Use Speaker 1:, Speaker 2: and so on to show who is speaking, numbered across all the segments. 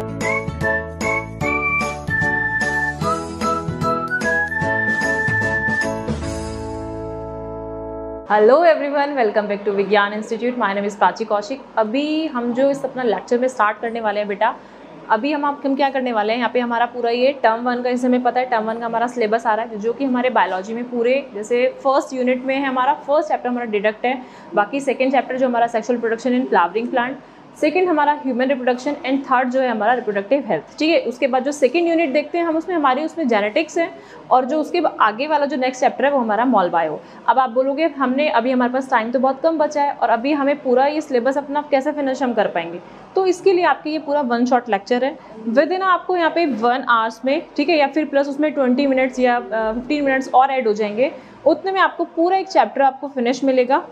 Speaker 1: Hello everyone welcome back to Vigyan institute my name is Prachi Kaushik अभी हम जो इस अपना लेक्चर में स्टार्ट करने वाले हैं बेटा, अभी हम आप, हम क्या करने वाले हैं? यहाँ पे हमारा पूरा ये टर्म वन का जैसे हमें पता है टर्म वन का हमारा सिलेबस आ रहा है, जो कि हमारे बायोलॉजी में पूरे, जैसे फ़र्स्ट यूनिट में है हमारा फ़र्स्ट चैप्टर हमारा डिडक्ट है, बाकी सेकेंड चैप्टर जो हमारा sexual production in flowering plant second हमारा ह्यूमन रिप्रोडक्शन एंड थर्ड जो है हमारा रिप्रोडक्टिव हेल्थ ठीक है, उसके बाद जो सेकेंड यूनिट देखते हैं हम, उसमें हमारी उसमें जेनेटिक्स है और जो उसके आगे वाला जो नेक्स्ट चैप्टर है वो हमारा मॉल बायो अब आप बोलोगे हमने, अभी हमारे पास टाइम तो बहुत कम बचा है और अभी हमें पूरा ये सिलेबस अपना कैसे फिनिश हम कर पाएँगे? तो इसके लिए आपके ये पूरा वन शॉट लेक्चर है। विद इन आपको यहाँ पे वन आवर्स में, ठीक है, या फिर प्लस उसमें ट्वेंटी मिनट्स या फिफ्टीन मिनट्स और ऐड हो जाएँगे। उतने में आपको पूरा एक चैप्टर आपको फिनिश मिलेगा।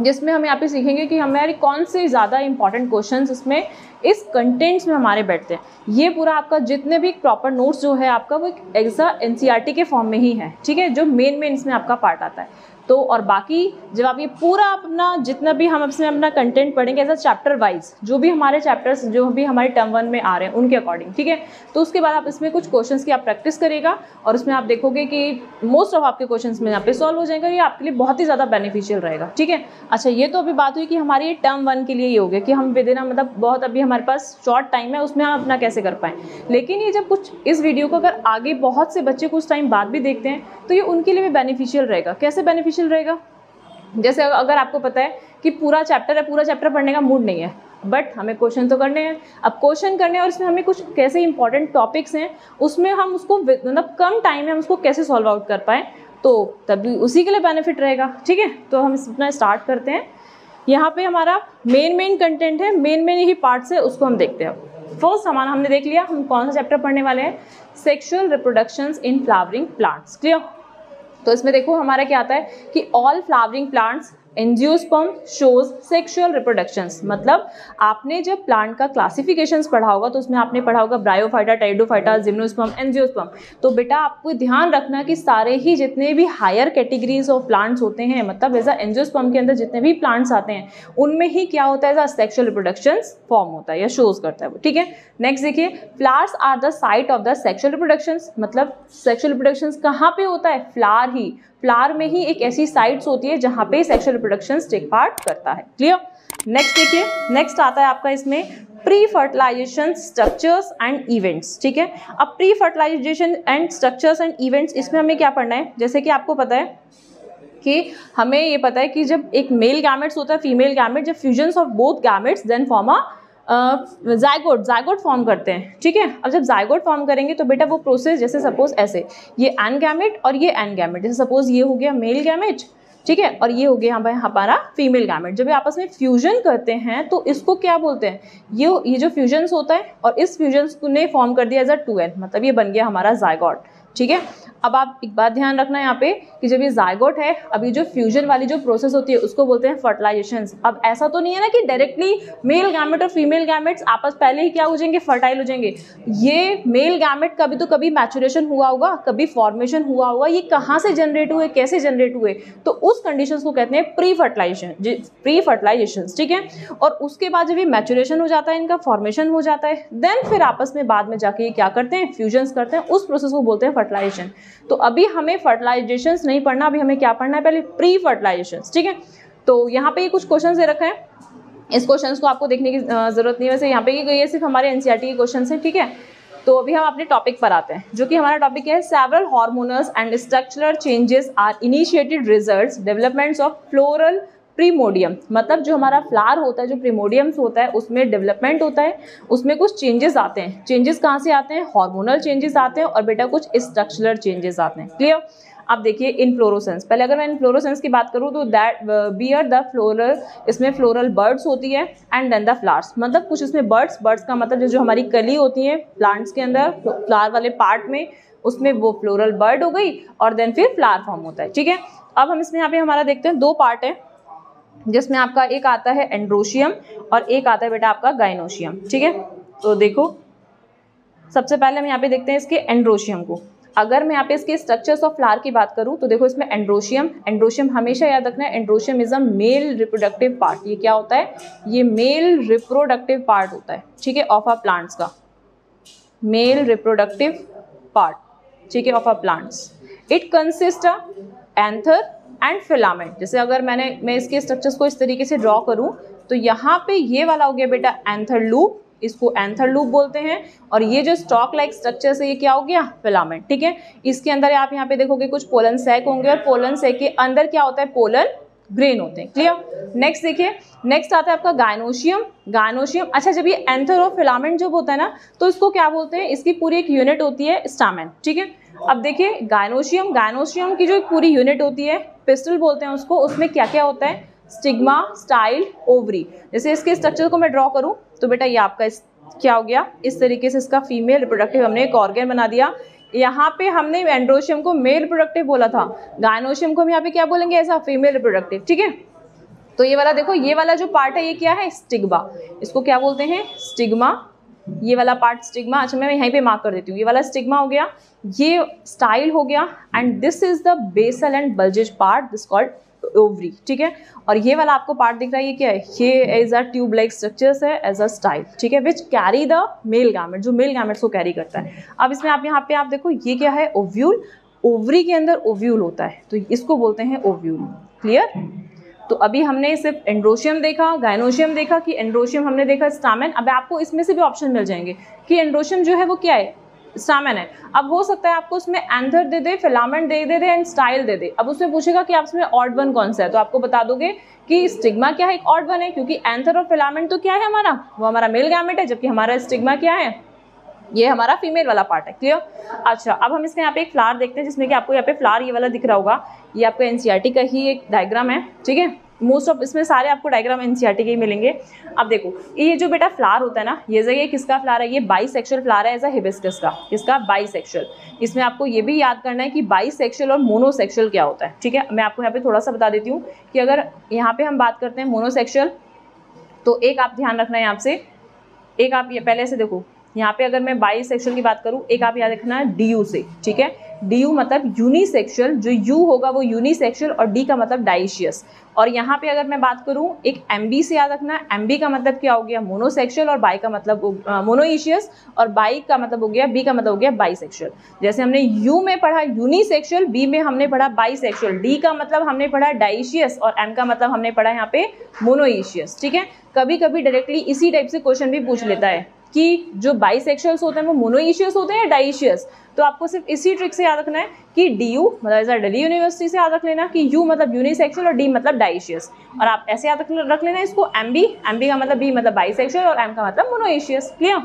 Speaker 1: जिसमें हम यहाँ पे सीखेंगे कि हमारे कौन से ज़्यादा इंपॉर्टेंट क्वेश्चंस इसमें, इस कंटेंट्स में हमारे बैठते हैं। ये पूरा आपका जितने भी प्रॉपर नोट्स जो है आपका वो एक एग्जा एन के फॉर्म में ही है, ठीक है? जो मेन मेन इसमें आपका पार्ट आता है। तो और बाकी जब आप ये पूरा अपना जितना भी हम इसमें अपना कंटेंट पढ़ेंगे एज अ चैप्टर वाइज जो भी हमारे चैप्टर्स जो भी हमारे टर्म वन में आ रहे हैं, उनके अकॉर्डिंग ठीक है? तो उसके बाद आप इसमें कुछ क्वेश्चन की आप प्रैक्टिस करेगा और उसमें आप देखोगे कि मोस्ट ऑफ़ आपके क्वेश्चन में यहाँ पे सॉल्व हो जाएगा ये आपके लिए बहुत ही ज़्यादा बेनिफिशियल रहेगा, ठीक है? अच्छा ये तो अभी बात हुई कि हमारी ये टर्म वन के लिए ये हो गया कि हम विदिन मतलब बहुत अभी हमारे पास शॉर्ट टाइम है, उसमें हम अपना कैसे कर पाएँ? लेकिन ये जब कुछ इस वीडियो को अगर आगे बहुत से बच्चे कुछ टाइम बाद भी देखते हैं तो ये उनके लिए भी बेनिफिशियल रहेगा। कैसे बेनिफिशियल रहेगा। जैसे अगर आपको पता है कि पूरा चैप्टर है, पूरा चैप्टर पढ़ने का मूड नहीं है बट हमें क्वेश्चन तो करने हैं। अब क्वेश्चन करने और इसमें हमें कुछ कैसे इंपॉर्टेंट टॉपिक्स हैं, उसमें हम उसको मतलब कम टाइम में हम उसको कैसे सॉल्व आउट कर पाएँ तो तभी उसी के लिए बेनिफिट रहेगा। ठीक है? तो हम अपना स्टार्ट करते हैं। यहाँ पे हमारा मेन मेन कंटेंट है मेन मेन ही पार्ट्स है, उसको हम देखते हैं फ़र्स्ट हमारा हमने देख लिया, हम कौन सा चैप्टर पढ़ने वाले हैं? Sexual reproduction in flowering plants clear तो इसमें देखो हमारा क्या आता है कि all flowering plants angiosperm shows sexual reproductions मतलब आपने जब प्लांट का क्लासिफिकेशंस पढ़ा होगा तो उसमें आपने पढ़ा होगा ब्रायोफाइटा टाइडोफाइटा जिम्नोस्पर्म एंजियोस्पर्म तो बेटा आपको ध्यान रखना कि सारे ही जितने भी हायर कैटेगरीज ऑफ़ प्लांट्स होते हैं मतलब एज अ एंजियोस्पर्म के अंदर जितने भी प्लांट्स आते हैं, उनमें ही क्या होता है? As a sexual reproduction form होता है या शोज़ करता है वो, ठीक है? नेक्स्ट देखिए flowers are the site of the sexual reproduction मतलब सेक्शुअल रिप्रोडक्शन कहाँ पे होता है? फ्लावर ही. फ्लावर में ही एक ऐसी साइट्स होती है जहाँ पे सेक्शुअल रिप्रोडक्शन टेक पार्ट करता है। क्लियर नेक्स्ट देखिए नेक्स्ट आता है आपका इसमें pre fertilization structures and events ठीक है? अब pre fertilization and structures and events इसमें हमें क्या पढ़ना है? जैसे कि आपको पता है कि हमें ये पता है कि जब एक मेल गैमेट्स होता है फीमेल गैमेट जब fusion of both gametes then form a zygote zygote form करते हैं, ठीक है? अब जब जायगोट फॉर्म करेंगे तो बेटा वो प्रोसेस जैसे सपोज़ ऐसे, ये एन गैमेट और ये एन गैमेट जैसे सपोज़ ये हो गया मेल गैमेट ठीक है? और ये हो गया यहाँ पर हमारा फीमेल गैमेट जब ये आपस में फ्यूजन करते हैं तो इसको क्या बोलते हैं? ये ये जो फ्यूजन्स होता है और इस फ्यूजन्स ने फॉर्म कर दिया एज अ टू एन मतलब ये बन गया हमारा जायगॉट ठीक है? अब आप एक बात ध्यान रखना यहाँ पे कि जब ये जायगोट है, अभी जो फ्यूजन वाली जो प्रोसेस होती है, उसको बोलते हैं फर्टिलाइजेशन अब ऐसा तो नहीं है ना कि डायरेक्टली मेल गैमेट और फीमेल गैमेट्स आपस पहले ही क्या हो जाएँगे? फर्टाइल हो जाएँगे. ये मेल गैमेट कभी तो कभी मैचुरेशन हुआ होगा, कभी फॉर्मेशन हुआ होगा, ये कहाँ से जनरेट हुए, कैसे जनरेट हुए? तो उस कंडीशन को कहते हैं प्री फर्टिलाइजेशन प्री फर्टिलाइजेशन ठीक है? और उसके बाद जब ये मैचुरेशन हो जाता है, इनका फॉर्मेशन हो जाता है देन फिर आपस में बाद में जाके ये क्या करते हैं? फ्यूजन्स करते हैं, उस प्रोसेस को बोलते हैं फर्टिलाइजेशन तो अभी हमें फर्टिलाइजेशन नहीं पढ़ना, अभी हमें क्या पढ़ना है? पहले प्री फर्टिलाइजेशन ठीक है? तो यहाँ पे ये कुछ क्वेश्चन दे रखा है। इस क्वेश्चंस को आपको देखने की ज़रूरत नहीं वैसे यहाँ पे ये सिर्फ़ हमारे एनसीईआरटी के क्वेश्चन हैं, ठीक है? तो अभी हम अपने टॉपिक पर आते हैं, जो कि हमारा टॉपिक है several hormonals and structural changes are initiated results developments of floral primordium मतलब जो हमारा फ्लावर होता है, जो प्रीमोडियम्स होता है, उसमें डेवलपमेंट होता है, उसमें कुछ चेंजेस आते हैं। चेंजेस कहाँ से आते हैं? हार्मोनल चेंजेस आते हैं और बेटा कुछ स्ट्रक्चरल चेंजेस आते हैं। क्लियर अब देखिए इनफ्लोरोसेंस पहले अगर मैं इनफ्लोरोसेंस की बात करूँ तो दैट बियर द फ्लोरल इसमें फ्लोरल बर्ड्स होती है एंड देन द फ्लावर्स मतलब कुछ इसमें बर्ड्स बर्ड्स का मतलब जो हमारी कली होती है प्लांट्स के अंदर फ्लावर वाले पार्ट में, उसमें वो फ्लोरल बर्ड हो गई और देन फिर फ्लावर फॉर्म होता है। ठीक है? अब हम इसमें यहाँ पे हमारा देखते हैं, दो पार्ट है। जिसमें आपका एक आता है एंड्रोशियम और एक आता है बेटा आपका गाइनोशियम ठीक है? तो देखो, सबसे पहले हम यहाँ पे देखते हैं इसके एंड्रोशियम को। अगर मैं यहाँ पे इसके स्ट्रक्चर्स ऑफ़ फ्लावर की बात करूँ तो देखो इसमें एंड्रोशियम एंड्रोशियम हमेशा याद रखना है androecium is a male reproductive part ये क्या होता है? ये मेल रिप्रोडक्टिव पार्ट होता है, ठीक है ऑफ़ आ प्लांट्स का। मेल रिप्रोडक्टिव पार्ट ठीक है of a plants it consist anther and filament जैसे अगर मैंने, मैं इसके स्ट्रक्चर्स को इस तरीके से ड्रॉ करूँ तो यहाँ पे ये वाला हो गया बेटा एंथर लूप इसको एंथर लूप बोलते हैं। और ये जो स्टॉक लाइक स्ट्रक्चर से ये क्या हो गया? फिलामेंट ठीक है? इसके अंदर आप यहाँ पे देखोगे कुछ पोलन सैक होंगे और पोलन सैक के अंदर क्या होता है? पोलन ग्रेन होते हैं. क्लियर नेक्स्ट देखिए. नेक्स्ट आता है आपका गायनोशियम गायनोशियम अच्छा जब ये एंथर और फिलामेंट जब होता है ना तो इसको क्या बोलते हैं? इसकी पूरी एक यूनिट होती है स्टामेन ठीक है? अब देखिए गायनोशियम गायनोशियम की जो एक पूरी यूनिट होती है पिस्टल बोलते हैं उसको उसमें क्या क्या होता है? Stigma style ovary. जैसे इसके स्ट्रक्चर को मैं ड्रॉ करूँ तो बेटा ये आपका इस, क्या हो गया? इस तरीके से इसका फीमेल रिप्रोडक्टिव हमने एक ऑर्गेन बना दिया। यहाँ पे हमने एंड्रोशियम को मेल रिप्रोडक्टिव बोला था। गायनोशियम को हम यहाँ पे क्या बोलेंगे? ऐसा फीमेल रिप्रोडक्टिव ठीक है? तो ये वाला देखो ये वाला जो पार्ट है ये क्या है? स्टिग्मा। इसको क्या बोलते हैं? स्टिग्मा ये वाला पार्ट स्टिग्मा अच्छा मैं यहीं पे मार्क कर देती हूँ। ये वाला स्टिग्मा हो गया, ये स्टाइल हो गया and this is the basal and bulges part this called ovary ठीक है? और ये वाला आपको पार्ट दिख रहा है, ये क्या है? ये as a tube like structures है एज अ स्टाइल ठीक है? Which carry the male gamete जो मेल गैमेट्स को कैरी करता है। अब इसमें आप यहाँ पे आप देखो, ये क्या है? ओव्यूल ओवरी के अंदर ओव्यूल होता है। तो इसको बोलते हैं ओव्यूल क्लियर तो अभी हमने सिर्फ़ एंड्रोशियम देखा, गायनोशियम देखा कि एंड्रोशियम हमने देखा स्टामेन। अब आपको इसमें से भी ऑप्शन मिल जाएँगे कि एंड्रोशियम जो है वो क्या है? स्टामेन है। अब हो सकता है आपको उसमें एंथर दे दे, फिलामेंट दे दे दे एंड स्टाइल दे दे। अब उसमें पूछेगा कि आप उसमें ऑड वन कौन सा है? तो आपको बता दोगे कि स्टिग्मा क्या है? एक ऑड वन है, क्योंकि एंथर और फिलामेंट तो क्या है हमारा? वो हमारा मेल गैमेट है, जबकि हमारा स्टिग्मा क्या है? ये हमारा फीमेल वाला पार्ट है क्लियर अच्छा अब हम इसके यहाँ पे एक फ्लावर देखते हैं, जिसमें कि आपको यहाँ पे फ्लावर ये वाला दिख रहा होगा। ये आपका एनसीईआरटी का ही एक डायग्राम है, ठीक है? मोस्ट ऑफ़ इसमें सारे आपको डायग्राम एनसीईआरटी के ही मिलेंगे। अब देखो, ये जो बेटा फ्लावर होता है ना, ये जगह किसका फ्लावर है? ये बाई सेक्शुअल फ्लावर है एज अ हिबिस्कस का इसका बाई सेक्शुअल इसमें आपको ये भी याद करना है कि बाई सेक्शुअल और मोनोसेक्शुअल क्या होता है, ठीक है? मैं आपको यहाँ पे थोड़ा सा बता देती हूँ कि अगर यहाँ पे हम बात करते हैं मोनोसेक्शुअल तो एक आप ध्यान रखना है आपसे एक आप ये, पहले से देखो यहाँ पे अगर मैं बाई सेक्शुअल की बात करूँ, एक आप याद रखना है डी यू से, ठीक है? डी यू मतलब यूनिसेक्शुअल जो यू होगा वो यूनिसेक्शुअल और डी का मतलब डाइशियस और यहाँ पे अगर मैं बात करूँ, एक एम बी से याद रखना एम बी का मतलब क्या हो गया? मोनोसेक्शुअल और बाई का मतलब मोनोइशियस और बाई का मतलब हो गया बी का मतलब हो गया बाईसेक्सुअल जैसे हमने यू में पढ़ा यूनिसेक्शुअल बी में हमने पढ़ा बाईसेक्सुअल डी का मतलब हमने पढ़ा डाइशियस और एम का मतलब हमने पढ़ा यहाँ पे मोनोइशियस ठीक है? कभी कभी डायरेक्टली इसी टाइप से क्वेश्चन भी पूछ लेता है. कि जो बाईसेक्सुअल्स होते हैं, वो मोनोइशियस होते हैं या डाइशियस तो आपको सिर्फ़ इसी ट्रिक से याद रखना है कि डी यू मतलब दिल्ली यूनिवर्सिटी से याद रख लेना कि यू मतलब यूनिसेक्सुअल और डी मतलब डाइशियस और आप ऐसे याद रख लेना इसको एम बी एम बी का मतलब बी मतलब बाईसेक्सुअल और एम का मतलब मोनोएशियस क्लियर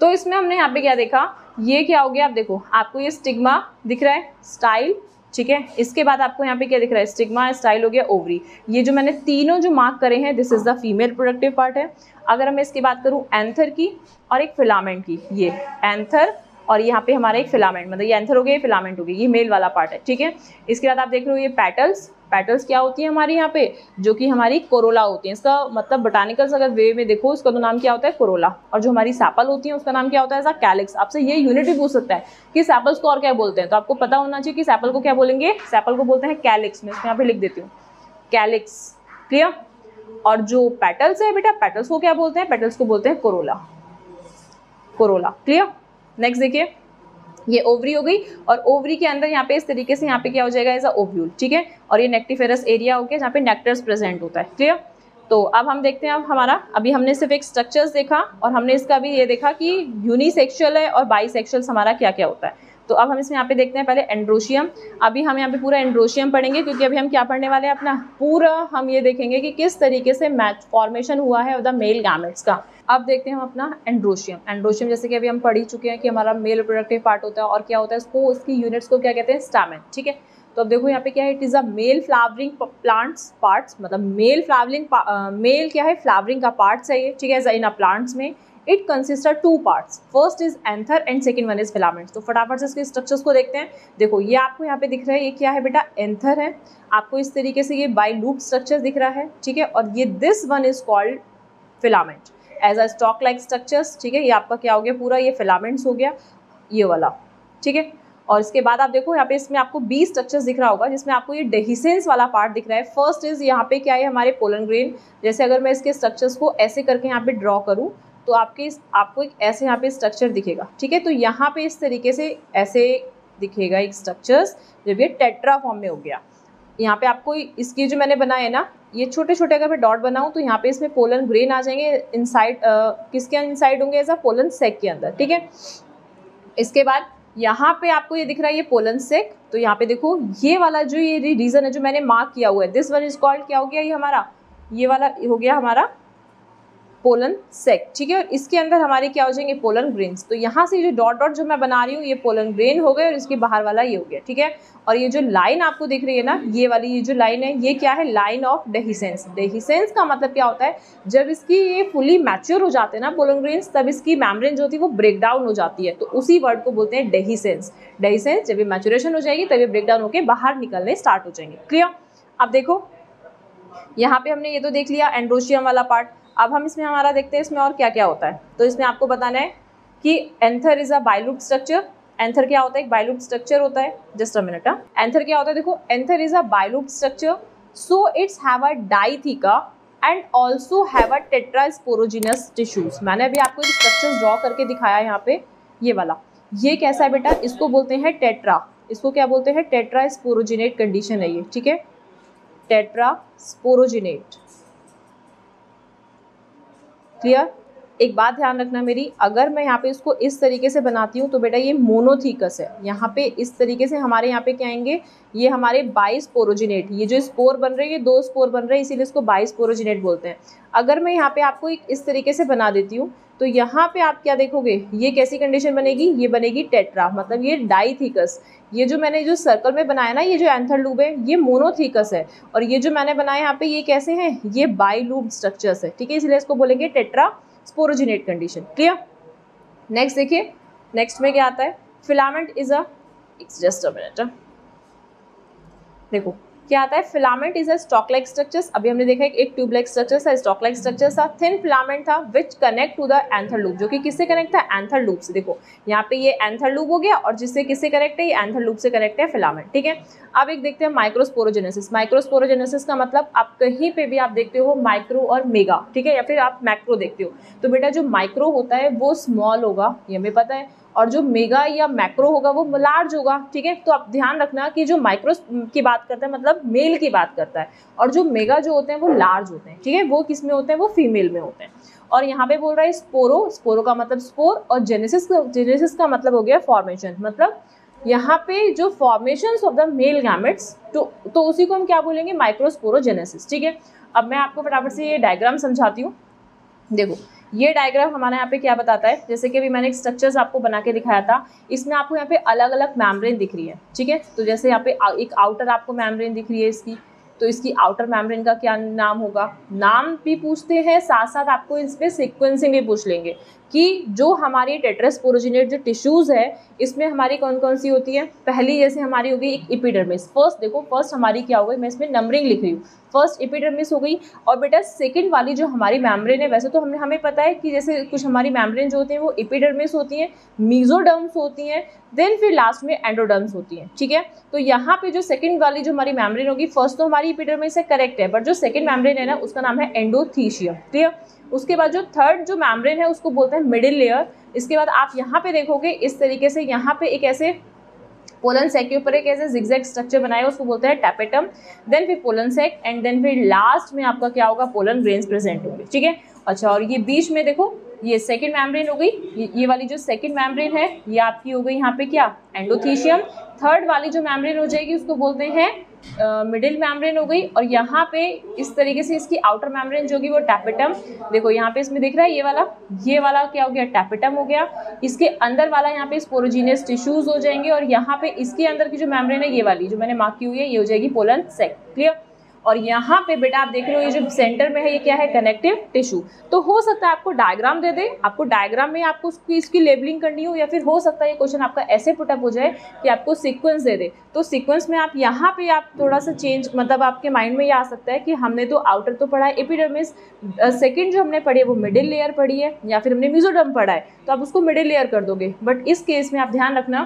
Speaker 1: तो इसमें हमने यहाँ पे क्या देखा? ये क्या हो गया? आप देखो, आपको ये स्टिग्मा दिख रहा है स्टाइल ठीक है? इसके बाद आपको यहाँ पे क्या दिख रहा है? स्टिग्मा स्टाइल हो गया ओवरी ये जो मैंने तीनों जो मार्क करे हैं this is the female productive part है। अगर मैं इसकी बात करूँ एंथर की और एक फिलामेंट की, ये एंथर और यहाँ पे हमारा एक फिलामेंट मतलब ये एंथर हो गया, ये फिलामेंट हो गया, ये मेल वाला पार्ट है, ठीक है? इसके बाद आप देख रहे हो ये पैटल्स पैटल्स क्या होती है हमारी यहाँ पे? जो कि हमारी कोरोला होती है। इसका मतलब बटानिकल्स अगर वे में देखो उसका तो नाम क्या होता है? कोरोला और जो हमारी सैपल होती है, उसका नाम क्या होता है? कैलिक्स आपसे ये यूनिट भी पूछ सकता है कि सैपल्स को और क्या बोलते हैं? तो आपको पता होना चाहिए कि सैपल को क्या बोलेंगे? सैपल को बोलते हैं कैलिक्स मैं इसको यहाँ पे लिख देती हूँ। कैलिक्स क्लियर और जो पेटल्स है बेटा पेटल्स को क्या बोलते हैं? पेटल्स को बोलते हैं कोरोला कोरोला क्लियर नेक्स्ट देखिए। ये ओवरी हो गई और ओवरी के अंदर यहाँ पे इस तरीके से यहाँ पे क्या हो जाएगा एज अ ओव्यूल ठीक है? और ये नेक्टिफेरस एरिया हो गया जहाँ पे नेक्टर्स प्रेजेंट होता है क्लियर तो अब हम देखते हैं अब हमारा, अभी हमने सिर्फ़ एक स्ट्रक्चर्स देखा और हमने इसका भी ये देखा कि यूनिसेक्शुअल है और बाईसेक्शुअल्स हमारा क्या क्या होता है। तो अब हम इसमें यहाँ पे देखते हैं पहले एंड्रोशियम अभी हम यहाँ पे पूरा एंड्रोशियम पढ़ेंगे, क्योंकि अभी हम क्या पढ़ने वाले हैं? अपना पूरा हम ये देखेंगे कि किस तरीके से मैच फॉर्मेशन हुआ है द मेल गैमेट्स का। अब देखते हैं हम अपना एंड्रोशियम एंड्रोशियम जैसे कि अभी हम पढ़ ही चुके हैं कि हमारा मेल प्रोडक्टिव पार्ट होता है और क्या होता है, इसको उसकी यूनिट्स को क्या कहते हैं? स्टामिन ठीक है? तो अब देखो यहाँ पे क्या है it is a male flowering plants parts मतलब मेल फ्लावरिंग मेल क्या है फ्लावरिंग का पार्ट्स है ये, ठीक है? इन अ प्लांट्स में। It consist two parts first is anther and second one is filaments तो फटाफट से इसके स्ट्रक्चर्स को देखते हैं। देखो, ये आपको यहाँ पे दिख रहा है, ये क्या है बेटा? एंथर है। आपको इस तरीके से ये बाई लूप स्ट्रक्चर दिख रहा है, ठीक है? और ये this one is called filament as a stalk like structures ठीक है? ये आपका क्या हो गया पूरा? ये फिलामेंट्स हो गया, ये वाला, ठीक है? और इसके बाद आप देखो, यहाँ पे इसमें आपको बी स्ट्रक्चर्स दिख रहा होगा, जिसमें आपको ये डेहिसेंस वाला पार्ट दिख रहा है। फ़र्स्ट इज़ यहाँ पे क्या है, हमारे पोलन ग्रेन जैसे अगर मैं इसके स्ट्रक्चर्स को ऐसे करके यहाँ पे ड्रॉ करूँ तो आपके आपको एक ऐसे यहाँ पे स्ट्रक्चर दिखेगा, ठीक है? तो यहाँ पे इस तरीके से ऐसे दिखेगा एक स्ट्रक्चर्स जब ये टेट्रा फॉर्म में हो गया। यहाँ पे आपको इसकी जो मैंने बनाए है ना, ये छोटे छोटे अगर मैं डॉट बनाऊँ तो यहाँ पे इसमें पोलन ग्रेन आ जाएँगे इनसाइड किसके इनसाइड होंगे ऐसा? पोलन सेक के अंदर, ठीक है? इसके बाद यहाँ पे आपको ये दिख रहा है ये पोलन सेक तो यहाँ पे देखो, ये वाला जो ये रीजन है जो मैंने मार्क किया हुआ है दिस वन इज़ कॉल्ड क्या हो गया ये हमारा? ये वाला हो गया हमारा पोलन सेक ठीक है? और इसके अंदर हमारे क्या हो जाएँगे? पोलन ग्रेन्स तो यहाँ से जो डॉट डॉट जो मैं बना रही हूँ, ये पोलन ग्रेन हो गए और इसके बाहर वाला ये हो गया, ठीक है? और ये जो लाइन आपको दिख रही है ना, ये वाली ये जो लाइन है, ये क्या है? लाइन ऑफ़ डेहिसेंस डेहिसेंस का मतलब क्या होता है? जब इसकी ये फुली मैच्योर हो जाते हैं ना पोलन ग्रेन्स तब इसकी मैमरेन जो होती है, वो ब्रेक डाउन हो जाती है। तो उसी वर्ड को बोलते हैं डेहिसेंस डेहिसेंस जब ये मैचुरेशन हो जाएगी, तब ये ब्रेक डाउन होकर बाहर निकलने स्टार्ट हो जाएँगे। क्लियर अब देखो, यहाँ पे हमने ये तो देख लिया एंड्रोशियम वाला पार्ट अब हम इसमें हमारा देखते हैं इसमें और क्या क्या होता है। तो इसमें आपको बताना है कि anther is a bilobed structure. Anther क्या होता है? एक बाइलूट स्ट्रक्चर होता है। जस्ट अ मिनट एंथर क्या होता है? देखो, anther is a bilobed structure. So it's have a dithecous and also have a tetrasporogenous tissues. मैंने अभी आपको एक स्ट्रक्चर ड्रॉ करके दिखाया यहाँ पे, ये वाला। ये कैसा है बेटा? इसको बोलते हैं टेट्रा। इसको क्या बोलते हैं? टेट्रा स्पोरोजिनेट कंडीशन है ये, ठीक है? Tetrasporangiate clear? एक बात ध्यान रखना मेरी, अगर मैं यहाँ पे इसको इस तरीके से बनाती हूँ तो बेटा ये मोनोथीकस है। यहाँ पे इस तरीके से हमारे यहाँ पे क्या आएँगे? ये हमारे बाईस पोरोजिनेट, ये जो स्पोर बन रहे हैं, ये दो स्पोर बन रहे हैं, इसीलिए इसको बाईस पोरोजिनेट बोलते हैं। अगर मैं यहाँ पे आपको एक इस तरीके से बना देती हूँ तो यहाँ पे आप क्या देखोगे? ये कैसी कंडीशन बनेगी? ये बनेगी टेट्रा मतलब ये डाईथीकस ये जो मैंने जो सर्कल में बनाया ना, ये जो एंथर लूब है, ये मोनोथीकस है. और ये जो मैंने बनाया यहाँ पे, ये कैसे हैं? ये बाई लूब स्ट्रक्चर्स है. ठीक है, इसलिए इसको बोलेंगे टेट्रा स्पोरोजिनेट कंडीशन क्लियर नेक्स्ट देखिए. नेक्स्ट में क्या आता है? Filament is a just a minute देखो क्या आता है? Filament is a stalk like structures अभी हमने देखा एक ट्यूब लाइक स्ट्रक्चर था स्टॉक लाइक स्ट्रक्चर था थिन फिलामेंट था which connect to the anther lobe जो कि किससे कनेक्ट था? एंथर लूप से। देखो, यहाँ पे ये एंथर लूप हो गया और जिससे किससे कनेक्ट है? ये एंथर लूप से कनेक्ट है फिलामेंट ठीक है? अब एक देखते हैं माइक्रोस्पोरोजेनेसिस माइक्रोस्पोरोजेनेसिस का मतलब आप कहीं पे भी आप देखते हो माइक्रो और मेगा ठीक है? या फिर आप मैक्रो देखते हो। तो बेटा जो माइक्रो होता है, वो स्मॉल होगा, ये हमें पता है। और जो मेगा या मैक्रो होगा वो लार्ज होगा, ठीक है? तो आप ध्यान रखना कि जो माइक्रो की बात करता है मतलब मेल की बात करता है और जो मेगा जो होते हैं वो लार्ज होते हैं, ठीक है? वो किसमें होते हैं? वो फीमेल में होते हैं। और यहाँ पे बोल रहा है स्पोरो स्पोरो का मतलब स्पोर और जेनेसिस जेनेसिस का मतलब हो गया फॉर्मेशन मतलब यहाँ पे जो formation of the male gametes तो तो उसी को हम क्या बोलेंगे? माइक्रोस्पोरोजेनेसिस ठीक है? अब मैं आपको फटाफट से ये डायग्राम समझाती हूँ। देखो ये डायग्राम हमारे यहाँ पे क्या बताता है? जैसे कि अभी मैंने स्ट्रक्चर्स आपको बना के दिखाया था, इसमें आपको यहाँ पे अलग अलग मैमरेन दिख रही है, ठीक है? तो जैसे यहाँ पे एक आउटर आपको मैमब्रेन दिख रही है इसकी तो इसकी आउटर मेम्ब्रेन का क्या नाम होगा? नाम भी पूछते हैं साथ साथ आपको इस पर सिक्वेंसिंग भी पूछ लेंगे कि जो हमारी टेट्रसपोरोजिनेट जो टिश्यूज़ है, इसमें हमारी कौन कौन सी होती है? पहली जैसे हमारी होगी एक इपिडर्मिस फ़र्स्ट देखो फ़र्स्ट हमारी क्या हो गई? मैं इसमें नंबरिंग लिख रही हूँ। फ़र्स्ट इपिडर्मिस हो गई। और बेटा सेकंड वाली जो हमारी मैमब्रेन है, वैसे तो हमने, हमें पता है कि जैसे कुछ हमारी मैमब्रेन जो होती हैं, वो इपिडर्मिस होती हैं मीजोडर्म्स होती हैं देन फिर लास्ट में एंडोडर्म्स होती हैं, ठीक है? तो यहाँ पे जो सेकंड वाली जो हमारी मैमब्रेन होगी फ़र्स्ट तो हमारी इपिडर्मिस है करेक्ट है बट जो सेकंड मैमब्रेन है ना, उसका नाम है एंडोथीशियम क्लियर उसके बाद जो थर्ड जो मैमब्रेन है, उसको बोलते हैं मिडिल लेयर इसके बाद आप यहाँ पे देखोगे, इस तरीके से यहाँ पे एक ऐसे पोलन सेक के ऊपर एक ऐसे जिग्जैक स्ट्रक्चर बनाया, उसको बोलते हैं टैपेटम देन फिर पोलन सेक एंड देन फिर लास्ट में आपका क्या होगा? पोलन ग्रेन्स प्रेजेंट होंगे, ठीक है? अच्छा और ये बीच में देखो, ये सेकेंड मैमब्रेन हो गई, ये वाली जो सेकेंड मैमब्रेन है, ये आपकी हो गई यहाँ पे क्या? एंडोथीशियम थर्ड वाली जो मैमब्रेन हो जाएगी, उसको बोलते हैं मिडिल मैमब्रेन हो गई और यहाँ पे इस तरीके से इसकी आउटर मैमब्रेन जो होगी वो टैपिटम देखो यहाँ पे इसमें दिख रहा है ये वाला ये वाला क्या हो गया टैपिटम हो गया। इसके अंदर वाला यहाँ पे स्पोरोजीनियस टिश्यूज हो जाएँगे और यहाँ पे इसके अंदर की जो मैमब्रेन है, ये वाली जो मैंने मार्क की हुई है, ये हो जाएगी पोलन सेक क्लियर और यहाँ पे बेटा आप देख रहे हो, ये जो सेंटर में है, ये क्या है? कनेक्टिव टिश्यू तो हो सकता है आपको डायग्राम दे दे। आपको डायग्राम में आपको उसकी, इसकी लेबलिंग करनी हो या फिर हो सकता है ये क्वेश्चन आपका ऐसे पुटअप हो जाए कि आपको सीक्वेंस दे दे। तो सीक्वेंस में आप यहाँ पे आप थोड़ा सा चेंज मतलब आपके माइंड में ये आ सकता है कि हमने तो आउटर तो पढ़ा है एपिडर्मिस सेकेंड जो हमने पढ़ी है वो मिडिल लेयर पढ़ी है या फिर हमने म्यूजोडम पढ़ा है। तो आप उसको मिडिल लेयर कर दोगे। बट इस केस में आप ध्यान रखना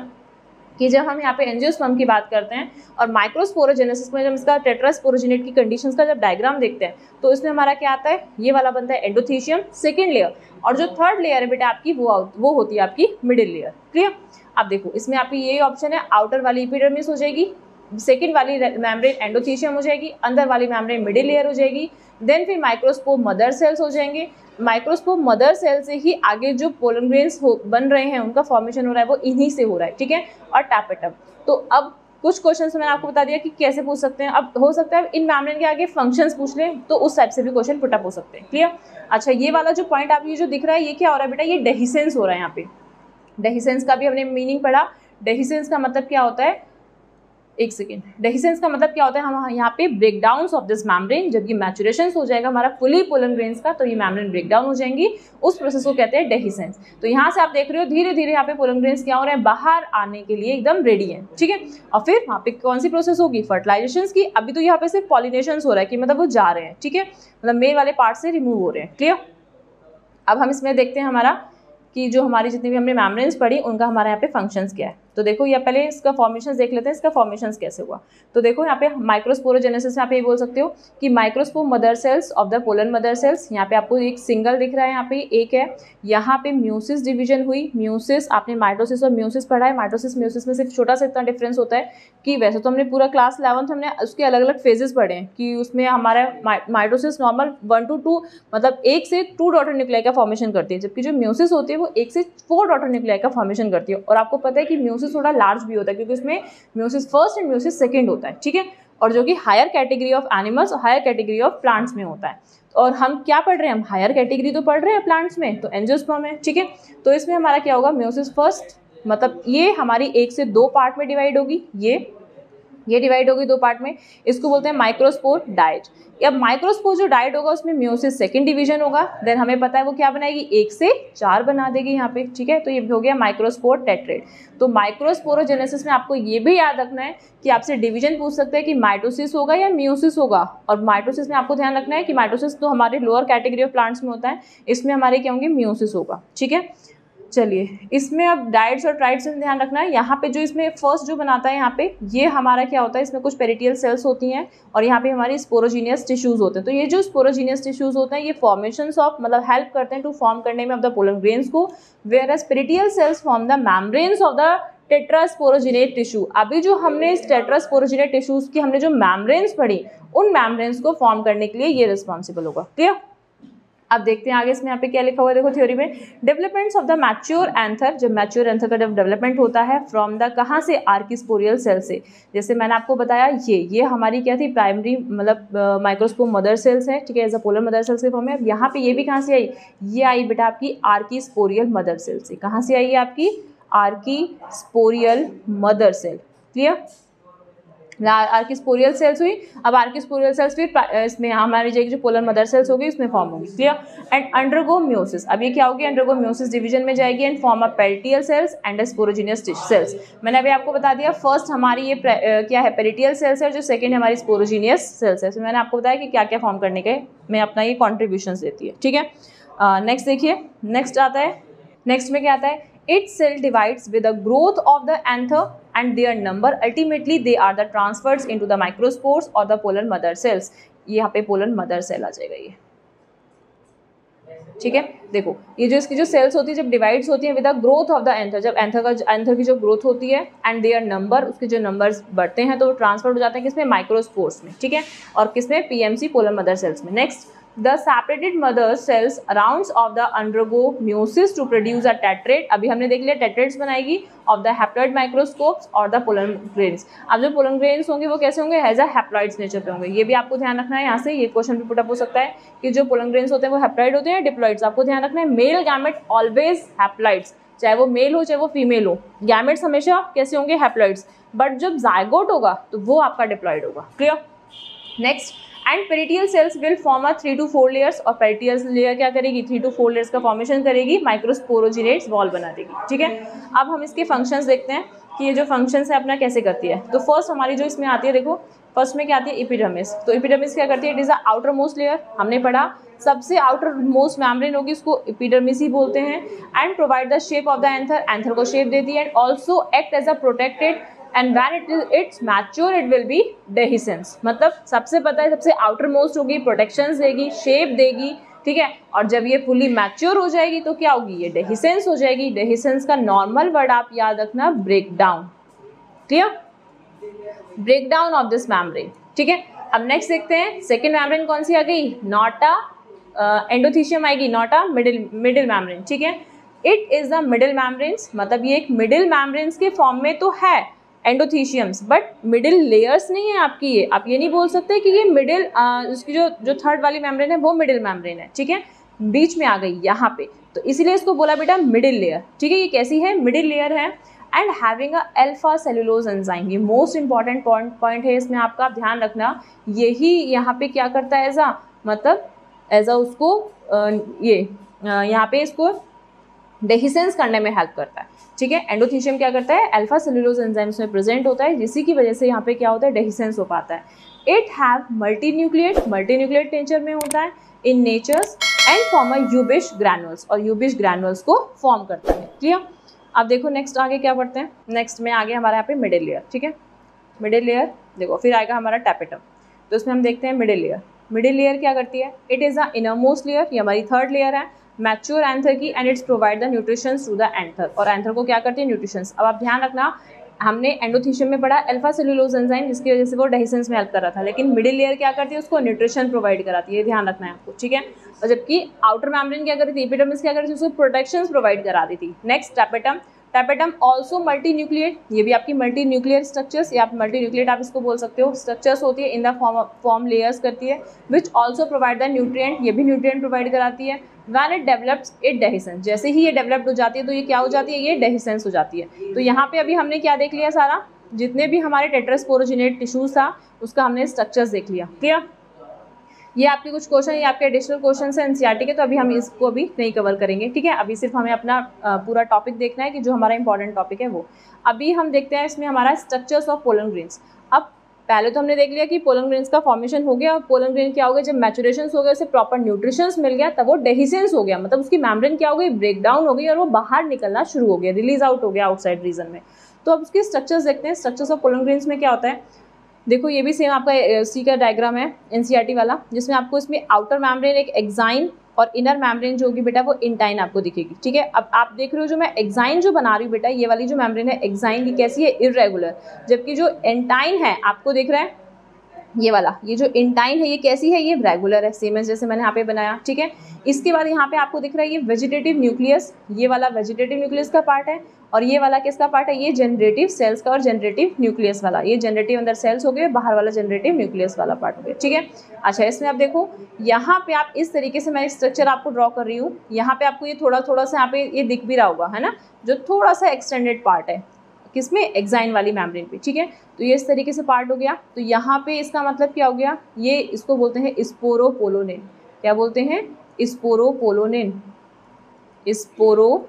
Speaker 1: कि जब हम यहाँ पे एनजियोस्पर्म की बात करते हैं और माइक्रोस्पोरोजेनेसिस में जब इसका टेट्रास्पोरोजेनेट की कंडीशंस का जब डायग्राम देखते हैं तो इसमें हमारा क्या आता है? ये वाला बनता है एंडोथीशियम सेकेंड लेयर और जो थर्ड लेयर है बेटा आपकी, वो वो होती है आपकी मिडिल लेयर क्लियर अब देखो, इसमें आपकी ये ऑप्शन है आउटर वाली इपिडर्मिस हो जाएगी सेकेंड वाली मेम्ब्रेन एंडोथीशियम हो जाएगी, अंदर वाली मेम्ब्रेन मिडिल लेयर हो जाएगी देन फिर माइक्रोस्कोप मदर सेल्स हो जाएँगे। माइक्रोस्कोप मदर सेल से ही आगे जो पोलन ग्रेन्स बन रहे हैं, उनका फॉर्मेशन हो रहा है, वो इन्हीं से हो रहा है, ठीक है? और टैपेटम तो अब कुछ क्वेश्चन मैंने आपको बता दिया कि कैसे पूछ सकते हैं। अब हो सकता है, इन मैमरेन के आगे फ़ंक्शंस पूछ लें तो उस टाइप से भी क्वेश्चन पुटअप हो सकते हैं क्लियर अच्छा ये वाला जो पॉइंट आप ये जो दिख रहा है, ये क्या हो रहा है बेटा? ये डेहिसेंस हो रहा है यहाँ पे। डेहिसेंस का भी हमने मीनिंग पढ़ा। डेहिसेंस का मतलब क्या होता है? एक सेकेंड डेहिसेंस का मतलब क्या होता है? हम यहाँ पे break down of this membrane जब ये मैचुरेशन हो जाएगा हमारा फुली पोलन ग्रेन्स का तो ये मैमब्रेन ब्रेक डाउन हो जाएँगी। उस प्रोसेस को कहते हैं डेहिसेंस तो यहाँ से आप देख रहे हो धीरे धीरे यहाँ पे पोलन ग्रेन्स क्या हो रहे हैं? बाहर आने के लिए एकदम रेडी है ठीक है? और फिर वहाँ पे कौन सी प्रोसेस होगी? फर्टिलाइजेशन की। अभी तो यहाँ पे सिर्फ़ पॉलिनेशन हो रहा है कि मतलब वो जा रहे हैं। ठीक है? मतलब मेल वाले पार्ट से रिमूव हो रहे हैं। क्लियर अब हम इसमें देखते हैं हमारा कि जो हमारी जितनी भी हमने मेम्ब्रेन्स पढ़ी, उनका हमारे यहाँ पे फ़ंक्शंस क्या है। तो देखो, या पहले इसका फॉर्मेशन देख लेते हैं, इसका फॉर्मेशन कैसे हुआ? तो देखो, यहाँ पे माइक्रोस्पोरोजेनेसिस यहाँ पे ये बोल सकते हो कि microspore mother cells of the pollen mother cells यहाँ पे आपको एक सिंगल दिख रहा है, यहाँ पे एक है। यहाँ पे म्यूसिस डिवीज़न हुई। म्यूसिस आपने माइटोसिस और म्यूसिस पढ़ा है। माइटोसिस म्यूसिस में सिर्फ़ छोटा सा इतना डिफरेंस होता है कि वैसे तो हमने पूरा क्लास इलेवंथ हमने उसके अलग अलग फेजेस पढ़े हैं कि उसमें हमारा mitosis normal one two two मतलब एक से टू डॉटर न्यूक्लियाई का फॉर्मेशन करती है, जबकि जो म्यूसिस होती है वो एक से फोर डॉटर न्यूक्लियाई का फॉर्मेशन करती है। और आपको पता है कि म्यूसिस थोड़ा लार्ज भी होता है, क्योंकि उसमें meiosis first and meiosis second होता है, ठीक है? और जो कि हायर कैटेगरी ऑफ़ एनिमल्स और हायर कैटेगरी ऑफ़ प्लांट्स में होता है। और हम क्या पढ़ रहे हैं? हम हायर कैटेगरी तो पढ़ रहे हैं प्लांट्स में तो एंजियोस्पर्म है, ठीक है? तो इसमें हमारा क्या होगा? म्यूसिस फ़र्स्ट मतलब ये हमारी एक से दो पार्ट में डिवाइड होगी, ये ये डिवाइड होगी दो पार्ट में। इसको बोलते हैं माइक्रोस्पोर डाइट अब माइक्रोस्पोर जो डाइट होगा, उसमें म्यूसिस सेकंड डिवीज़न होगा। देन हमें पता है वो क्या बनाएगी? एक से चार बना देगी यहाँ पे, ठीक है? तो ये हो गया माइक्रोस्पोर टेट्रेड तो माइक्रोस्पोरोजेनेसिस में आपको ये भी याद रखना है कि आपसे डिवीज़न पूछ सकते हैं कि माइटोसिस होगा या म्यूसिस होगा। और माइटोसिस में आपको ध्यान रखना है कि माइटोसिस तो हमारे लोअर कैटेगरी ऑफ़ प्लांट्स में होता है। इसमें हमारे क्या होंगे? म्यूसिस होगा, ठीक है? चलिए, इसमें अब डाइट्स और ट्राइट्स में ध्यान रखना है। यहाँ पे जो इसमें फ़र्स्ट जो बनाता है यहाँ पे, ये हमारा क्या होता है? इसमें कुछ पेरिटियल सेल्स होती हैं और यहाँ पे हमारी स्पोरोजीनियस टिश्यूज होते हैं। तो ये जो स्पोरोजीनियस टिश्यूज होते हैं, ये फॉर्मेशन ऑफ़ मतलब हेल्प करते हैं टू फॉर्म करने में ऑफ़ द पोलन ग्रेन्स को। Whereas parietal cells form the membranes of the tetrasporangiate tissue अभी जो हमने इस टेट्रास्पोरोजिनेट टिश्यूज की हमने जो मैमब्रेन्स पढ़ी, उन मैमब्रेन्स को फॉर्म करने के लिए ये रिस्पॉन्सिबल होगा। क्लियर अब देखते हैं आगे इसमें यहाँ पे क्या लिखा हुआ है? देखो थ्योरी में developments of the mature anther जब मैच्योर एंथर का जब डेवलपमेंट होता है फ्रॉम द कहाँ से? आर्किस्पोरियल सेल से। जैसे मैंने आपको बताया, ये ये हमारी क्या थी? प्राइमरी मतलब माइक्रोस्कोप मदर सेल्स है, ठीक है? As a polar mother cells के फॉर्म में। यहाँ पे ये भी कहाँ से आई? ये आई बेटा आपकी आर्किस्पोरियल मदर सेल से। कहाँ से आई है आपकी? Archesporial mother cell clear archesporial cells हुई। अब आर्किस्पोरियल सेल्स फिर इसमें हमारी जो जो पोलर मदर सेल्स होगी, उसमें फॉर्म होगी। क्लियर एंड अंडरगो म्योसिस अब ये क्या होगी? अंडरगो म्योसिस डिवीज़न में जाएगी and form of parietal cells and sporogenous cells मैंने अभी आपको बता दिया फ़र्स्ट हमारी ये क्या है? पेरिटियल सेल्स है, जो सेकेंड हमारी स्पोरोजिनियस सेल्स है। तो मैंने आपको बताया कि क्या क्या फॉर्म करने के, में अपना ये कॉन्ट्रीब्यूशन देती है। ठीक है? नेक्स्ट देखिए। नेक्स्ट आता है। नेक्स्ट में क्या आता है? It cell divides with the growth of the anther and their number. Ultimately, they are the transfers into the microspores or the polar mother cells. ये यहाँ पे पोलर मदर सेल आ जाएगा ये। ठीक है? देखो, ये जो इसकी जो सेल्स होती है, जब डिवाइड्स होती है with the growth of the anther जब एंथर का एंथर की जो ग्रोथ होती है एंड देयर नंबर उसके जो नंबर्स बढ़ते हैं तो ट्रांसफ़र हो जाते हैं किसमें? माइक्रोस्पोर्स में। ठीक है? और किसमें? पीएमसी पोलर मदर सेल्स में। Next the separated mother cells rounds of the undergo meiosis to produce a tetrad अभी हमने देख लिया tetrads बनाएगी of the haploid microscopes और the pollen grains. अब जो pollen grains होंगे, वो कैसे होंगे? एज अ नेचर पे होंगे. ये भी आपको ध्यान रखना है यहाँ से, ये क्वेश्चन भी पुटअप हो सकता है कि जो pollen grains होते हैं, वो हैप्लॉइड होते हैं डिप्लॉइड्स आपको ध्यान रखना है मेल गैमेट ऑलवेज हैप्लॉइड्स चाहे वो मेल हो, चाहे वो फीमेल हो. गैमेट्स हमेशा कैसे होंगे? हैप्लॉइड्स बट जब जायगोट होगा तो वो आपका डिप्लॉइड होगा. Clear next and parietal cells will form a three to four layers और पेरिटियल लेयर क्या करेगी? थ्री टू फोर लेयर्स का फॉर्मेशन करेगी माइक्रोस्पोरोजिनेट्स वॉल बना देगी, ठीक है? अब हम इसके फ़ंक्शंस देखते हैं कि ये जो फ़ंक्शंस है अपना कैसे करती है। तो फ़र्स्ट हमारी जो इसमें आती है, देखो फ़र्स्ट में क्या आती है? इपिडमिस तो इपिडमिस क्या करती है? It is the outermost layer हमने पढ़ा। सबसे आउटर मोस्ट मैमब्रेन होगी उसको इपिडर्मिस ही बोलते हैं। And provide the shape of the anther anther को शेप देती है। And also act as a protected and when it is it's mature it will be dehiscence मतलब सबसे पता है, सबसे आउटर मोस्ट होगी प्रोटेक्शन देगी शेप देगी, ठीक है? और जब ये फुली मैच्योर हो जाएगी तो क्या होगी? ये डेहिसेंस हो जाएगी। डेहिसेंस का नॉर्मल वर्ड आप याद रखना break down clear break down of this membrane ठीक है? अब नेक्स्ट देखते हैं। सेकेंड मैमब्रेन कौन सी आ गई? नॉटा एंडोथीशियम आएगी। नॉटा मिडिल मिडिल मैमब्रेन ठीक है? It is the middle membranes मतलब ये एक मिडिल मैमब्रेन्स के फॉर्म में तो है एंडोथीशियम्स बट मिडिल लेयर्स नहीं है आपकी ये। आप ये नहीं बोल सकते कि ये मिडिल उसकी जो जो थर्ड वाली मेम्ब्रेन है वो मिडिल मेम्ब्रेन है ठीक है? बीच में आ गई यहाँ पे। तो इसीलिए इसको बोला बेटा मिडिल लेयर ठीक है? ये कैसी है? मिडिल लेयर है। And having a alpha cellulose enzyme ये मोस्ट इंपॉर्टेंट पॉइंट पॉइंट है इसमें आपका ध्यान रखना। यही यहाँ पे क्या करता है एजा मतलब एजा उसको आ, ये यहाँ पे इसको डेहिसेंस करने में हेल्प करता है। ठीक है? एंडोथीशियम क्या करता है? अल्फ़ा सेलुलोज एंजाइम्स में प्रेजेंट होता है जिसी की वजह से यहाँ पे क्या होता है? डेहिसेंस हो पाता है। It have multinucleate multinucleate nature में होता है in natures and form a ubisch granules और यूबिश ग्रैनुअल्स को फॉर्म करता है। क्लियर अब देखो नेक्स्ट आगे क्या पढ़ते हैं? नेक्स्ट में आगे हमारे यहाँ पे मिडिल लेयर ठीक है? मिडिल लेयर देखो, फिर आएगा हमारा टैपेटम तो इसमें हम देखते हैं मिडिल लेयर मिडिल लेयर क्या करती है? It is the innermost layer ये हमारी थर्ड लेयर है। मैच्योर एंथर की and it's provide the nutrition to the anther और एंथर को क्या करती है? न्यूट्रिशंस अब आप ध्यान रखना, हमने एंडोथीशियम में पढ़ा अल्फ़ा सेलुलोज एंजाइम जिसकी वजह से वो डेहिसेंस में हेल्प कर रहा था। लेकिन मिडिल लेयर क्या करती है? उसको न्यूट्रिशन प्रोवाइड कराती है। ध्यान रखना है आपको, ठीक है? और जबकि आउटर मैमरिन क्या करती थी? एपिडमिस क्या करती थी? उसको प्रोटेक्शन प्रोवाइड करा दी थी। Next tapetum tapetum also multinucleate ये भी आपकी मल्टी न्यूक्लियर स्ट्रक्चर्स या आप मल्टी न्यूक्लिएट आप इसको बोल सकते हो स्ट्रक्चर्स होती है in the form form layers करती है which also provide the nutrient ये भी न्यूट्रिएंट प्रोवाइड कराती है when it develops it dehiscence जैसे ही ये डेवलप्ड हो जाती है तो ये क्या हो जाती है, ये डेहिसेंस हो जाती है। तो यहाँ पे अभी हमने क्या देख लिया सारा? जितने भी हमारे टेट्रस्पोरोजिनेट टिश्यूज था, उसका हमने स्ट्रक्चर्स देख लिया। क्लियर ये आपके कुछ क्वेश्चन ये आपके एडिशनल क्वेश्चन है एनसीईआरटी के तो अभी हम इसको अभी नहीं कवर करेंगे, ठीक है? अभी सिर्फ़ हमें अपना पूरा टॉपिक देखना है कि जो हमारा इंपॉर्टेंट टॉपिक है वो। अभी हम देखते हैं इसमें हमारा स्ट्रक्चर्स ऑफ़ पोलन ग्रेन्स अब पहले तो हमने देख लिया कि पोलन ग्रेन्स का फॉर्मेशन हो गया और पोलन ग्रेन क्या हो गया? जब मैचुरेशन हो गया उसे प्रॉपर न्यूट्रिशन मिल गया, तब वो डेहिसेंस हो गया। मतलब उसकी मेम्ब्रेन क्या हो गई? ब्रेक डाउन हो गई और वो बाहर निकलना शुरू हो गया रिलीज़ आउट हो गया आउटसाइड रीजन में। तो अब उसके स्ट्रक्चर्स देखते हैं। स्ट्रक्चर्स ऑफ़ पोलन ग्रेन्स में क्या होता है? देखो, ये भी सेम आपका सी का डायग्राम है एनसीईआरटी वाला, जिसमें आपको इसमें आउटर मैम्ब्रेन एक एग्जाइन और इनर मैम्ब्रेन जो होगी बेटा, वो इंटाइन आपको दिखेगी, ठीक है? अब आप देख रहे हो जो मैं एग्जाइन जो बना रही हूँ बेटा, ये वाली जो मैम्ब्रेन है एग्जाइन की कैसी है? इरेगुलर जबकि जो एंटाइन है, आपको देख रहा है, ये वाला, ये जो इंटाइन है, ये कैसी है? ये रेगुलर है सेम एज जैसे मैंने यहाँ पे बनाया, ठीक है? इसके बाद यहाँ पे आपको दिख रहा है ये वेजिटेटिव न्यूक्लियस ये वाला वेजिटेटिव न्यूक्लियस का पार्ट है और ये वाला किसका पार्ट है? ये जनरेटिव सेल्स का और जनरेटिव न्यूक्लियस वाला। ये जनरेटिव अंदर सेल्स हो गए, बाहर वाला जनरेटिव न्यूक्लियस वाला पार्ट हो गया ठीक है? अच्छा इसमें आप देखो, यहाँ पे आप इस तरीके से मैं स्ट्रक्चर आपको ड्रॉ कर रही हूँ। यहाँ पे आपको ये थोड़ा थोड़ा सा यहाँ पे ये दिख भी रहा होगा, है ना? जो थोड़ा सा एक्सटेंडेड पार्ट है। किसमें? एग्जाइन वाली मेम्ब्रेन पे। ठीक है? तो ये इस तरीके से पार्ट हो गया। तो यहाँ पे इसका मतलब क्या हो गया? ये इसको बोलते हैं स्पोरोपोलोनिन क्या बोलते हैं? स्पोरोपोलोनिन स्पोरो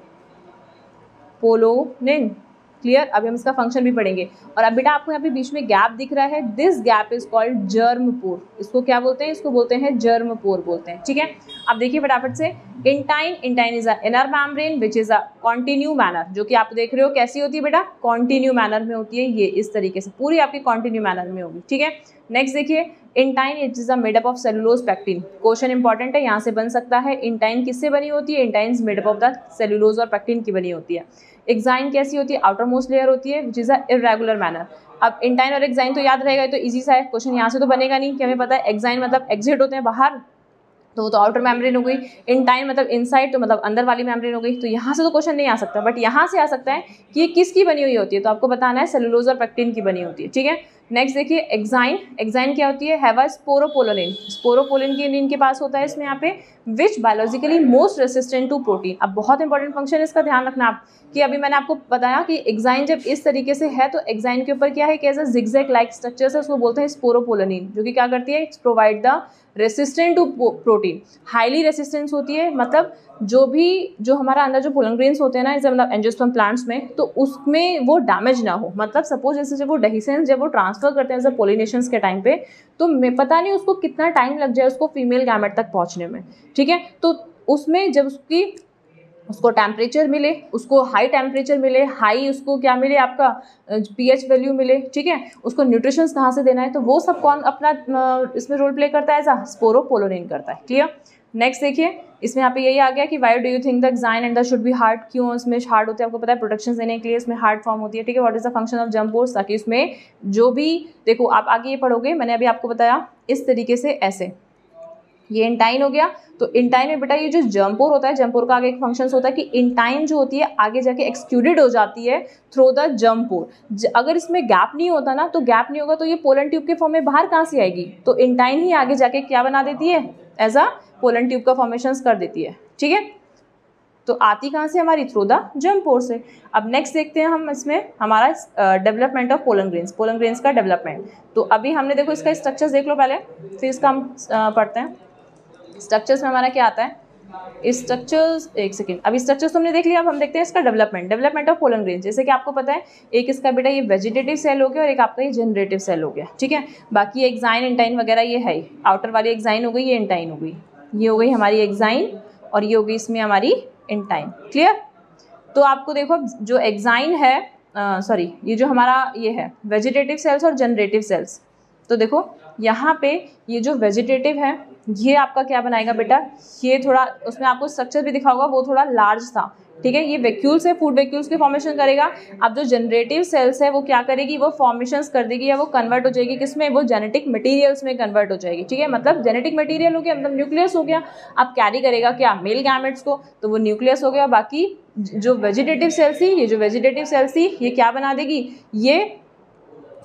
Speaker 1: पोलोनिन क्लियर अभी हम इसका फ़ंक्शन भी पढ़ेंगे। और अब बेटा आपको यहाँ पे बीच में गैप दिख रहा है। This gap is called germ pore इसको क्या बोलते हैं? इसको बोलते हैं जर्मपोर बोलते हैं। ठीक है? अब देखिए फटाफट से। Intine intine is inner membrane which is a continue manner जो कि आप देख रहे हो कैसी होती है बेटा? कॉन्टिन्यू मैनर में होती है। ये इस तरीके से पूरी आपकी कॉन्टिन्यू मैनर में होगी। ठीक है? नेक्स्ट देखिए। Intine it is a made up of cellulose pectin question important है। यहाँ से बन सकता है। इंटाइन किससे बनी होती है? Intine made up of the cellulose और पैक्टिन की बनी होती है। एग्जाइन कैसी होती है? आउटर मोस्ट लेयर होती है which is a irregular manner अब इंटाइन और एग्जाइन तो याद रहेगा तो ईजी सा है। क्वेश्चन यहाँ से तो बनेगा नहीं, कि हमें पता है एग्जाइन मतलब एग्जिट होते हैं बाहर तो वो तो आउटर मेम्ब्रेन हो गई। इन टाइम मतलब इनसाइड तो मतलब अंदर वाली मेम्ब्रेन हो गई। तो यहाँ से तो क्वेश्चन नहीं आ सकता बट यहाँ से आ सकता है कि ये किसकी बनी हुई होती है? तो आपको बताना है सेलुलोज और पेक्टिन की बनी होती है, ठीक है? नेक्स्ट देखिए एग्जाइन एक्साइन क्या होती है? हैवा स्पोरोपोलोनिन स्पोरोपोलिन की इनके पास होता है इसमें यहाँ पे which biologically most resistant to protein अब बहुत इंपॉर्टेंट फ़ंक्शन है, इसका ध्यान रखना आप, कि अभी मैंने आपको बताया कि एक्साइन जब इस तरीके से है तो एग्जाइन के ऊपर क्या है कैसा जिग्जैक लाइक स्ट्रक्चर है, उसको बोलते हैं स्पोरोपोलोनिन जो कि क्या करती है? It's provide the resistant to protein highly resistance होती है मतलब जो भी, जो हमारा अंदर जो पोलन ग्रेन्स होते हैं ना जैसे मतलब एंजोस्टम प्लांट्स में तो उसमें वो डैमेज ना हो। मतलब सपोज़ जैसे जब वो डहीसेंस जब वो ट्रांसफ़र करते हैं जैसे पोलिनेशन के टाइम पे तो मैं, पता नहीं उसको कितना टाइम लग जाए उसको फीमेल गैमेट तक पहुँचने में, ठीक है? तो उसमें जब उसकी उसको टेम्परेचर मिले, उसको हाई टेम्परेचर मिले हाई उसको क्या मिले आपका पीएच वैल्यू मिले, ठीक है? उसको न्यूट्रिशंस कहाँ से देना है? तो वो सब कौन अपना इसमें रोल प्ले करता है? ऐसा स्पोरोपोलोनिन करता है क्लियर नेक्स्ट देखिए, इसमें यहाँ पे यही आ गया कि why do you think the design and the should be hard क्यों इसमें हार्ड होते हैं? आपको पता है प्रोटेक्शन देने के लिए इसमें हार्ड फॉर्म होती है, ठीक है? What is the function of jump pores ताकि इसमें जो भी, देखो, आप आगे ये पढ़ोगे, मैंने अभी आपको बताया, इस तरीके से ऐसे। ये इंटाइन हो गया। तो इंटाइन में बेटा ये जो जम्पोर होता है जम्पोर का आगे एक फ़ंक्शन होता है कि इंटाइन जो होती है, आगे जाके एक्सक्यूडेड हो जाती है थ्रू द जम्पोर अगर इसमें गैप नहीं होता ना तो गैप नहीं होगा तो ये पोलन ट्यूब के फॉर्म में बाहर कहाँ से आएगी? तो इंटाइन ही आगे जाके क्या बना देती है? एज अ पोलन ट्यूब का फॉर्मेशन कर देती है। ठीक है? तो आती कहाँ से हमारी? थ्रू द जम्पोर से। अब नेक्स्ट देखते हैं हम इसमें हमारा development of pollen grains pollen grains का डेवलपमेंट तो अभी हमने देखो इसका स्ट्रक्चर देख लो पहले, फिर इसका हम पढ़ते हैं। स्ट्रक्चर्स में हमारा क्या आता है? स्ट्रक्चर्स एक सेकेंड अभी स्ट्रक्चर्स हमने देख लिया, अब हम देखते हैं इसका development development of pollen grain जैसे कि आपको पता है, एक इसका बेटा ये वेजिटेटिव सेल हो गया और एक आपका ये जनरेटिव सेल हो गया, ठीक है? बाकी एक्साइन इंटाइन वगैरह ये है आउटर वाली एक्साइन हो गई, ये इंटाइन हो गई, ये हो गई हमारी एक्साइन और ये हो गई इसमें हमारी इंटाइन क्लियर तो आपको देखो, जो एक्साइन है सॉरी ये जो हमारा ये है वेजिटेटिव सेल्स और जनरेटिव सेल्स तो देखो, यहाँ पे ये जो वेजिटेटिव है ये आपका क्या बनाएगा बेटा? ये थोड़ा, उसमें आपको स्ट्रक्चर भी दिखा होगा, वो थोड़ा लार्ज था, ठीक है? ये वैक्यूल्स है फ़ूड वैक्यूल्स के फॉर्मेशन करेगा। अब जो जनरेटिव सेल्स है, वो क्या करेगी? वो फॉर्मेशन कर देगी या वो कन्वर्ट हो जाएगी किसमें? वो जेनेटिक मटेरियल्स में कन्वर्ट हो जाएगी, ठीक है? मतलब जेनेटिक मटेरियल हो गया मतलब न्यूक्लियस हो गया। अब कैरी करेगा क्या? मेल गैमेट्स को तो वो न्यूक्लियस हो गया। बाकी जो वेजिटेटिव सेल्स थी, ये जो वेजिटेटिव सेल्स थी, ये क्या बना देगी? ये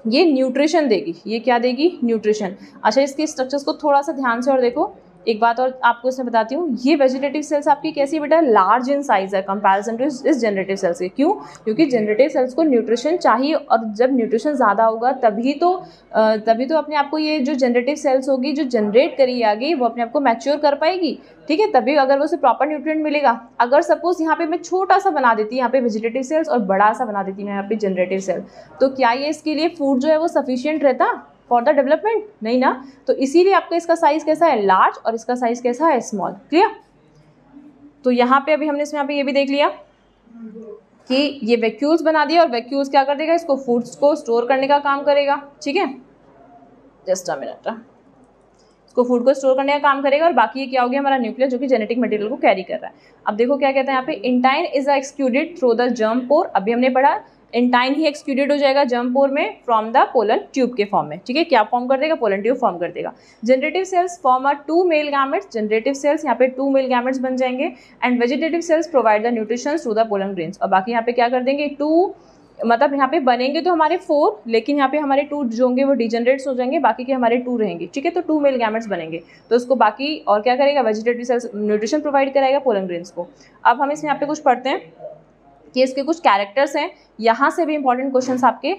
Speaker 1: ये न्यूट्रिशन देगी। ये क्या देगी? न्यूट्रिशन अच्छा इसके स्ट्रक्चर्स को थोड़ा सा ध्यान से और देखो। एक बात और आपको इसमें बताती हूँ, ये वेजिटेटिव सेल्स आपकी कैसी बेटा? लार्ज इन साइज़ है कंपैरिजन टू इस जनरेटिव सेल्स के। क्यों? क्योंकि जनरेटिव सेल्स को न्यूट्रिशन चाहिए और जब न्यूट्रिशन ज़्यादा होगा, तभी तो तभी तो अपने आप को ये जो जनरेटिव सेल्स होगी, जो जनरेट करी आगे, वो अपने आप को मैच्योर कर पाएगी। ठीक है? तभी अगर उसे प्रॉपर न्यूट्रिएंट मिलेगा। अगर सपोज़ यहाँ पे मैं छोटा सा बना देती, यहाँ पे वेजिटेटिव सेल्स और बड़ा सा बना देती मैं यहाँ पे जनरेटिव सेल तो क्या ये इसके लिए फ़ूड जो है वो सफिशियंट रहता? फॉर द डेवलपमेंट नहीं ना? तो इसीलिए आपका इसका साइज़ कैसा है? लार्ज और इसका साइज़ कैसा है? स्मॉल क्लियर तो यहाँ पे अभी हमने इसमें यहाँ पे ये भी देख लिया कि ये वैक्यूल्स बना दिया और वैक्यूल्स क्या कर देगा? इसको फूड्स को स्टोर करने का काम करेगा। ठीक है? जस्ट अ मिनट इसको फ़ूड को स्टोर करने का काम करेगा और बाकी ये क्या हो गया? हमारा न्यूक्लियस जो कि जेनेटिक मटेरियल को कैरी कर रहा है। अब देखो क्या कहते हैं यहाँ पे intine is exuded through the germ pore अभी हमने पढ़ा इंटाइन ही एक्सक्यूडेड हो जाएगा जम्पोर में फ्रॉम द पोलन ट्यूब के फॉर्म में। ठीक है? क्या फॉर्म कर देगा? पोलन ट्यूब फॉर्म कर देगा। Generative cells form are two male gametes generative cells यहाँ पे टू मेल गैमेट्स बन जाएँगे। And vegetative cells provide the nutrition to the pollen grains और बाकी यहाँ पे क्या कर देंगे? टू मतलब यहाँ पे बनेंगे तो हमारे फोर लेकिन यहाँ पे हमारे टू जो होंगे वो डिजनरेट्स हो जाएँगे, बाकी के हमारे टू रहेंगे। ठीक है? तो टू मेल गैमेट्स बनेंगे। तो उसको बाकी और क्या करेगा? वेजिटेटिव सेल्स न्यूट्रिशन प्रोवाइड कराएगा पोलन ग्रेन्स को। अब हम इसमें यहाँ पे कुछ पढ़ते हैं। कि इसके कुछ कैरेक्टर्स हैं, यहाँ से भी इंपॉर्टेंट क्वेश्चन आपके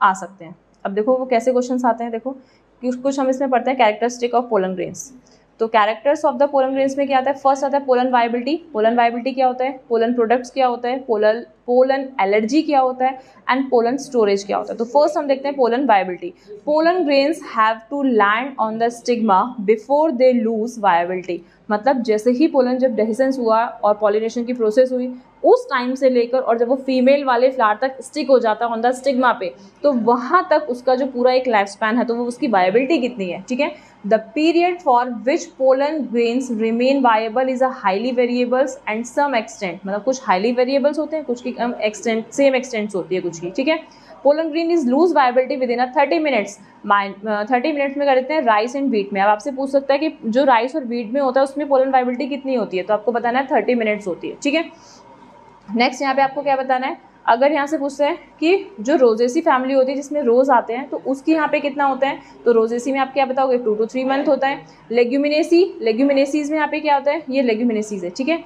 Speaker 1: आ सकते हैं। अब देखो वो कैसे क्वेश्चन आते हैं, देखो। कुछ हम इसमें पढ़ते हैं कैरेक्टरिस्टिक ऑफ़ पोलन ग्रेन्स तो characters of the pollen grains में क्या आता है? फ़र्स्ट आता है पोलन वाइबिलिटी पोलन वाइबिलिटी क्या होता है? पोलन प्रोडक्ट्स क्या होता है? पोलन पोलन एलर्जी क्या होता है एंड पोलन स्टोरेज क्या होता है। तो फ़र्स्ट हम देखते हैं pollen viability pollen grains have to land on the stigma before they lose viability मतलब जैसे ही पोलन जब डेहिसेंस हुआ और पॉलिनेशन की प्रोसेस हुई, उस टाइम से लेकर और जब वो फीमेल वाले फ्लावर तक स्टिक हो जाता है ऑन द स्टिग्मा पे तो वहाँ तक उसका जो पूरा एक लाइफ स्पैन है तो वो उसकी वायबिलिटी कितनी है, ठीक है? The period for which pollen grains remain viable is a highly variables and some extent मतलब कुछ हाईली वेरिएबल्स होते हैं, कुछ की कम एक्सटेंट सेम एक्सटेंट्स होती है कुछ की, ठीक है? Pollen grain is lose viability within a thirty minutes thirty minutes में कर देते हैं राइस एंड वीट में। अब आपसे पूछ सकता है कि जो राइस और वीट में होता है, उसमें पोलन वायबिलिटी कितनी होती है? तो आपको बताना है थर्टी मिनट्स होती है, ठीक है? नेक्स्ट यहाँ पे आपको क्या बताना है? अगर यहाँ से पूछते हैं कि जो रोजेसी फैमिली होती है, जिसमें रोज़ आते हैं तो उसकी यहाँ पे कितना होता है? तो रोजेसी में आप क्या बताओगे? टू टू थ्री मंथ होता है। लेग्यूमिनेसी लेग्यूमिनेसीज में यहाँ पे क्या होता है? ये लेग्यूमिनेसीज है, ठीक है?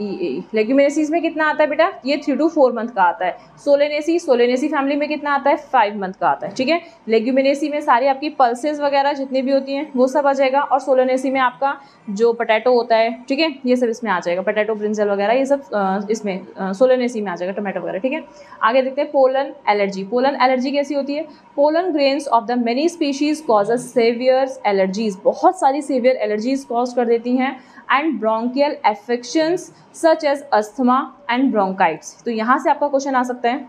Speaker 1: ई लेग्यूमिनेसीज में कितना आता है बेटा? ये थ्री टू फोर मंथ का आता है। सोलेनेसी सोलेनेसी फैमिली में कितना आता है? फाइव मंथ का आता है, ठीक है? लेग्यूमिनेसी में सारी आपकी पल्सेस वगैरह जितनी भी होती हैं, वो सब आ जाएगा और सोलेनेसी में आपका जो पटैटो होता है, ठीक है? ये सब इसमें आ जाएगा। पटैटो ब्रिंजल वगैरह, ये सब इसमें सोलेनेसी में आ जाएगा टोमेटो वगैरह, ठीक है? आगे देखते हैं पोलन एलर्जी पोलन एलर्जी कैसी होती है? Pollen grains of the many species causes severe allergies बहुत सारी सेवियर एलर्जीज कॉज कर देती हैं। And bronchial affections such as asthma and bronchitis तो यहाँ से आपका क्वेश्चन आ सकता है।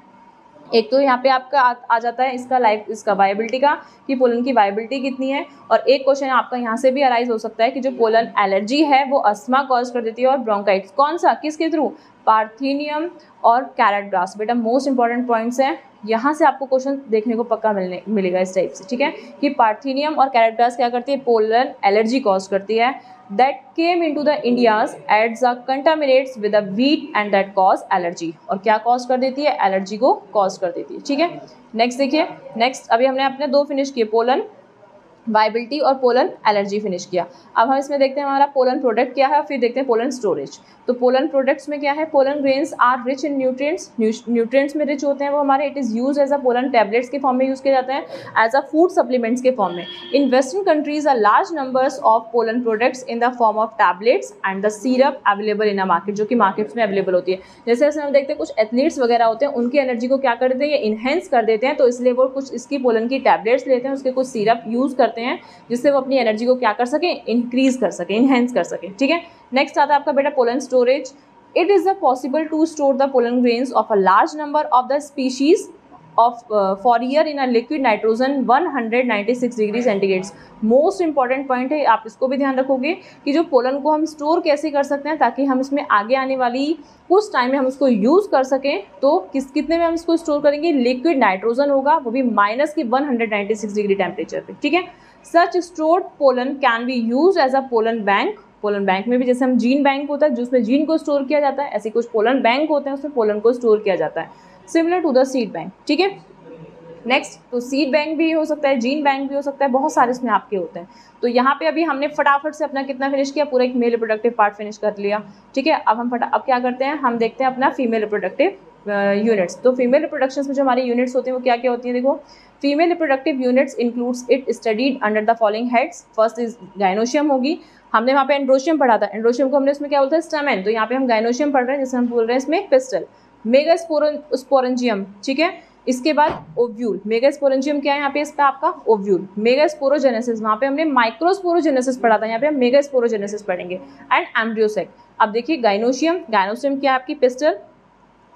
Speaker 1: एक तो यहाँ पे आपका आ, आ जाता है इसका लाइफ इसका वायबिलिटी का कि पोलन की वायबिलिटी कितनी है। और एक क्वेश्चन आपका यहाँ से भी अराइज हो सकता है कि जो पोलन एलर्जी है वो अस्थमा कॉज कर देती है और ब्रोंकाइट्स कौन सा? किसके थ्रू पार्थीनियम और कैरेट ग्रास बेटा मोस्ट इंपॉर्टेंट पॉइंट्स हैं। यहाँ से आपको क्वेश्चन देखने को पक्का मिलने, मिलेगा इस टाइप से, ठीक है? कि पार्थीनियम और कैरेट ग्रास क्या करती है? पोलन एलर्जी कॉज करती है। That came into the India's adds a contaminates with a wheat and that cause allergy और क्या कॉज कर देती है? एलर्जी को कॉज कर देती है, ठीक है? नेक्स्ट देखिए नेक्स्ट अभी हमने अपने दो फिनिश किए पोलन वाइबिलिटी और पोलन एलर्जी फिनिश किया। अब हम इसमें देखते हैं हमारा पोलन प्रोडक्ट क्या है फिर देखते हैं पोलन स्टोरेज तो पोलन प्रोडक्ट्स में क्या है? Pollen grains are rich in nutrients nutrients में रिच होते हैं वो हमारे। It is use as a pollen tablets के फॉर्म में यूज़ किए जाते हैं एज अ फ़ूड सप्लीमेंट्स के फॉर्म में। In western countries are large numbers of pollen products in the form of tablets and the syrup available in a market जो कि markets में अवेलेबल होती है। जैसे जैसे हम देखते हैं, कुछ एथलीट्स वगैरह होते हैं, उनकी एनर्जी को क्या कर देते हैं? इन्हेंस कर देते हैं तो इसलिए वो कुछ इसकी पोलन की टैबलेट्स लेते हैं, उसके कुछ सीरप यूज़ करते करते हैं जिससे वो अपनी एनर्जी को क्या कर सके? इंक्रीज कर सके इनहेंस कर सके, ठीक है? नेक्स्ट आता है आपका बेटा pollen storage it is the possible to store the pollen grains of a large number of the species of uh, for year in a liquid nitrogen 196 degree centigrade most important point है आप इसको भी ध्यान रखोगे कि जो pollen को हम स्टोर कैसे कर सकते हैं ताकि हम इसमें आगे आने वाली कुछ टाइम में हम उसको यूज़ कर सकें तो किस कितने में हम इसको स्टोर करेंगे? लिक्विड नाइट्रोजन होगा वो भी माइनस की 196 डिग्री टेम्परेचर पे ठीक है? Such stored pollen can be use as a pollen bank pollen bank में भी जैसे हम जीन बैंक होता है जिसमें जीन को स्टोर किया जाता है ऐसे कुछ पोलन बैंक होते हैं उसमें पोलन को स्टोर किया जाता है। Similar to the seed bank ठीक है? नेक्स्ट तो सीड बैंक भी हो सकता है जीन बैंक भी हो सकता है, बहुत सारे इसमें आपके होते हैं। तो यहाँ पे अभी हमने फटाफट से अपना कितना फिनिश किया? पूरा एक मेल रिप्रोडक्टिव पार्ट फिनिश कर लिया, ठीक है? अब हम फटा, अब क्या करते हैं? हम देखते हैं अपना फीमेल रिप्रोडक्टिव यूनिट्स तो फीमेल रिप्रोडक्शन में जो हमारी यूनिट्स होती हैं, वो क्या क्या होती हैं, देखो? Female reproductive units includes it studied under the following heads first is gynoecium होगी। हमने वहाँ पे एंड्रोशियम पढ़ा था। एंड्रोशियम को हमने इसमें क्या बोलता है? स्टेमेन तो यहाँ पे हम गाइनोशियम पढ़ रहे हैं जिसमें हम बोल रहे हैं इसमें पिस्टल मेगा स्पोरेंजियम, ठीक है? इसके बाद ओव्यूल। मेगा स्पोरेंजियम क्या है यहाँ पे? इसका आपका ओव्यूल। मेगा स्पोरोजेनेसिस वहाँ पे हमने माइक्रोस्पोरोजेनेसिस पढ़ा था। यहाँ पे हम मेगा स्पोरोजेनेसिस पढ़ेंगे। एंड एम्ब्रियोसेक अब देखिए, गाइनोशियम। गाइनोशियम क्या है आपकी? Pistil.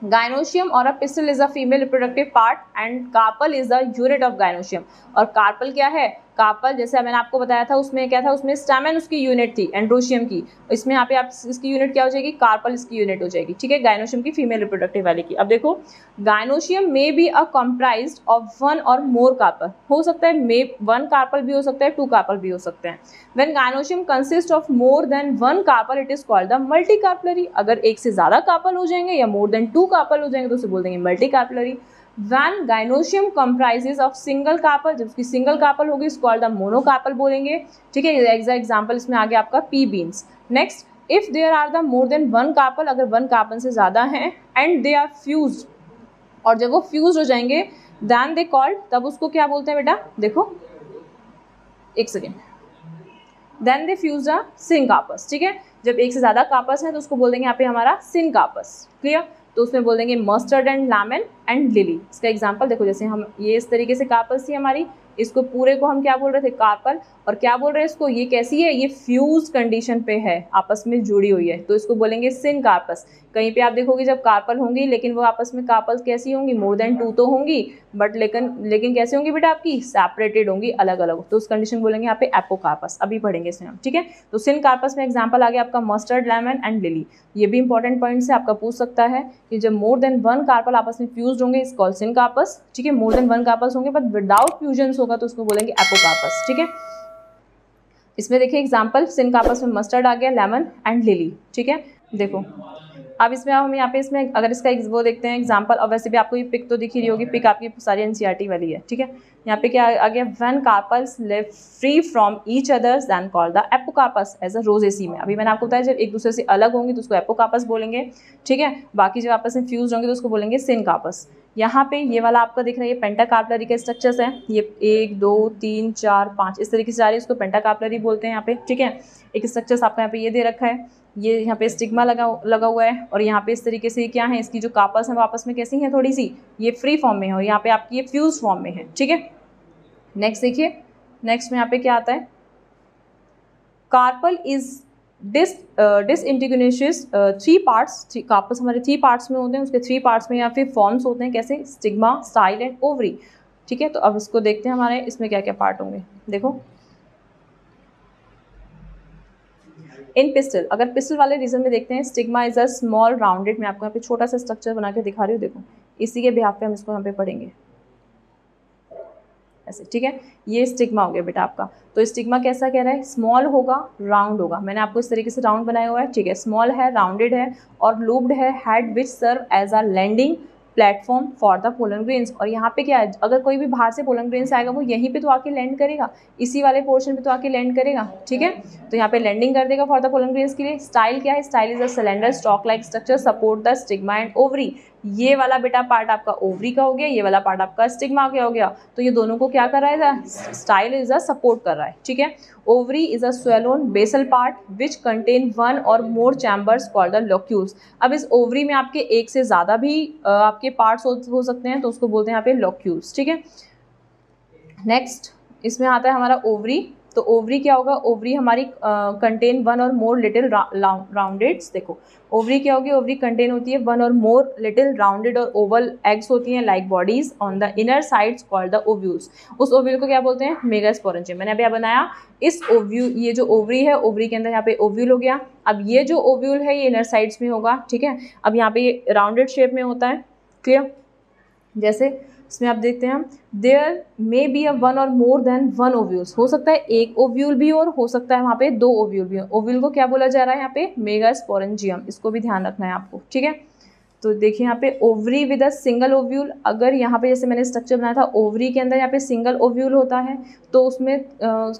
Speaker 1: Gynoecium or a pistil is a female reproductive part and carpel is the unit of gynoecium. और कार्पल क्या है? कार्पल जैसे मैंने आपको बताया था, उसमें क्या था, उसमें स्टैमेन उसकी यूनिट थी, एंड्रोशियम की। इसमें यहाँ पे आप, इसकी यूनिट क्या हो जाएगी? कार्पल इसकी यूनिट हो जाएगी, ठीक है? गायनोशियम की फीमेल रिप्रोडक्टिव वाले की। अब देखो, gynoecium may be a comprise of one or more carpel हो सकता है मे वन कार्पल भी हो सकता है टू कार्पल भी हो सकते हैं। When gynoecium consist of more than one carpel it is called the multi carpellary अगर एक से ज़्यादा कार्पल हो जाएँगे या मोर देन टू कार्पल हो जाएँगे तो उसे बोल देंगे multi carpellary when gynoecium comprises of single carpel जब उसकी सिंगल कार्पल होगी, इसको कॉल्ड द मोनोकार्पल बोलेंगे। ठीक है एग्जैक्ट एग्ज़ाम्पल इसमें आ गया आपका pea beans next if there are the more than one carpel अगर वन कार्पल से ज़्यादा हैं एंड दे आर फ्यूज और जब वो फ्यूज हो जाएँगे दैन दे कॉल्ड तब उसको क्या बोलते हैं बेटा? देखो, एक second then they fuse a syncarpous ठीक है? जब एक से ज़्यादा कापस है तो उसको बोल देंगे यहाँ पे हमारा सिंग कार्पस क्लियर तो उसमें बोल देंगे mustard and lemon and lily इसका एग्ज़ाम्पल देखो, जैसे हम ये इस तरीके से कापल थी हमारी, इसको पूरे को हम क्या बोल रहे थे? कार्पल और क्या बोल रहे हैं इसको? ये कैसी है? ये फ्यूज कंडीशन पे है। आपस में जुड़ी हुई है। तो इसको बोलेंगे सिन कार्पस कहीं पे आप देखोगे जब कार्पल होंगी, लेकिन वो आपस में कार्पल कैसी होंगी? मोर देन टू तो होंगी बट लेकिन लेकिन कैसे होंगी बेटा आपकी? सेपरेटेड होंगी अलग अलग तो उस कंडीशन बोलेंगे यहाँ पे एपो कार्पस अभी पढ़ेंगे इसमें हम, ठीक है? तो सिन कार्पस में एग्ज़ाम्पल आ गया आपका मस्टर्ड लेमन एंड लिली ये भी इंपॉर्टेंट पॉइंट से आपका पूछ सकता है कि जब मोर देन वन कार्पल आपस में फ्यूज होंगे इस कॉल सिन कार्पस ठीक है? मोर देन वन कार्पस होंगे बट विदाउट फ्यूजन होगा तो उसको बोलेंगे एपो कार्पस ठीक है? इसमें देखिए एग्ज़ाम्पल सिन का आपस में मस्टर्ड आ गया लेमन एंड लिली ठीक है? देखो, अब इसमें हम यहाँ पे इसमें अगर इसका वो देखते हैं एग्ज़ाम्पल और वैसे भी आपको ये पिक तो दिखी रही होगी पिक आपकी सारी एन वाली है, ठीक है? यहाँ पे क्या आ गया one carpels live free from each others then call the apocarpous as a Rosaceae में। अभी मैंने आपको बताया, जब एक दूसरे से अलग होंगे तो उसको एपोकार्पस बोलेंगे, ठीक है? बाकी जब आपस में फ्यूज होंगे तो उसको बोलेंगे सिन कार्पस यहाँ पे ये वाला आपका दिख रहा है, ये पेंटाकार्पलरी के स्ट्रक्चर्स हैं। ये एक, दो, तीन, चार, पाँच, इस तरीके से जा रही है, इसको पेंटा पेंटाकार्पलरी बोलते हैं यहाँ पे, ठीक है? एक स्ट्रक्चर्स आपका यहाँ पे ये दे रखा है। ये यहाँ पे स्टिग्मा लगा लगा हुआ है और यहाँ पे इस तरीके से क्या है, इसकी जो कापस है वो आपस में कैसी हैं थोड़ी सी? ये फ्री फॉर्म में है और यहाँ पे आपकी ये फ्यूज फॉर्म में है, ठीक है? नेक्स्ट देखिए नेक्स्ट में यहाँ पे क्या आता है? Carpel is this this three parts carpels हमारे थ्री पार्ट्स में होते हैं, उसके थ्री पार्ट्स में या फिर फॉर्म्स होते हैं, कैसे? स्टिग्मा स्टाइल एंड ओवरी ठीक है? तो अब इसको देखते हैं हमारे, इसमें क्या क्या पार्ट होंगे? देखो। इन पिस्टल अगर पिस्टल वाले रीजन में देखते हैं stigma is a small rounded मैं आपको यहाँ पे छोटा सा स्ट्रक्चर बना के दिखा रही हूँ, देखो। इसी के बिहाफ पे हम इसको यहाँ पे पढ़ेंगे। ऐसे, ठीक है? ये स्टिग्मा हो गया बेटा आपका। तो स्टिग्मा कैसा कह रहा है? स्मॉल होगा राउंड होगा। मैंने आपको इस तरीके से राउंड बनाया हुआ है, ठीक है? स्मॉल है राउंडेड है और लूब्ड है head which serve as a landing platform for the pollen grains और यहाँ पे क्या है? अगर कोई भी बाहर से पोलन ग्रेन्स आएगा, वो यहीं पे तो आके लैंड करेगा। इसी वाले पोर्शन पे तो आके लैंड करेगा, ठीक है? तो यहाँ पे लैंडिंग कर देगा फॉर द पोलन ग्रेन्स के लिए। स्टाइल क्या है? Style is a cylinder stalk like structure support the stigma and ovary ये वाला बेटा पार्ट आपका ओवरी का हो गया ये वाला पार्ट आपका स्टिग्मा का हो गया। तो ये दोनों को क्या कर रहा है? स्टाइल इज़ अ सपोर्ट कर रहा है ठीक है? Ovary is a swollen basal part which contain one or more chambers called the locules अब इस ओवरी में आपके एक से ज़्यादा भी आपके पार्ट्स हो, हो सकते हैं तो उसको बोलते हैं यहाँ पे लॉक्यूल्स ठीक है? नेक्स्ट इसमें आता है हमारा ओवरी तो ओवरी क्या होगा? ओवरी हमारी कंटेन वन और मोर लिटिल राउंडेड्स देखो। ओवरी क्या होगी? ओवरी कंटेन होती है one or more little rounded or oval eggs होती हैं like bodies on the inner sides called the ovules उस ओव्यूल को क्या बोलते हैं? मेगास्पोरेंजियम मैंने अभी बनाया। इस ओव्यू ये जो ओवरी है ओवरी के अंदर यहाँ पे ओव्यूल हो गया। अब ये जो ओव्यूल है, ये इनर साइड्स में होगा, ठीक है? अब यहाँ पे ये राउंडेड शेप में होता है क्लियर जैसे इसमें आप देखते हैं there may be a one or more than one ovules हो सकता है एक ओव्यूल भी और हो सकता है वहाँ पे दो ओव्यूल भी ओव्यूल को क्या बोला जा रहा है यहाँ पे? मेगा स्पोरेंजियम इसको भी ध्यान रखना है आपको ठीक है? तो देखिए यहाँ पे ovary with a single ovule अगर यहाँ पे जैसे मैंने स्ट्रक्चर बनाया था ओवरी के अंदर यहाँ पे सिंगल ओव्यूल होता है तो उसमें आ,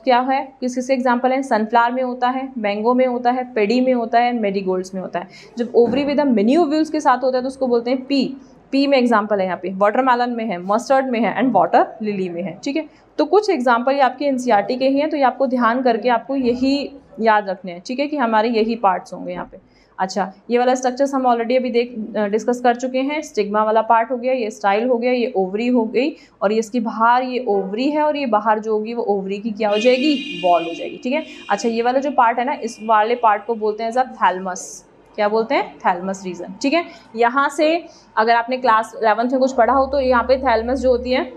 Speaker 1: क्या है? किस किस एग्ज़ाम्पल है? सनफ्लावर में होता है मैंगो में होता है पेडी में होता है मेरीगोल्ड्स में होता है. जब ovary with a many ovules के साथ होता है तो उसको बोलते हैं पी पी में एग्ज़ाम्पल है यहाँ पे। वाटरमेलन में है मस्टर्ड में है एंड वाटर लिली में है, ठीक है? तो कुछ एग्ज़ाम्पल ये आपके एन e के ही हैं तो ये आपको ध्यान करके आपको यही याद रखने हैं, ठीक है? कि हमारे यही पार्ट्स होंगे यहाँ पे। अच्छा ये वाला स्ट्रक्चर्स हम ऑलरेडी अभी देख डिस्कस कर चुके हैं। स्टिग्मा वाला पार्ट हो गया, ये स्टाइल हो गया, ये ओवरी हो गई और ये इसकी बाहर ये ओवरी है और ये बाहर जो होगी वो ओवरी की क्या हो जाएगी? वॉल हो जाएगी, ठीक है? अच्छा ये वाला जो पार्ट है ना, इस वाले पार्ट को बोलते हैं सर थैलमस क्या बोलते हैं? थैलमस रीजन ठीक है? यहाँ से अगर आपने क्लास इलेवंथ में कुछ पढ़ा हो तो यहाँ पे थैलमस जो होती है,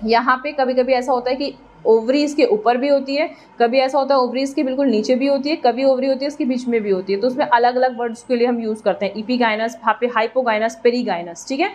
Speaker 1: यहाँ पे कभी कभी ऐसा होता है कि ओवरी इसके ऊपर भी होती है, कभी ऐसा होता है ओवरी इसके बिल्कुल नीचे भी होती है, कभी ओवरी होती है इसके बीच में भी होती है। तो उसमें अलग अलग वर्ड्स के लिए हम यूज़ करते हैं। ईपी गाइनस यहाँ पे हाइपोगाइनस पेरी ठीक है?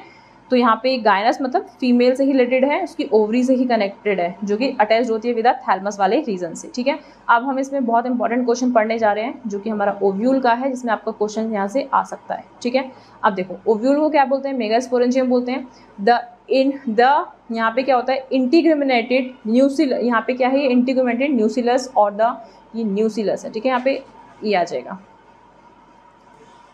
Speaker 1: तो यहाँ पे गायनस मतलब फीमेल से ही रिलेटेड है, उसकी ओवरी से ही कनेक्टेड है, जो कि अटैच होती है विद थैलमस वाले रीजन से, ठीक है? अब हम इसमें बहुत इंपॉर्टेंट क्वेश्चन पढ़ने जा रहे हैं, जो कि हमारा ओव्यूल का है, जिसमें आपका क्वेश्चन यहाँ से आ सकता है, ठीक है? अब देखो ओव्यूल को क्या बोलते हैं? मेगास्पोरेंजियम बोलते हैं। द इन द यहाँ पे क्या होता है? इंटीग्रमिनेटेड न्यूसिल यहाँ पे क्या है? ये इंटीग्रेमेटेड न्यूसिलस और द ये न्यूसिलस है, ठीक है? यहाँ पे ये आ जाएगा।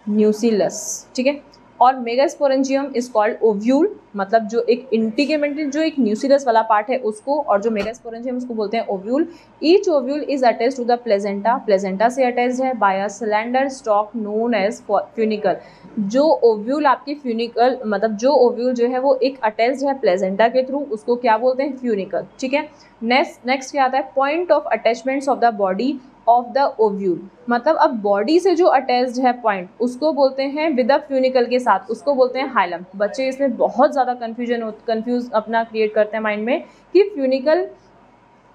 Speaker 1: न्यूसिलस ठीक है? और मेगास्पोरेंजियम इज़ कॉल्ड ओव्यूल मतलब जो एक इंटीग्रेमेंटेड जो एक न्यूसिलस वाला पार्ट है उसको, और जो मेगास्पोरेंजियम उसको बोलते हैं ovule each ovule is attach to the placenta placenta से अटैच है by a cylinder stalk known as funicle जो ओव्यूल आपकी फ्यूनिकल मतलब जो ओव्यूल जो है वो एक अटैच है प्लेजेंटा के थ्रू उसको क्या बोलते हैं? फ्यूनिकल ठीक है? नेक्स्ट नेक्स्ट क्या आता है? Point of attachments of the body of the ovule मतलब अब बॉडी से जो अटैच्ड है पॉइंट उसको बोलते हैं विद अ फ्यूनिकल के साथ, उसको बोलते हैं हाइलम बच्चे इसमें बहुत ज़्यादा कन्फ्यूज़न कन्फ्यूज़ अपना क्रिएट करते हैं माइंड में कि फ्यूनिकल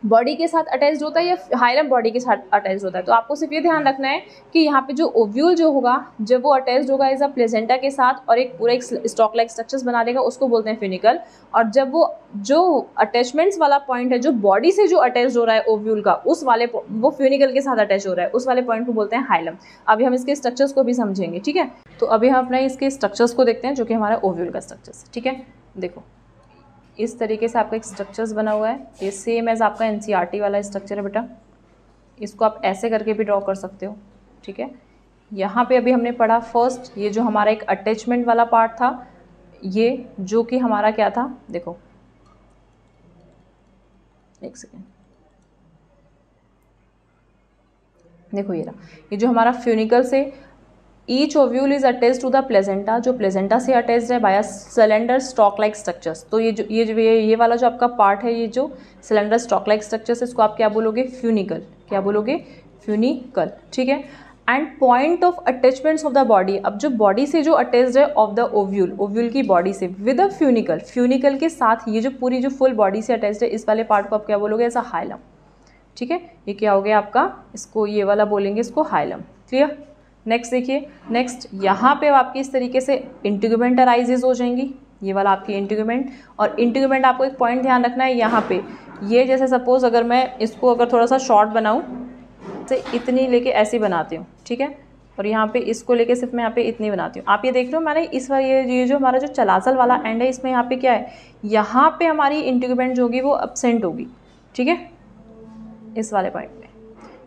Speaker 1: बॉडी के साथ अटैच होता है या हाइलम बॉडी के साथ अटैच होता है? तो आपको सिर्फ़ ये ध्यान रखना है कि यहाँ पे जो ओव्यूल जो होगा जब वो अटैच होगा एज अ प्लेजेंटा के साथ और एक पूरा एक स्टॉक लाइक स्ट्रक्चर्स बना देगा उसको बोलते हैं फिनिकल और जब वो जो अटैचमेंट्स वाला पॉइंट है जो बॉडी से जो अटैच हो रहा है ओव्यूल का उस वाले वो फ्यूनिकल के साथ अटैच हो रहा है उस वाले पॉइंट को बोलते हैं हाइलम अभी हम इसके स्ट्रक्चर्स को भी समझेंगे ठीक है? तो अभी हम अपने इसके स्ट्रक्चर्स को देखते हैं जो कि हमारा ओव्यूल का स्ट्रक्चर्स ठीक है? देखो। इस तरीके से आपका एक स्ट्रक्चर्स बना हुआ है। ये सेम एज आपका एन e वाला स्ट्रक्चर है बेटा। इसको आप ऐसे करके भी ड्रॉ कर सकते हो, ठीक है? यहाँ पे अभी हमने पढ़ा फ़र्स्ट ये जो हमारा एक अटैचमेंट वाला पार्ट था, ये जो कि हमारा क्या था? देखो। एक सेकेंड देखो ये रहा। ये जो हमारा फ्यूनिकल से each ovule is attach to the placenta जो प्लेजेंटा से अटैच है by cylinder stalk like structures तो ये जो ये जो ये, वाला जो आपका पार्ट है ये जो सिलेंडर स्टॉक लाइक स्ट्रक्चर्स इसको आप क्या बोलोगे? फ्यूनिकल क्या बोलोगे? फ्यूनिकल ठीक है? And point of attachments of the body अब जो बॉडी से जो अटैच्ड है ऑफ़ द ओव्यूल ओव्यूल की बॉडी से विद अ फ्यूनिकल फ्यूनिकल के साथ ये जो पूरी जो फुल बॉडी से अटैच्ड है इस वाले पार्ट को आप क्या बोलोगे? अ हाइलम ठीक है? ये क्या हो गया आपका? इसको ये वाला बोलेंगे इसको हाइलम क्लियर नेक्स्ट देखिए नेक्स्ट यहाँ पे आपकी इस तरीके से इंटीग्यूमेंट अराइजेज हो जाएँगी। ये वाला आपकी इंटीग्यूमेंट और इंटीग्यूमेंट आपको एक पॉइंट ध्यान रखना है यहाँ पे। ये जैसे सपोज़ अगर मैं इसको अगर थोड़ा सा शॉर्ट बनाऊँ तो इतनी लेके ऐसी बनाती हूँ, ठीक है? और यहाँ पे इसको लेके सिर्फ़ मैं यहाँ पे इतनी बनाती हूँ। आप ये देख रहे हो मैंने इस बार ये ये जो हमारा जो चलाचल वाला एंड है, इसमें यहाँ पे क्या है? यहाँ पे हमारी इंटीग्यूमेंट जो होगी वो अपसेंट होगी, ठीक है? इस वाले पॉइंट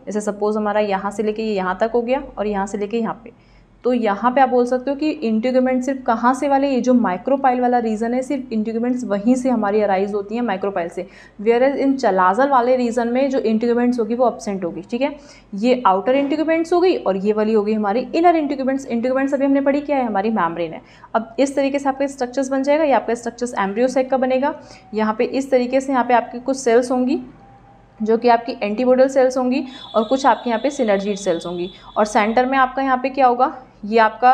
Speaker 1: जैसे सपोज़ हमारा यहाँ से लेके ये यहाँ तक हो गया और यहाँ से लेके यहाँ पे। तो यहाँ पे आप बोल सकते हो कि इंटीग्यूमेंट सिर्फ़ कहाँ से वाले, ये जो माइक्रोपाइल वाला रीज़न है, सिर्फ़ इंटीग्यूमेंट्स वहीं से हमारी अराइज होती हैं माइक्रोपाइल से। वेयर एज इन चलाजल वाले रीज़न में जो इंटीग्यूमेंट्स होगी वो अपसेंट होगी, ठीक है? ये आउटर इंटीग्यूमेंट्स हो गई और ये वाली होगी हमारी इनर इंटीग्यूमेंट्स इंटीग्यूमेंट्स अभी हमने पढ़ी क्या है? हमारी मैमरीन है। अब इस तरीके से आपका स्ट्रक्चर्स बन जाएगा, या आपका स्ट्रक्चर्स एम्ब्रियोसेक का बनेगा। यहाँ पे इस तरीके से यहाँ पे आपकी कुछ सेल्स होंगी। जो कि आपकी एंटीबोडल सेल्स होंगी और कुछ आपके यहाँ पे सिनर्जीड सेल्स होंगी। और सेंटर में आपका यहाँ पे क्या होगा? ये आपका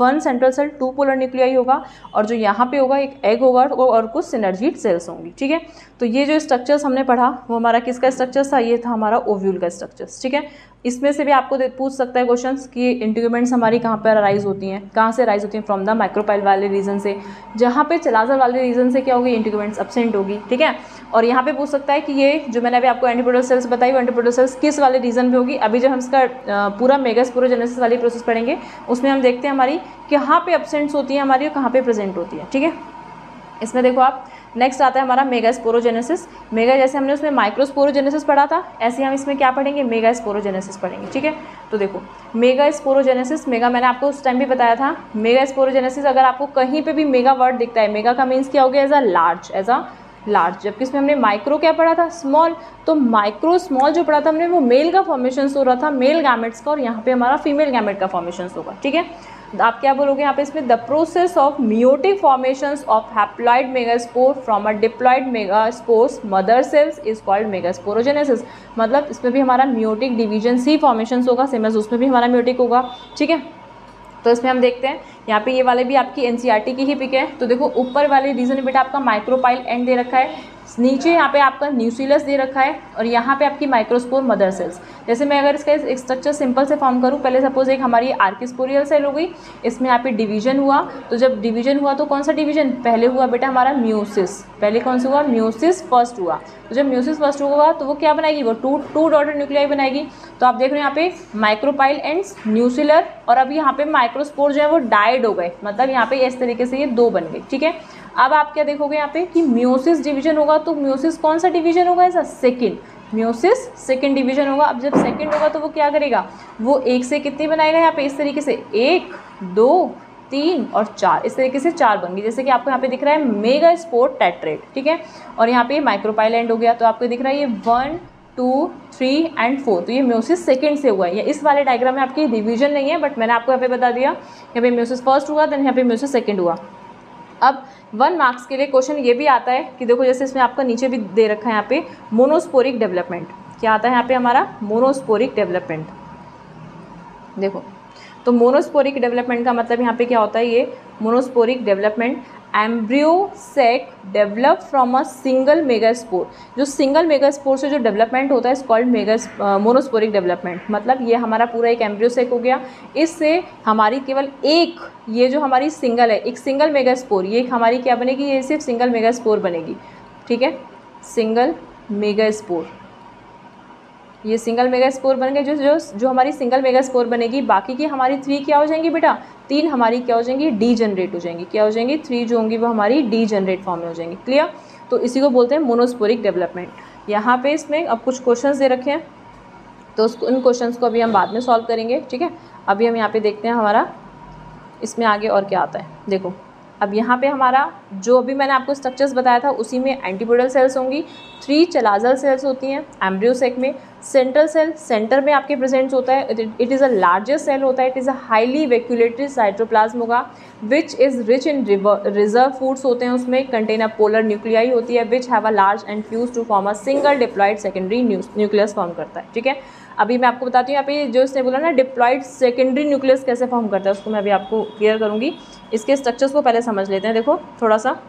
Speaker 1: one central cell two polar nuclei होगा और जो यहाँ पे होगा एक एग होगा और कुछ सिनर्जीड सेल्स होंगी, ठीक है? तो ये जो स्ट्रक्चर्स हमने पढ़ा, वो हमारा किसका स्ट्रक्चर्स था? ये था हमारा ओव्यूल का स्ट्रक्चर्स ठीक है? इसमें से भी आपको पूछ सकता है क्वेश्चन कि इंटीग्यूमेंट्स हमारी कहाँ पर अराइज होती हैं, कहाँ से अराइज होती हैं फ्रॉम द माइक्रोपाइल वाले रीजन से। जहाँ पे चलाजर वाले रीजन से क्या होगी? इंटीग्यूमेंट्स अपसेंट होगी, ठीक है? और यहाँ पे पूछ सकता है कि ये जो मैंने अभी आपको एंटीप्रोडल सेल्स बताई, वो एंटीप्रोडल सेल्स किस वाले रीजन में होगी? अभी जब हम इसका पूरा मेगास्पोरोजेनेसिस वाली प्रोसेस पढ़ेंगे, उसमें हम देखते हैं हमारी कहाँ पे अपसेंट्स होती हैं हमारी और कहाँ पर प्रेजेंट होती है, ठीक है? इसमें देखो आप नेक्स्ट आता है हमारा मेगा स्पोरोजेनेसिस मेगा जैसे हमने उसमें माइक्रोस्पोरोजेनेसिस पढ़ा था, ऐसे हम इसमें क्या पढ़ेंगे? मेगा स्पोरोजेनेसिस पढ़ेंगे, ठीक है? तो देखो मेगा स्पोरोजेनेसिस मेगा मैंने आपको उस टाइम भी बताया था। मेगा स्पोरोजेनेसिस अगर आपको कहीं पर भी मेगा वर्ड दिखता है मेगा का मीन्स क्या हो गया? As a large as a large जबकि इसमें हमने माइक्रो क्या पढ़ा था? स्मॉल तो माइक्रो स्मॉल जो पढ़ा था हमने, वो मेल का फॉर्मेशन हो रहा था मेल गैमेट्स का, और यहाँ पे हमारा फीमेल गैमेट का फॉर्मेशन होगा, ठीक है? आप क्या बोलोगे? यहाँ पे इसमें the process of meiotic formation of haploid megaspore from a diploid megaspores mother cells is called megasporogenesis मतलब इसमें भी हमारा म्योटिक डिवीज़न सी फॉर्मेशन होगा सेम एज उसमें भी हमारा म्योटिक होगा। ठीक है? तो इसमें हम देखते हैं। यहाँ पे ये वाले भी आपकी एन e की ही पिक है। तो देखो, ऊपर वाले रीजन में बेटा आपका माइक्रोपाइल एंड दे रखा है। नीचे यहाँ पे आपका न्यूसिलस दे रखा है और यहाँ पे आपकी माइक्रोस्पोर मदर सेल्स जैसे मैं अगर इसका स्ट्रक्चर सिंपल से फॉर्म करूँ, पहले सपोज़ एक हमारी आर्किस्पोरियल सेल हो गई, इसमें यहाँ पे डिवीज़न हुआ। तो जब डिवीज़न हुआ तो कौन सा डिवीज़न पहले हुआ बेटा हमारा म्यूसिस पहले कौन सा हुआ? म्यूसिस फ़र्स्ट हुआ। तो जब म्यूसिस फ़र्स्ट हुआ तो वो क्या बनाएगी? वो टू टू डॉटर न्यूक्लियाई बनाएगी। तो आप देख रहे हो यहाँ पे माइक्रोपाइल एंड्स न्यूसिलर और अभी यहाँ पे माइक्रोस्पोर जो है वो डाइड हो गए। मतलब यहाँ पे इस तरीके से ये दो बन गए, ठीक है? अब आप क्या देखोगे यहाँ पे कि म्योसिस डिवीज़न होगा तो म्योसिस कौन सा डिवीज़न होगा? ऐसा सेकेंड म्योसिस सेकेंड डिवीज़न होगा। अब जब सेकेंड होगा तो वो क्या करेगा? वो एक से कितनी बनाएगा यहाँ पे? इस तरीके से एक, दो, तीन और चार। इस तरीके से चार बन गई। जैसे कि आपको यहाँ पे दिख रहा है मेगा स्पोर्ट टेट्रेट ठीक है? और यहाँ पे माइक्रोपाइलैंड हो गया। तो आपको दिख रहा है ये one two three and four तो ये म्यूसिस सेकेंड से हुआ है। या इस वाले डायग्राम में आपकी डिवीज़न नहीं है बट मैंने आपको यहाँ पे बता दिया। यहाँ पे म्यूसिस फ़र्स्ट हुआ देन यहाँ पे म्यूसिस सेकेंड हुआ। अब वन मार्क्स के लिए क्वेश्चन ये भी आता है कि देखो जैसे इसमें आपका नीचे भी दे रखा है यहाँ पे मोनोस्पोरिक डेवलपमेंट क्या आता है यहाँ पे हमारा? मोनोस्पोरिक डेवलपमेंट देखो तो मोनोस्पोरिक डेवलपमेंट का मतलब यहाँ पे क्या होता है ये? Monosporic development embryo sac develop from a single megaspore. जो सिंगल मेगास्पोर से जो डेवलपमेंट होता है is called mega monosporic development. मतलब ये हमारा पूरा एक एम्ब्रियो सेक हो गया। इससे हमारी केवल एक, ये जो हमारी सिंगल है, एक सिंगल मेगास्पोर, ये हमारी क्या बनेगी? ये सिर्फ़ सिंगल मेगास्पोर बनेगी। ठीक है? Single megaspore. ये सिंगल मेगा स्पोर बन गए, जो जो जो हमारी सिंगल मेगा स्पोर बनेगी, बाकी की हमारी थ्री क्या हो जाएँगी बेटा? तीन हमारी क्या हो जाएँगी? डी जनरेट हो जाएँगी। क्या हो जाएँगी? थ्री जो होंगी वो हमारी डी जनरेट फॉर्म में हो जाएँगी। क्लियर तो इसी को बोलते हैं मोनोस्पोरिक डेवलपमेंट यहाँ पे इसमें अब कुछ क्वेश्चन दे रखे हैं। तो उस उन क्वेश्चन को अभी हम बाद में सॉल्व करेंगे, ठीक है? अभी हम यहाँ पे देखते हैं हमारा, इसमें आगे और क्या आता है। देखो। अब यहाँ पे हमारा, जो अभी मैंने आपको स्ट्रक्चर्स बताया था, उसी में एंटीपोडल सेल्स होंगी थ्री चलाजल सेल्स होती हैं एम्ब्रियोसेक में सेंट्रल सेल सेंटर में आपके प्रेजेंट्स होता है it is a largest cell होता है it is a highly vacuolated cytoplasm होगा which is rich in reserve foods होते हैं उसमें कंटेनर पोलर न्यूक्लियाई होती है which have a large and fuse to form a single diploid secondary nucleus form करता है, ठीक है? अभी मैं आपको बताती हूँ, यहाँ पे जो इसने बोला ना डिप्लॉइड सेकेंडरी न्यूक्लियस कैसे फॉर्म करता है, उसको मैं अभी आपको क्लियर करूँगी। इसके स्ट्रक्चर्स को पहले समझ लेते हैं, देखो, थोड़ा सा।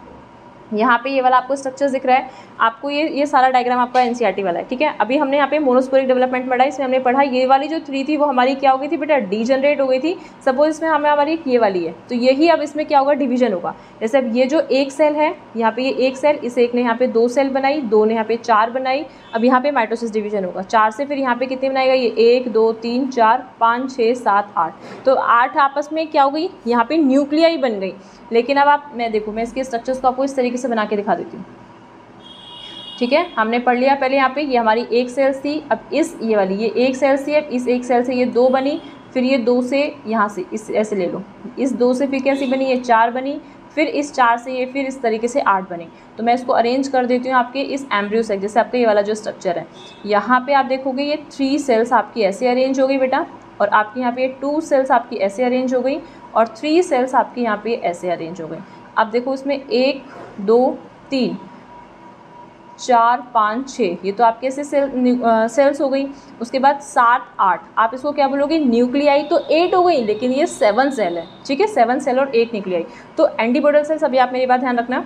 Speaker 1: यहाँ पे ये वाला आपको स्ट्रक्चर दिख रहा है। आपको ये ये सारा डायग्राम आपका एनसीईआरटी वाला है, ठीक है? अभी हमने यहाँ पे मोनोस्पोरिक डेवलपमेंट पढ़ा, इसमें हमने पढ़ा, ये वाली जो थ्री थी, वो हमारी क्या हो गई थी बेटा? डी जनरेट हो गई थी। सपोज़ इसमें हमें हमारी ये वाली है। तो यही अब इसमें क्या होगा? डिवीज़न होगा। जैसे अब ये जो एक सेल है, यहाँ पे ये एक सेल इस एक ने यहाँ पे दो सेल बनाई, दो ने यहाँ पे चार बनाई। अब यहाँ पे माइटोसिस डिवीज़न होगा। चार से फिर यहाँ पे कितने बनाएगा? ये एक, दो, तीन, चार, पाँच, छः, सात, आठ। तो आठ आपस में क्या हो गई? यहाँ पे न्यूक्लियाई बन गई। लेकिन अब आप, मैं देखो, मैं इसके स्ट्रक्चर्स को आपको इस तरीके से बना के दिखा देती हूँ। ठीक है? हमने पढ़ लिया पहले यहाँ पे, ये हमारी एक सेल्स थी, अब इस, ये वाली, ये एक सेल्स थी, अब इस एक सेल से ये दो बनी, फिर ये दो से यहाँ से, इस, ऐसे ले लो। इस दो से फिर कैसी बनी? ये चार बनी, फिर इस चार से ये, फिर इस तरीके से आठ बने। तो मैं इसको अरेंज कर देती हूँ आपके इस एम्ब्रियो सेक जैसे आपका ये वाला जो स्ट्रक्चर है। यहाँ पे आप देखोगे ये थ्री सेल्स आपकी ऐसे अरेंज हो गई बेटा, और आपके यहाँ पे टू सेल्स आपकी ऐसे अरेंज हो गई, और थ्री सेल्स आपके यहाँ पे ऐसे अरेंज हो गए अब देखो इसमें एक दो, तीन, चार, पाँच छः ये तो आपके ऐसे सेल सेल्स हो गई। उसके बाद सात, आठ। आप इसको क्या बोलोगे? न्यूक्लियाई तो एट हो गई, लेकिन ये सेवन सेल है। ठीक है? सेवन सेल और एट न्यूक्लियाई तो एंटीबोडल सेल्स अभी आप मेरी बात ध्यान रखना।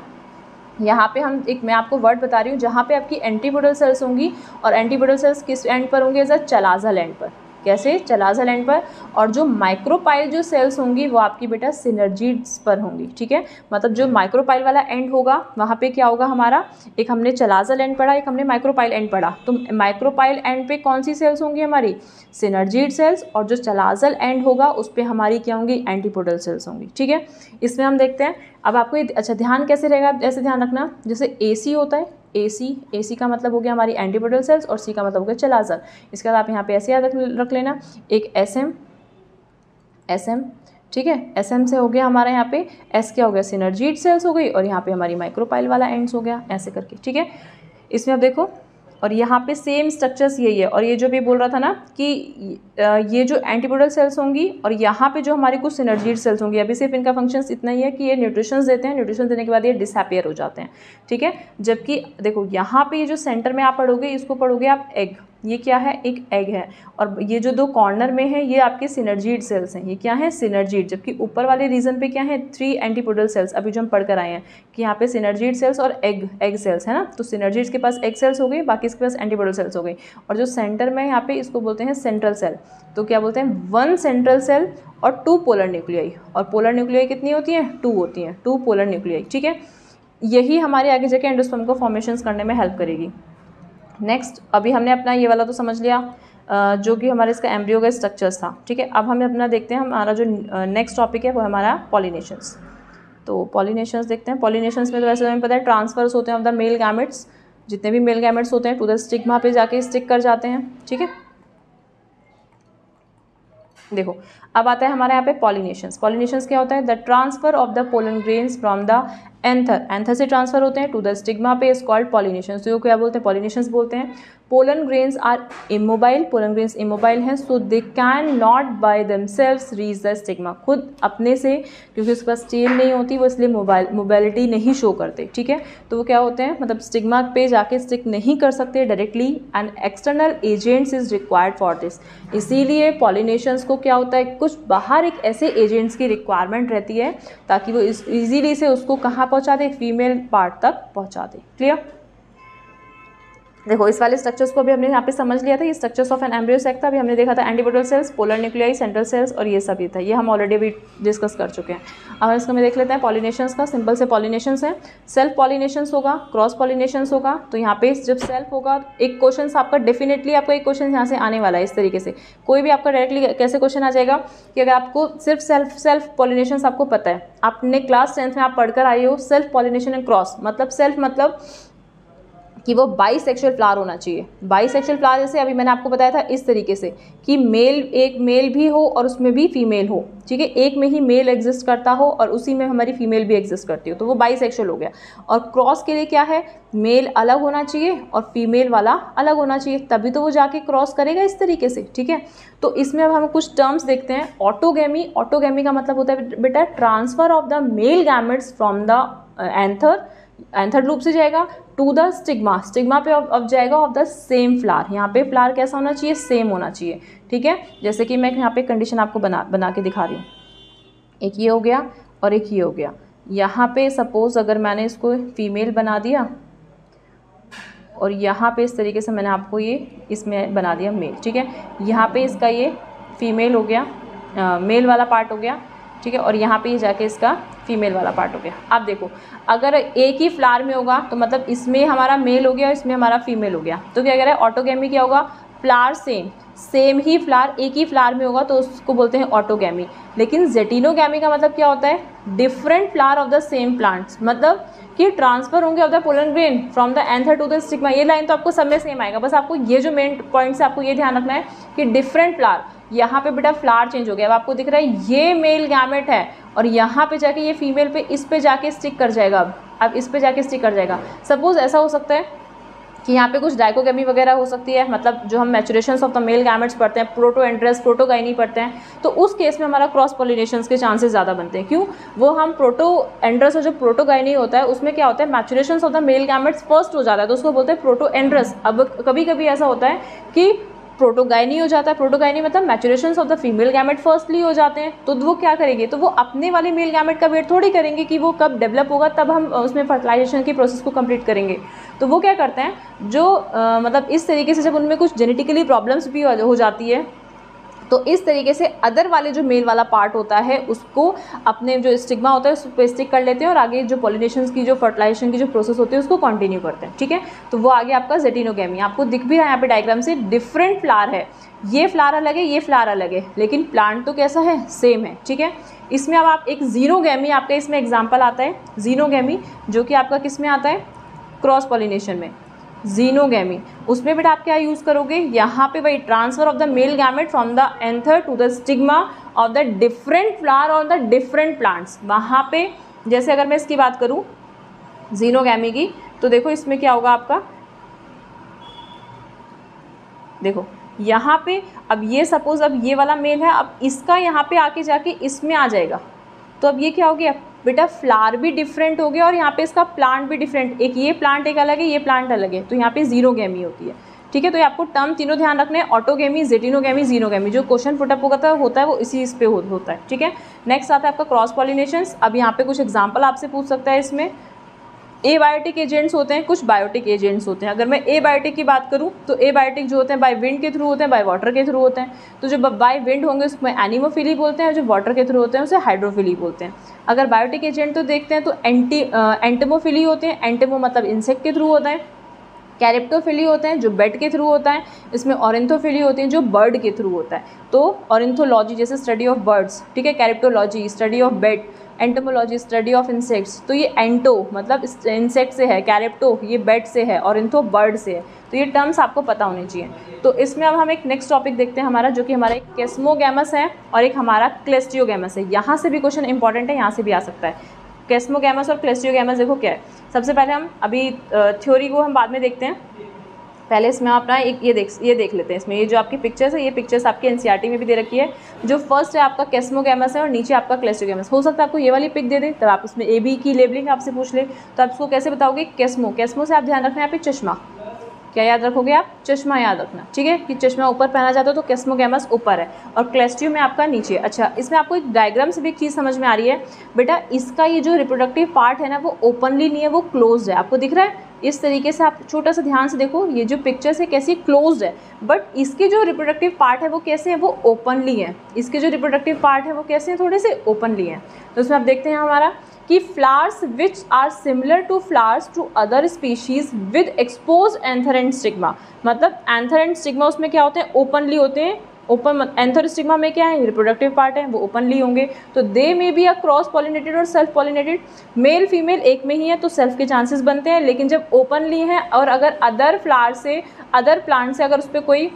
Speaker 1: यहाँ पे हम एक, मैं आपको वर्ड बता रही हूँ, जहाँ पे आपकी एंटीबोडल सेल्स होंगी, और एंटीबोडल सेल्स किस एंड पर होंगे? एज अ चलाजा एंड पर। कैसे चलाजा लैंड पर और जो माइक्रोपाइल जो सेल्स होंगी, वो आपकी बेटा सिनर्जीड्स पर होंगी, ठीक है? मतलब जो माइक्रोपाइल वाला एंड होगा, वहाँ पे क्या होगा हमारा? एक हमने चलाजा एंड पढ़ा, एक हमने माइक्रोपाइल एंड पढ़ा। तो माइक्रोपाइल एंड पे कौन सी सेल्स होंगी हमारी? सिनर्जीड सेल्स और जो चलाजल एंड होगा, उस पर हमारी क्या होंगी? एंटीपोडल सेल्स होंगी, ठीक है? इसमें हम देखते हैं। अब आपको अच्छा ध्यान कैसे रहेगा? ऐसे ध्यान रखना, जैसे एसी होता है ए सी ए सी का मतलब हो गया हमारी एंटीपोडल सेल्स और सी का मतलब हो गया चलाजल इसके बाद आप यहाँ पे ऐसे याद रख लेना। एक एस एम एस एम ठीक है? एस एम से हो गया हमारा यहाँ पे एस क्या हो गया? सिनर्जीड सेल्स हो गई और यहाँ पे हमारी माइक्रोपाइल वाला एंड्स हो गया, ऐसे करके, ठीक है? इसमें अब देखो, और यहाँ पे सेम स्ट्रक्चर्स यही है। और ये जो भी बोल रहा था ना कि ये जो एंटीपोडल सेल्स होंगी और यहाँ पे जो हमारी कुछ सिनर्जीड सेल्स होंगी, अभी सिर्फ़ इनका फ़ंक्शन इतना ही है कि ये न्यूट्रिशन देते हैं न्यूट्रिशन देने के बाद ये डिसहैपियर हो जाते हैं, ठीक है? जबकि देखो, यहाँ पे ये जो सेंटर में आप पढ़ोगे, इसको पढ़ोगे आप एग ये क्या है? एक एग है, और ये जो दो कॉर्नर में है, ये आपके सिनर्जीड सेल्स हैं, ये क्या है? सिनर्जीड जबकि ऊपर वाले रीजन पे क्या है? थ्री एंटीपोडल सेल्स अभी जो हम पढ़ कर आए हैं कि यहाँ पे सिनर्जीड सेल्स और एग एग सेल्स है ना? तो सिनर्जीड के पास एग सेल्स हो गई बाकी इसके पास एंटीपोडल सेल्स हो गई और जो सेंटर में यहाँ पे इसको बोलते हैं सेंट्रल सेल तो क्या बोलते हैं? वन सेंट्रल सेल और टू पोलर न्यूक्लियाई और पोलर न्यूक्लियाई कितनी होती हैं? टू होती हैं. टू पोलर न्यूक्लियाई ठीक है? यही हमारे आगे जाके एंडोस्पर्म को फॉर्मेशन करने में हेल्प करेगी. नेक्स्ट अभी हमने अपना ये वाला तो समझ लिया जो कि हमारे इसका एम्ब्रियो का स्ट्रक्चर्स था. ठीक है? अब हमें अपना देखते हैं हमारा जो नेक्स्ट टॉपिक है वो हमारा पॉलिनेशंस तो पॉलिनेशंस देखते हैं. पॉलिनेशंस में तो वैसे हमें पता है ट्रांसफर्स होते हैं ऑफ़ द मेल गैमेट्स जितने भी मेल गैमेट्स होते हैं टू द स्टिग्मा पे जाके स्टिक कर जाते हैं. ठीक है? देखो, अब आता है हमारे यहाँ पे पॉलिनेशंस पॉलिनेशंस क्या होता है? The transfer of the pollen grains from the anther anther से ट्रांसफ़र होते हैं टू द स्टिग्मा पे इज़ कॉल्ड पॉलिनेशन तो क्या बोलते हैं? पॉलिनेशन बोलते हैं. Pollen grains are immobile pollen grains immobile हैं so they can not by themselves reach the stigma खुद अपने से, क्योंकि उसके पास टेल नहीं होती, वो इसलिए मोबाइल मोबाइलिटी नहीं शो करते, ठीक है? तो वो क्या होते हैं? मतलब स्टिग्मा पे जाके स्टिक नहीं कर सकते directly and external agents is required for this इसीलिए पॉलिनेशंस को क्या होता है? कुछ बाहर एक ऐसे एजेंट्स की रिक्वायरमेंट रहती है, ताकि वो इजीली से उसको कहाँ पहुँचा दे फीमेल पार्ट तक पहुँचा दे। क्लियर देखो, इस वाले स्ट्रक्चर्स को भी हमने यहाँ पे समझ लिया था। ये structures of an embryo sac था, अभी हमने देखा था antipodal cells polar nuclei central cells और ये सभी था। ये हम ऑलरेडी भी डिस्कस कर चुके हैं। अब इसको में देख लेते हैं पॉलिनेशंस का। सिंपल से पॉलिनेशंस है। सेल्फ पॉलिनेशंस होगा क्रॉस पॉलिनेशंस होगा। तो यहाँ पे जब सेल्फ होगा, एक क्वेश्चन आपका डेफिनेटली आपका एक क्वेश्चन यहाँ से आने वाला है इस तरीके से। कोई भी आपका डायरेक्टली कैसे क्वेश्चन आ जाएगा कि अगर आपको सिर्फ़ सेल्फ सेल्फ पॉलिनेशन आपको पता है। आपने क्लास टेंथ में आप पढ़कर आए हो सेल्फ पॉलिनेशन एंड क्रॉस मतलब सेल्फ मतलब कि वो बाई सेक्शुअल फ्लावर होना चाहिए। बाई सेक्शुअल फ्लावर जैसे अभी मैंने आपको बताया था इस तरीके से कि मेल एक मेल भी हो और उसमें भी फीमेल हो, ठीक है? एक में ही मेल एग्जिस्ट करता हो और उसी में हमारी फीमेल भी एग्जिस्ट करती हो तो वो बाई सेक्शुअल हो गया। और क्रॉस के लिए क्या है? मेल अलग होना चाहिए और फीमेल वाला अलग होना चाहिए, तभी तो वो जाके क्रॉस करेगा इस तरीके से, ठीक है? तो इसमें अब हम कुछ टर्म्स देखते हैं। ऑटोगेमी ऑटोगेमी का मतलब होता है बेटा transfer of the male gametes from the anther anther lobe से जाएगा टू द स्टिग्मा स्टिग्मा पे अब जाएगा ऑफ़ द सेम फ्लार यहाँ पे फ्लार कैसा होना चाहिए? सेम होना चाहिए. ठीक है? जैसे कि मैं यहाँ पे कंडीशन आपको बना बना के दिखा रही हूँ. एक ये हो गया और एक ये हो गया. यहाँ पे सपोज़ अगर मैंने इसको फीमेल बना दिया और यहाँ पे इस तरीके से मैंने आपको ये इसमें बना दिया मेल ठीक है? यहाँ पे इसका ये फीमेल हो गया आ, मेल वाला पार्ट हो गया. ठीक है? और यहाँ पे ही जाके इसका फीमेल वाला पार्ट हो गया। आप देखो, अगर एक ही फ्लार में होगा तो मतलब इसमें हमारा मेल हो गया और इसमें हमारा फीमेल हो गया। तो क्या कह रहा है? ऑटोगेमी क्या होगा? फ्लार सेम सेम ही फ्लार एक ही फ्लार में होगा तो उसको बोलते हैं ऑटोगेमी लेकिन जेटिनोगेमी का मतलब क्या होता है? Different flower of the same plants मतलब कि ट्रांसफ़र होंगे of the pollen grain from the anther to the stigma ये लाइन तो आपको सब में सेम आएगा। बस आपको ये जो मेन पॉइंट्स है आपको ये ध्यान रखना है कि डिफरेंट फ्लार यहाँ पे बेटा फ्लार चेंज हो गया। अब आपको दिख रहा है ये मेल गैमेट है और यहाँ पे जाके ये फीमेल पे इस पे जाके स्टिक कर जाएगा। अब अब इस पे जाके स्टिक कर जाएगा। सपोज़ ऐसा हो सकता है कि यहाँ पे कुछ डाइकोगेमी वगैरह हो सकती है मतलब जो हम maturation of the male gametes पढ़ते हैं प्रोटो एंड्रेस प्रोटोगाइनी पढ़ते हैं तो उस केस में हमारा क्रॉस पॉलिनेशन के चांसेस ज़्यादा बनते हैं। क्यों? वो हम प्रोटो एंड्रेस और जो प्रोटोगाइनी होता है, उसमें क्या होता है maturation of the male gametes first हो जाता है तो उसको बोलते हैं प्रोटो एंड्रेस अब कभी कभी ऐसा होता है कि प्रोटोगाइनी हो जाता है। प्रोटोगाइनी मतलब maturation of the female gamete firstly हो जाते हैं। तो वो क्या करेंगे? तो वो अपने वाले मेल गैमेट का वेट थोड़ी करेंगे कि वो कब डेवलप होगा तब हम उसमें फर्टिलाइजेशन की प्रोसेस को कंप्लीट करेंगे। तो वो क्या करते हैं? जो आ, मतलब इस तरीके से जब उनमें कुछ जेनेटिकली प्रॉब्लम्स भी हो जाती है तो इस तरीके से अदर वाले जो मेल वाला पार्ट होता है, उसको अपने जो स्टिग्मा होता है, उस पर स्टिक कर लेते हैं और आगे जो पॉलिनेशन की, जो फर्टिलाइजेशन की जो प्रोसेस होती है, उसको कंटिन्यू करते हैं, ठीक है? तो वो आगे आपका जेटिनोगेमी आपको दिख भी रहा है यहाँ पे डायग्राम से डिफरेंट फ्लार है। ये फ्लार अलग है, ये फ्लार अलग है, लेकिन प्लांट तो कैसा है? सेम है, ठीक है? इसमें अब आप एक जीनोगेमी आपका इसमें एग्ज़ाम्पल आता है जीनोगेमी जो कि आपका किसमें आता है? क्रॉस पॉलिनेशन में। जीनोगेमी उसमें बेटा आप क्या यूज़ करोगे? यहाँ पे वही transfer of the male gamete from the anther to the stigma of the different flower on the different plants वहाँ पे, जैसे अगर मैं इसकी बात करूँ जीनोगेमी की तो देखो इसमें क्या होगा आपका? देखो, यहाँ पे, अब ये सपोज़ अब ये वाला मेल है, अब इसका यहाँ पे आके जाके इसमें आ जाएगा। तो अब ये क्या हो गया? बेटा फ्लावर भी डिफरेंट हो गया और यहाँ पे इसका प्लांट भी डिफरेंट एक ये प्लांट एक अलग है, ये प्लांट अलग है। तो यहाँ पे ज़ीरो गेमी होती है। ठीक है तो ये आपको टर्म तीनों ध्यान रखने हैं। ऑटोगेमी जेटिनोगेमी जीनोगेमी जो क्वेश्चन पुटअप होगा था होता है, वो इसी इस पे होता है। ठीक है? नेक्स्ट आता है आपका क्रॉस पॉलिनेशन अब यहाँ पे कुछ एग्ज़ाम्पल आपसे पूछ सकता है इसमें। ए बायोटिक एजेंट्स होते हैं, कुछ बायोटिक एजेंट्स होते हैं। अगर मैं ए बायोटिक की बात करूँ तो ए बायोटिक जो होते हैं बाय विंड के थ्रू होते हैं बाय वाटर के थ्रू होते हैं। तो जो बाय विंड होंगे उसमें एनिमोफिली बोलते हैं जो वाटर के थ्रू होते हैं, उसे हाइड्रोफिली बोलते हैं। अगर बायोटिक एजेंट तो देखते हैं तो एंटी एंटेमोफिली होते हैं। एंटेमो मतलब इंसेक्ट के थ्रू होता है। कैरेप्टोफिली होते हैं, जो बेड के थ्रू होता है। इसमें ऑरेंथोफिली होती हैं, जो बर्ड के थ्रू होता है। तो ऑरेंथोलॉजी जैसे स्टडी ऑफ़ बर्ड्स ठीक है? कैरेप्टोलॉजी study of bird entomology study of insects तो ये एंटो मतलब इंसेक्ट से है कैरेप्टो ये बेड से है और इंथो बर्ड से है। तो ये टर्म्स आपको पता होने चाहिए। तो इसमें अब हम एक नेक्स्ट टॉपिक देखते हैं हमारा, जो कि हमारा एक केस्मोगैमस है और एक हमारा क्लेस्टियोगैमस है। यहाँ से भी क्वेश्चन इंपॉर्टेंट है, यहाँ से भी आ सकता है। कैस्मोगैमस और क्लेस्टियोगैमस देखो क्या है। सबसे पहले हम अभी थ्योरी को हम बाद में देखते हैं। पहले इसमें आप ना एक ये देख ये देख लेते हैं इसमें, ये जो आपकी पिक्चर्स है, ये पिक्चर्स आपके एनसीईआरटी में भी दे रखी है, जो फ़र्स्ट है आपका कैस्मोगैमस है और नीचे आपका क्लेस्टोगैमस हो सकता है आपको ये वाली पिक दे दे, तब आप उसमें ए बी की लेबलिंग आपसे पूछ ले तो आप इसको कैसे बताओगे? कैस्मो कैस्मो से आप ध्यान रखना है, यहाँ पे चश्मा। क्या याद रखोगे आप? चश्मा याद रखना, ठीक है? कि चश्मा ऊपर पहना जाता है तो कैस्मोगैमस ऊपर है और क्लेस्ट्रियो में आपका नीचे अच्छा इसमें आपको एक डायग्राम से भी एक चीज़ समझ में आ रही है। बेटा, इसका ये जो रिप्रोडक्टिव पार्ट है ना, वो ओपनली नहीं है, वो क्लोज है। आपको दिख रहा है? इस तरीके से आप छोटा सा ध्यान से देखो, ये जो पिक्चर्स है, कैसी क्लोज है। बट इसके जो रिप्रोडक्टिव पार्ट है, वो कैसे हैं? वो ओपनली है। इसके जो रिप्रोडक्टिव पार्ट है, वो कैसे हैं? थोड़े से ओपनली हैं। तो उसमें आप देखते हैं हमारा कि flowers which are similar to flowers to other species with exposed anther and stigma मतलब एंथर एंड स्टिग्मा उसमें क्या होते हैं? ओपनली होते हैं। ओपन एंथर स्टिग्मा में क्या है? रिप्रोडक्टिव पार्ट है, वो ओपनली होंगे। तो they may be a cross pollinated और सेल्फ पॉलिनेटेड मेल फीमेल एक में ही है तो सेल्फ के चांसेस बनते हैं। लेकिन जब ओपनली हैं और अगर अदर फ्लावर से अदर प्लांट से अगर उस पर कोई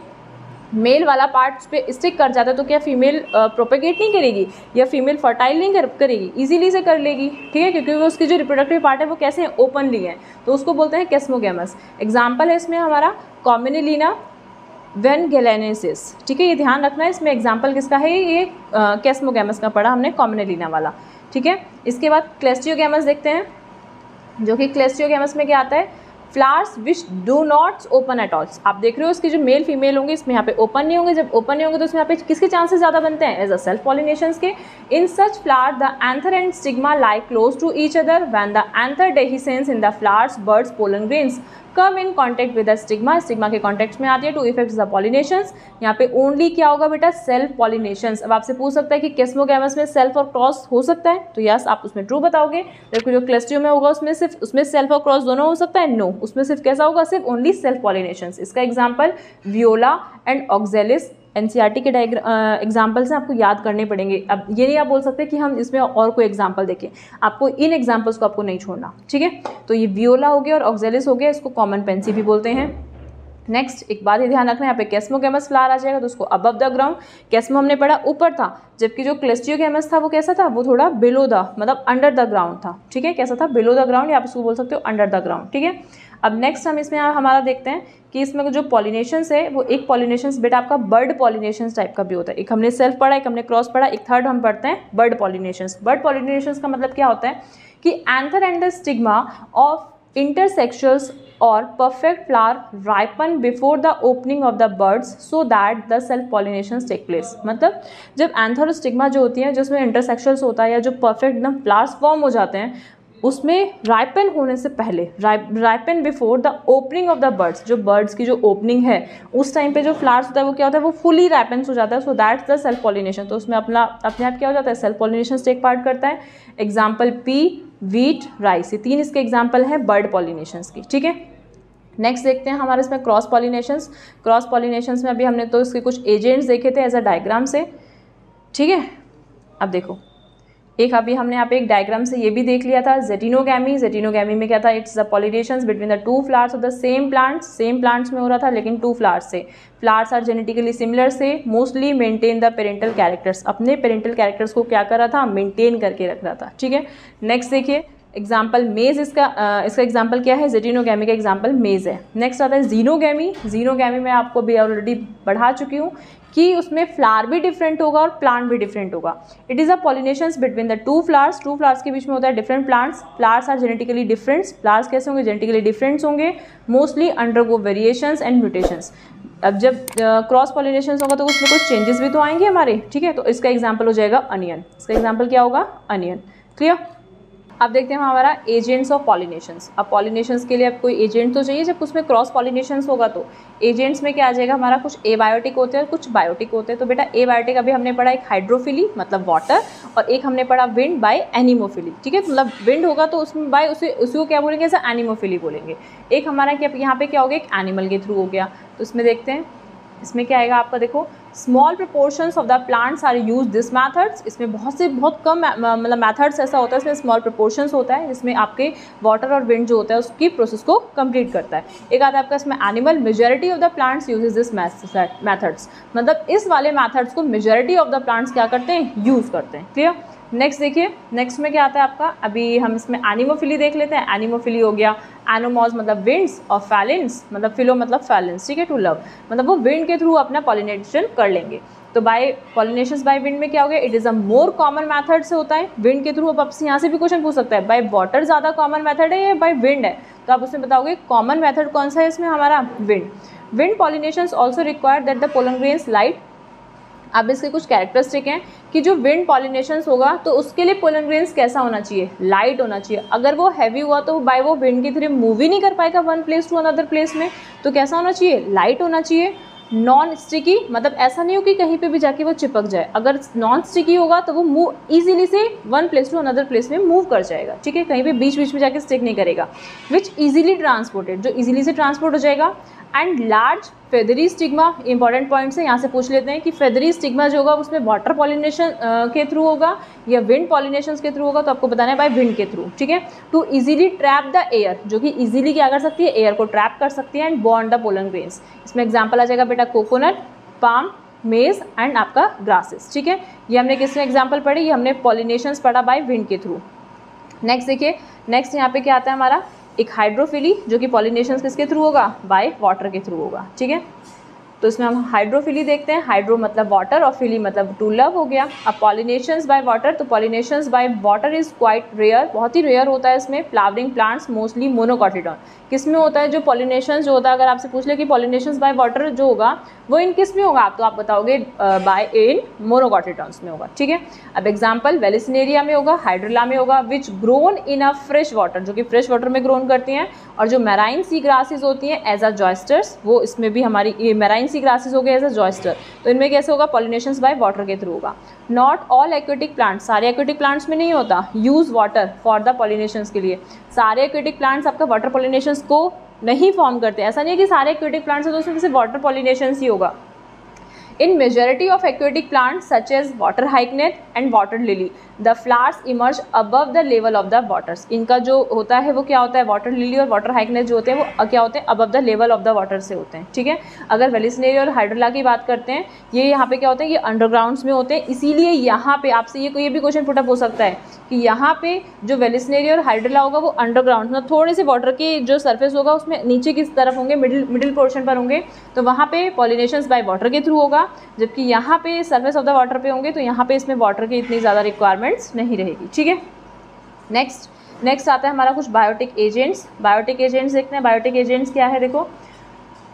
Speaker 1: मेल वाला पार्ट पे स्टिक कर जाता है तो क्या फीमेल प्रोपेगेट नहीं करेगी? या फीमेल फर्टाइल नहीं कर, करेगी? इजीली से कर लेगी ठीक है? क्योंकि उसकी जो रिप्रोडक्टिव पार्ट है वो कैसे है? ओपनली है। तो उसको बोलते हैं कैस्मोगेमस एग्ज़ाम्पल है इसमें हमारा कॉम्बिनिलीना वेन गेलेनेसिस ठीक है? ये ध्यान रखना है इसमें एग्ज़ाम्पल किसका है? ये कैस्मोगैमस का पढ़ा हमने कॉमिनेलिना वाला. ठीक है? इसके बाद क्लेस्टियोगैमस देखते हैं जो कि क्लेस्टियोगैमस में क्या आता है? Flowers which do not open at all आप देख रहे हो उसके जो मेल फीमेल होंगे, इसमें यहाँ पे ओपन नहीं होंगे। जब ओपन नहीं होंगे तो उसमें यहाँ पे किसके चांसेस ज़्यादा बनते हैं? एज अ सेल्फ पॉलिनेशन के। In such flower the anther and stigma like close to each other when the anther dehiscence in the flowers birds pollen grains come in contact with stigma stigma के contact में आती है to effect the pollination यहाँ पे only क्या होगा बेटा? Self pollination अब आपसे पूछ सकता है कि किस्मोगैमस में सेल्फ और क्रॉस हो सकता है? तो यस आप उसमें ट्रू बताओगे. जबकि जो क्लस्ट्रियो में होगा, उसमें सिर्फ़, उसमें सेल्फ और क्रॉस दोनों हो सकता है? नो उसमें सिर्फ़ कैसा होगा? सिर्फ़ ओनली सेल्फ पॉलिनेशन इसका example Viola and Oxalis N e के एग्जाम्पल्स हैं, आपको याद करने पड़ेंगे। अब ये नहीं आप बोल सकते कि हम इसमें और कोई एग्ज़ाम्पल देखें। आपको इन एग्जाम्पल्स को आपको नहीं छोड़ना, ठीक है? तो ये वियोला हो गया और ऑक्जेलिस हो गया, इसको कॉमन पेंसी भी बोलते हैं। नेक्स्ट एक बात ही ध्यान रखना है, यहाँ पे कैस्मोगेमस फ्लावर आ जाएगा तो उसको अबव द ग्राउंड कैस्मो हमने पढ़ा, ऊपर था, जबकि जो क्लेस्टियोगेमस था, वो कैसा था? वो थोड़ा बिलो द मतलब अंडर द ग्राउंड था, ठीक है? कैसा था? बिलो द ग्राउंड या आप उसको बोल सकते हो अंडर द ग्राउंड ठीक है? अब नेक्स्ट हम इसमें हमारा देखते हैं कि इसमें जो पॉलिनेशन है, वो एक पॉलिनेशन बेटा आपका बर्ड पॉलिनेशन टाइप का भी होता है। एक हमने सेल्फ पढ़ा, एक हमने क्रॉस पढ़ा, एक थर्ड हम पढ़ते हैं बर्ड पॉलिनेशन बर्ड पॉलिनेशन का मतलब क्या होता है कि anther and the stigma of intersexuals और perfect flower ripen before the opening of the birds so that the self pollination take place मतलब जब एंथर स्टिग्मा जो होती है, जिसमें इंटरसेक्शल्स होता है या जो परफेक्ट एकदम फ्लावर्स फॉर्म हो जाते हैं उसमें राइपन होने से पहले ripen before the opening of the birds जो बर्ड्स की जो ओपनिंग है, उस टाइम पे जो फ्लावर्स होता है, वो क्या होता है? वो फुली राइपन हो जाता है so that's the self pollination तो उसमें अपना, अपने आप क्या हो जाता है? सेल्फ पॉलिनेशन टेक पार्ट करता है. एग्ज़ाम्पल पी वीट राइस ये तीन इसके एग्ज़ाम्पल हैं बर्ड पॉलिनेशन की, ठीक है? नेक्स्ट देखते हैं हमारे इसमें क्रॉस पॉलिनेशंस क्रॉस पॉलिनेशंस में अभी हमने तो इसके कुछ एजेंट्स देखे थे एज अ डायग्राम से, ठीक है? अब देखो। एक अभी हमने यहाँ पे एक डायग्राम से ये भी देख लिया था जेटिनोगैमी जेटिनोगैमी में क्या था? It's the pollination between the two flowers of the same plants same plants में हो रहा था, लेकिन टू फ्लावर्स से। फ्लावर्स आर जेनेटिकली सिमिलर से mostly maintain the parental characters अपने पेरेंटल कैरेक्टर्स को क्या कर रहा था? मेंटेन करके रख रहा था। ठीक है? नेक्स्ट देखिए एग्ज़ाम्पल मेज इसका आ, इसका एग्ज़ाम्पल क्या है? जेटिनोगैमी का एग्ज़ाम्पल मेज है। नेक्स्ट आता है जीनोगैमी जीनोगैमी मैं आपको भी ऑलरेडी बढ़ा चुकी हूँ कि उसमें फ्लावर भी डिफरेंट होगा और प्लांट भी डिफरेंट होगा। It is a pollination between the two flowers two flowers के बीच में होता है different plants flowers are genetically different flowers कैसे होंगे? जेनेटिकली डिफरेंट्स होंगे। Mostly undergo variations and mutations अब जब क्रॉस पॉलिनेशन होगा तो उसमें कुछ चेंजेस भी तो आएँगे हमारे। ठीक है? तो इसका एग्ज़ाम्पल हो जाएगा अनियन इसका एग्ज़ाम्पल क्या होगा? अनियन क्लियर अब देखते हैं हमारा एजेंट्स ऑफ़ पॉलिनेशंस अब पॉलिनेशंस के लिए अब कोई एजेंट तो चाहिए, जब उसमें क्रॉस पॉलिनेशंस होगा तो। एजेंट्स में क्या आ जाएगा? हमारा कुछ ए बायोटिक होते हैं और कुछ बायोटिक होते हैं। तो बेटा ए बायोटिक अभी हमने पढ़ा एक हाइड्रोफिली मतलब वाटर और एक हमने पढ़ा विंड बाय एनिमोफिली ठीक है? मतलब विंड होगा तो उसमें बाय उसे उसको क्या बोलेंगे? ऐसा एनिमोफिली बोलेंगे। एक हमारा क्या, यहाँ पे क्या हो गया? एक एनिमल के थ्रू हो गया। तो इसमें देखते हैं। इसमें क्या आएगा आपका देखो small proportions of the plants are use this methods इसमें बहुत से, बहुत कम मतलब मैथड्स ऐसा होता है, इसमें स्मॉल प्रपोर्शंस होता है जिसमें आपके वाटर और विंड जो होता है, उसकी प्रोसेस को कंप्लीट करता है। एक आता है आपका इसमें animal majority of the plants use this methods मतलब इस वाले मैथड्स को मेजोरिटी ऑफ़ द प्लांट्स क्या करते हैं? यूज़ करते हैं क्लियर नेक्स्ट देखिए नेक्स्ट में क्या आता है आपका? अभी हम इसमें एनिमोफिली देख लेते हैं। एनिमोफिली हो गया एनोमॉज मतलब विंड्स और फैलेंस मतलब फिलो मतलब फैलेंस ठीक है? टू लव मतलब वो विंड के थ्रू अपना पॉलिनेशन कर लेंगे। तो बाय पॉलिनेशन बाय विंड में क्या हो गया? It is a more common method से होता है। विंड के थ्रू आपसे यहाँ से भी क्वेश्चन पूछ सकता है। बाय वाटर ज़्यादा कॉमन मैथड है या बाय विंड है? तो आप उसमें बताओगे कॉमन मैथड कौन सा है इसमें? हमारा wind wind pollination also require that the pollen grains light अब इसके कुछ कैरेक्टरिस्टिक हैं कि जो विंड पॉलिनेशन होगा तो उसके लिए पोलन ग्रेन्स कैसा होना चाहिए? लाइट होना चाहिए। अगर वो हैवी हुआ तो बाय वो विंड के थ्रू मूव ही नहीं कर पाएगा one place to another place में तो कैसा होना चाहिए? लाइट होना चाहिए। नॉन स्टिकी मतलब ऐसा नहीं हो कि कहीं पे भी जाके वो चिपक जाए। अगर नॉन स्टिकी होगा तो वो मूव ईजिली से one place to another place में मूव कर जाएगा। ठीक है? कहीं पे बीच बीच में जाके स्टिक नहीं करेगा। विच ईजिली ट्रांसपोर्टेड जो इजीली से ट्रांसपोर्ट हो जाएगा। And large feathery stigma, important points है, यहाँ से पूछ लेते हैं कि फेदरी स्टिग्मा जो होगा, उसमें वाटर पॉलिनेशन के थ्रू होगा या विंड पॉलिनेशन के थ्रू होगा तो आपको बताना है बाय विंड के थ्रू, ठीक है? To easily trap the air जो कि इजीली क्या कर सकती है? एयर को ट्रैप कर सकती है and bond the pollen grains इसमें एग्ज़ाम्पल आ जाएगा बेटा कोकोनट पाम मेज एंड आपका ग्रासेस ठीक है? ये हमने किसमें एग्ज़ाम्पल पढ़े? ये हमने पॉलिनेशन पढ़ा बाय विंड के थ्रू। नेक्स्ट देखिए नेक्स्ट यहाँ पे क्या आता है हमारा? एक हाइड्रोफिली जो कि पॉलिनेशन किसके थ्रू होगा? बाय वाटर के थ्रू होगा, ठीक है? तो इसमें हम हाइड्रोफिली देखते हैं। हाइड्रो मतलब वाटर और फिली मतलब टू लव हो गया। अब पॉलिनेशंस बाय वाटर तो pollinations by water is quite rare बहुत ही रेयर होता है इसमें। फ्लावरिंग प्लांट्स मोस्टली मोनोकॉटिडॉन किसमें होता है? जो पॉलिनेशन जो होता है, अगर आपसे पूछ ले कि पॉलिनेशन बाय वाटर जो होगा, वो इन किसमें होगा? आप तो आप बताओगे बाय इन मोनोकॉटिडॉन्स में होगा, ठीक है? अब एग्ज़ाम्पल वेलिसनेरिया में होगा हाइड्रोला में होगा which grown in a fresh water जो कि फ्रेश वाटर में ग्रोन करती हैं, और जो मेराइन सी ग्रासेज होती हैं एज अ जॉयस्टर्स वो इसमें भी हमारी मेराइन सी ग्रासेज हो गए एज अ जॉयस्टर तो इनमें कैसे होगा? पॉलिनेशन बाय वाटर के थ्रू होगा. नॉट ऑल एक्वेटिक प्लांट्स सारे एक्वेटिक प्लांट्स में नहीं होता. Use water for the pollination के लिए. सारे एक्वेटिक प्लांट्स आपका वाटर पॉलिनेशन को नहीं फॉर्म करते. ऐसा नहीं है कि सारे एक्वेटिक प्लांट्स हैं तो उसमें सिर्फ़ वाटर पॉलिनेशन ही होगा. In majority of aquatic plants such as water hyacinth and water lily the flowers emerge above the level of the waters इनका जो होता है, वो क्या होता है? वाटर लिली और वाटर हाइकनेस जो होते हैं, वो क्या होते हैं? Above the level of the water से होते हैं, ठीक है? अगर वेलिसनेरी और हाइड्रोला की बात करते हैं, ये यहाँ पे क्या होते हैं? ये अंडरग्राउंड्स में होते हैं, इसीलिए यहाँ पे आपसे ये कोई भी क्वेश्चन पुटअप हो सकता है कि यहाँ पे जो वेलिसनेरी और हाइड्रोला होगा, वो अंडरग्राउंड मतलब थोड़े से वाटर के जो सर्फेस होगा, उसमें नीचे की तरफ़ होंगे? मिडिल मिडिल पोर्शन पर होंगे तो वहाँ पे पॉलिनेशन बाय वाटर के थ्रू होगा। जबकि यहाँ पे सर्फेस ऑफ़ द वाटर पे होंगे तो यहाँ पे इसमें वाटर की इतनी ज़्यादा रिक्वायरमेंट रिक्वायरमेंट्स नहीं रहेगी, ठीक है? नेक्स्ट नेक्स्ट आता है हमारा कुछ बायोटिक एजेंट्स बायोटिक एजेंट्स देखते हैं। बायोटिक एजेंट्स क्या है? देखो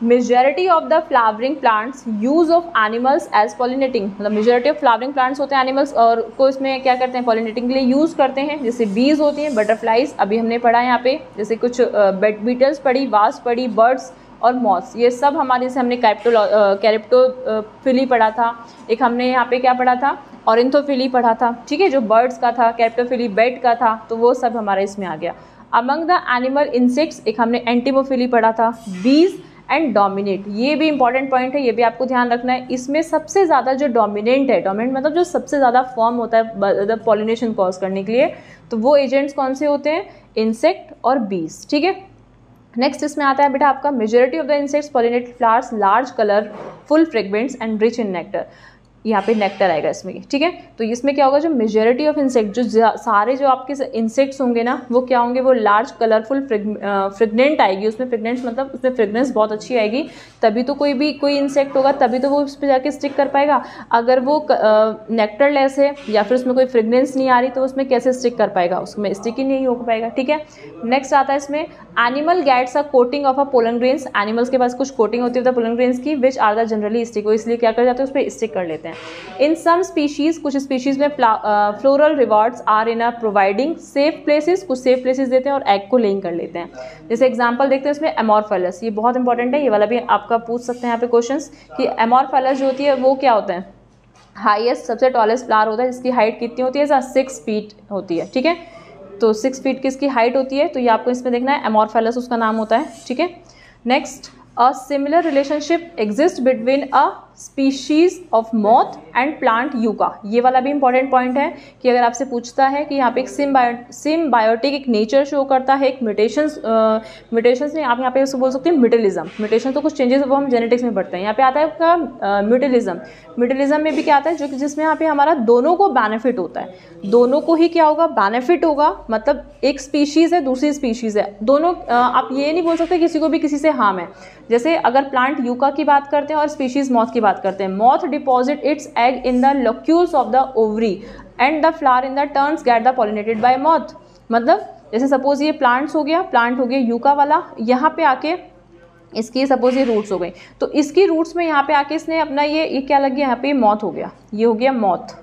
Speaker 1: majority of the flowering plants use of animals as pollinating मतलब मेजोरिटी ऑफ़ फ्लावरिंग प्लांट्स होते हैं एनिमल्स और को इसमें क्या करते हैं? पॉलिनेटिंग के लिए यूज़ करते हैं। जैसे बीज होती हैं बटरफ्लाइज अभी हमने पढ़ा यहाँ पे। जैसे कुछ बेट बीटल्स पढ़ी वास पढ़ी बर्ड्स और मॉस, ये सब हमारे से हमने कैप्टो कैरेप्टो फिली पढ़ा था। एक हमने यहाँ पे क्या पढ़ा था? ऑरेंथोफिली पढ़ा था। ठीक है, जो बर्ड्स का था, कैप्टोफिली बेड का था तो वो सब हमारे इसमें आ गया। अमंग द एनिमल इंसेक्ट्स एक हमने एंटीमोफिली पढ़ा था, बीज एंड डोमिनेट ये भी इंपॉर्टेंट पॉइंट है, ये भी आपको ध्यान रखना है। इसमें सबसे ज़्यादा जो डोमिनेंट है डोमिनेंट मतलब जो सबसे ज़्यादा फॉर्म होता है पॉलिनेशन कॉज करने के लिए तो वो एजेंट्स कौन से होते हैं? इंसेक्ट और बीज। ठीक है? नेक्स्ट इसमें आता है, बेटा आपका majority of the insects pollinated flowers large colourful fragments and rich in nectar यहाँ पे नेक्टर आएगा इसमें, ठीक है? तो इसमें क्या होगा, जो मेजोरिटी ऑफ़ इंसेक्ट जो सारे जो आपके इंसेक्ट्स होंगे ना, वो क्या होंगे, वो लार्ज कलरफुल फ्रेगनेंट आएगी उसमें फ्रेगनेंट्स मतलब उसमें फ्रेगनेंस बहुत अच्छी आएगी। तभी तो कोई भी, कोई इंसेक्ट होगा, तभी तो वो उस पर जाके स्टिक कर पाएगा। अगर वो नेक्टर लेस है, या फिर उसमें कोई फ्रेगनेंस नहीं आ रही तो उसमें कैसे स्टिक कर पाएगा? उसमें स्टिक ही नहीं हो पाएगा, ठीक है? नेक्स्ट आता है इसमें animal gets a coating of a pollen grains animals के पास कुछ कोटिंग होती है पोलन ग्रेन्स की which are the generally stick वो इसलिए क्या कर जाते हैं, उस पर स्टिक कर लेते हैं। इन सम स्पीशीज़ कुछ स्पीशीज़ में floral rewards are in are providing safe places कुछ सेफ़ प्लेसेस देते हैं और एग को लेइंग कर लेते हैं। जैसे एग्जांपल देखते हैं इसमें एमोरफेलस ये बहुत इंपॉर्टेंट है, ये वाला भी आपका पूछ सकते हैं यहाँ पे क्वेश्चन कि एमोरफेलस जो होती है, वो क्या होता है? हाइएस्ट सबसे टॉलेस्ट फ्लावर होता है, जिसकी हाइट कितनी होती है? सिक्स फीट होती है, ठीक है? तो सिक्स फीट किसकी हाइट होती है? तो ये आपको इसमें देखना है एमोरफेलस उसका नाम होता है, ठीक है? Next a similar relationship exist between a species of moth and plant yucca ये वाला भी इंपॉर्टेंट पॉइंट है कि अगर आपसे पूछता है कि यहाँ पे एक सिम बायो सिम बायोटिक एक नेचर शो करता है, एक म्यूटेशंस म्यूटेशंस में आप यहाँ पे उसको बोल सकते हैं म्यूटलिज्म म्यूटेशन तो कुछ चेंजेस वो हम जेनेटिक्स में पढ़ते हैं। यहाँ पे आता है आपका म्यूटलिज्म म्यूटलिज्म में भी क्या आता है जो कि जिसमें यहाँ पे हमारा दोनों को बेनिफिट होता है। दोनों को ही क्या होगा? बेनिफिट होगा। मतलब एक स्पीशीज़ है, दूसरी स्पीशीज़ है। दोनों आप ये नहीं बोल सकते किसी को भी किसी से हार्म है। जैसे अगर प्लांट यूका की बात करते हैं और स्पीशीज मॉथ की बात करते हैं। Moth deposit its egg in the locules of the ovary and the flower in the turns get the pollinated by moth मतलब जैसे सपोज़ ये प्लांट्स हो गया प्लांट हो गया यूका वाला, यहाँ पे आके इसकी सपोज़ ये रूट्स हो गई तो इसकी रूट्स में यहाँ पे आके इसने अपना ये ये क्या लग गया? यहाँ पे मौत हो गया। ये हो गया मौत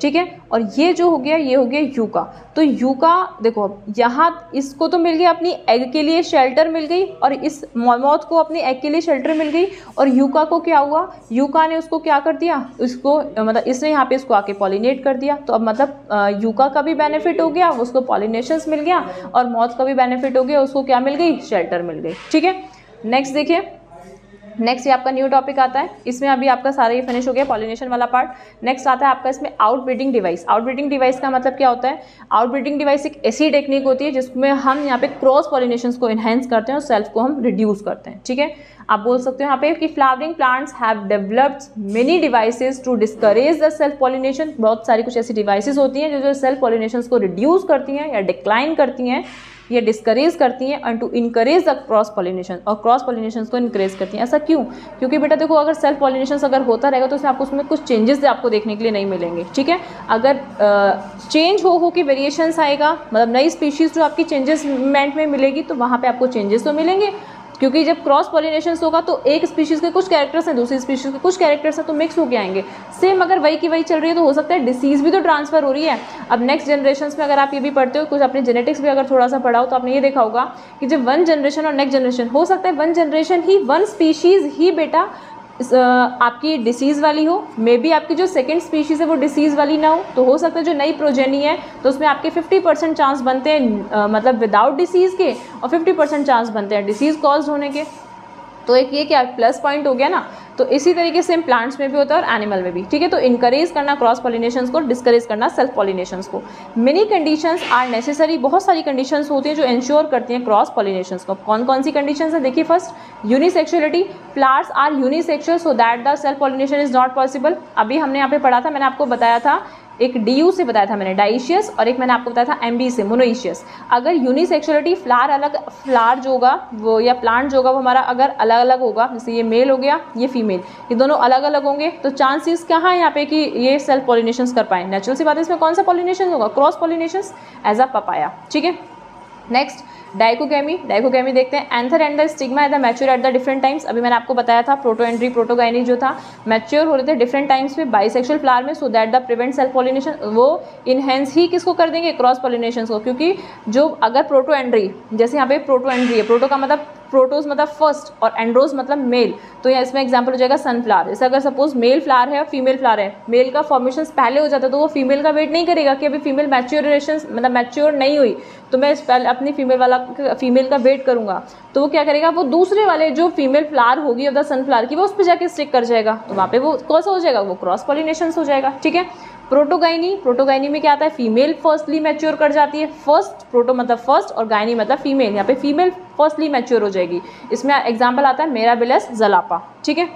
Speaker 1: ठीक है? और ये जो हो गया, ये हो गया यूका। तो यूका, देखो, यहाँ इसको तो मिल गया, अपनी एग के लिए शेल्टर मिल गई और इस मौत को अपनी एग के लिए शेल्टर मिल गई। और यूका को क्या हुआ? यूका ने उसको क्या कर दिया? उसको मतलब इसने यहाँ पे इसको आके पॉलिनेट कर दिया। तो अब मतलब यूका का भी बेनिफिट हो गया, उसको पॉलिनेशन मिल गया और मौत का भी बेनिफिट हो गया, उसको क्या मिल गई? शेल्टर मिल गई। ठीक है? नेक्स्ट देखिए। नेक्स्ट ये आपका न्यू टॉपिक आता है। इसमें अभी आपका सारा ये फिनिश हो गया पॉलिनेशन वाला पार्ट नेक्स्ट आता है आपका इसमें outbreeding device outbreeding device का मतलब क्या होता है? आउट ब्रीडिंग डिवाइस एक ऐसी टेक्निक होती है जिसमें हम यहाँ पे क्रॉस पॉलिनेशन को इन्हेंस करते हैं और सेल्फ को हम रिड्यूस करते हैं, ठीक है? आप बोल सकते हो यहाँ पे कि flowering plants have developed many devices to discourage the self pollination बहुत सारी कुछ ऐसी डिवाइसेस होती हैं जो जो सेल्फ पॉलिनेशन को रिड्यूस करती हैं या डिक्लाइन करती हैं। ये डिस्करेज करती हैं and to encourage the cross pollination और क्रॉस पॉलिनेशन को इनकरेज करती हैं। ऐसा क्यों? क्योंकि बेटा देखो, अगर सेल्फ पॉलिनेशन अगर होता रहेगा तो उसमें आपको, उसमें कुछ चेंजेस आपको देखने के लिए नहीं मिलेंगे, ठीक है? अगर चेंज हो हो कि वेरिएशंस आएगा मतलब नई स्पीशीज़ जो आपकी चेंजेसमेंट में मिलेगी तो वहाँ पर आपको चेंजेस तो मिलेंगे। क्योंकि जब क्रॉस पॉलिनेशन होगा तो एक स्पीशीज़ के कुछ कैरेक्टर्स हैं, दूसरी स्पीशीज़ के कुछ कैरेक्टर्स हैं तो मिक्स होके आएँगे। सेम अगर वही की वही चल रही है तो हो सकता है डिसीज़ भी तो ट्रांसफ़र हो रही है। अब नेक्स्ट जनरेशन में अगर आप ये भी पढ़ते हो, कुछ अपने जेनेटिक्स भी अगर थोड़ा सा पढ़ाओ तो आपने ये देखा होगा कि जब वन जनरेशन और नेक्स्ट जनरेशन हो सकता है वन जनरेशन ही वन स्पीशीज़ ही बेटा आपकी डिसीज़ वाली हो मे बी आपकी जो सेकेंड स्पीशीज़ है वो डिसीज़ वाली ना हो तो हो सकता है जो नई प्रोजेनी है तो उसमें आपके 50 परसेंट चांस बनते हैं मतलब विदाउट डिसीज़ के, और 50 परसेंट चांस बनते हैं डिसीज़ कॉज होने के। तो एक ये क्या प्लस पॉइंट हो गया ना तो इसी तरीके से प्लांट्स में भी होता है और एनिमल में भी, ठीक है? तो इंकरेज करना क्रॉस पॉलिनेशन को डिस्करेज करना सेल्फ पॉलिनेशन को। मेनी कंडीशन आर नेसेसरी बहुत सारी कंडीशन होती हैं जो इंश्योर करती हैं क्रॉस पॉलिनेशन को। कौन कौन सी कंडीशन है? देखिए first unisexuality flowers are unisexual so that the self pollination is not possible अभी हमने यहाँ पे पढ़ा था, मैंने आपको बताया था एक डीयू से बताया था मैंने, डाइशियस, और एक मैंने आपको बताया था एम से मोनोइशियस। अगर यूनिसेक्सुअलिटी फ्लार अलग फ्लार जो होगा, वो या प्लांट जो होगा, वो हमारा अगर अलग अलग होगा, जैसे ये मेल हो गया, ये फीमेल, ये दोनों अलग अलग होंगे तो चांसेस कहाँ है यहाँ पे कि ये सेल्फ पॉलिनेशन कर पाए? नेचुरल सी बात है, इसमें कौन सा पॉलिनेशन होगा? Cross pollination as a papaya, ठीक है? नेक्स्ट डाइकोगेमी डाइकोगेमी देखते हैं. Anther and the stigma at the mature at the different times अभी मैंने आपको बताया था प्रोटो एंड्री प्रोटोगाइनी जो था मैच्योर हो रहे थे डिफरेंट टाइम्स में बाइसेक्सुअल फ्लावर में so that the prevent self pollination वो इनहेंस ही किसको कर देंगे? क्रॉस पॉलिनेशन को. क्योंकि जो अगर प्रोटो एंड्री जैसे यहाँ पे प्रोटो एंड्री है प्रोटो का मतलब प्रोटोज मतलब फ़र्स्ट और एंड्रोज मतलब मेल। तो यहाँ इसमें एग्ज़ाम्पल हो जाएगा सनफ्लावर जैसे अगर सपोज़ मेल फ्लावर है और फीमेल फ्लावर है मेल का फॉर्मेशन पहले हो जाता है तो वो फीमेल का वेट नहीं करेगा कि अभी फीमेल मैच्योरेशन मतलब मैच्योर नहीं हुई। तो मैं पहले अपनी फीमेल वाला फीमेल का वेट करूँगा। तो वो क्या करेगा? वो दूसरे वाले जो फीमेल फ्लावर होगी द सनफ्लावर की, वो उस पर जाके स्टिक कर जाएगा। तो वहाँ पे वो कौन सा हो जाएगा, वो क्रॉस पॉलिनेशन हो जाएगा, ठीक है? प्रोटोगाइनी प्रोटोगाइनी में क्या आता है? फीमेल फर्स्टली मैच्योर कर जाती है। फ़र्स्ट प्रोटो मतलब फ़र्स्ट और गायनी मतलब फीमेल यहाँ पे फीमेल फर्स्टली मैच्योर हो जाएगी। इसमें एग्ज़ाम्पल आता है मेरा बिलस जलापा ठीक है?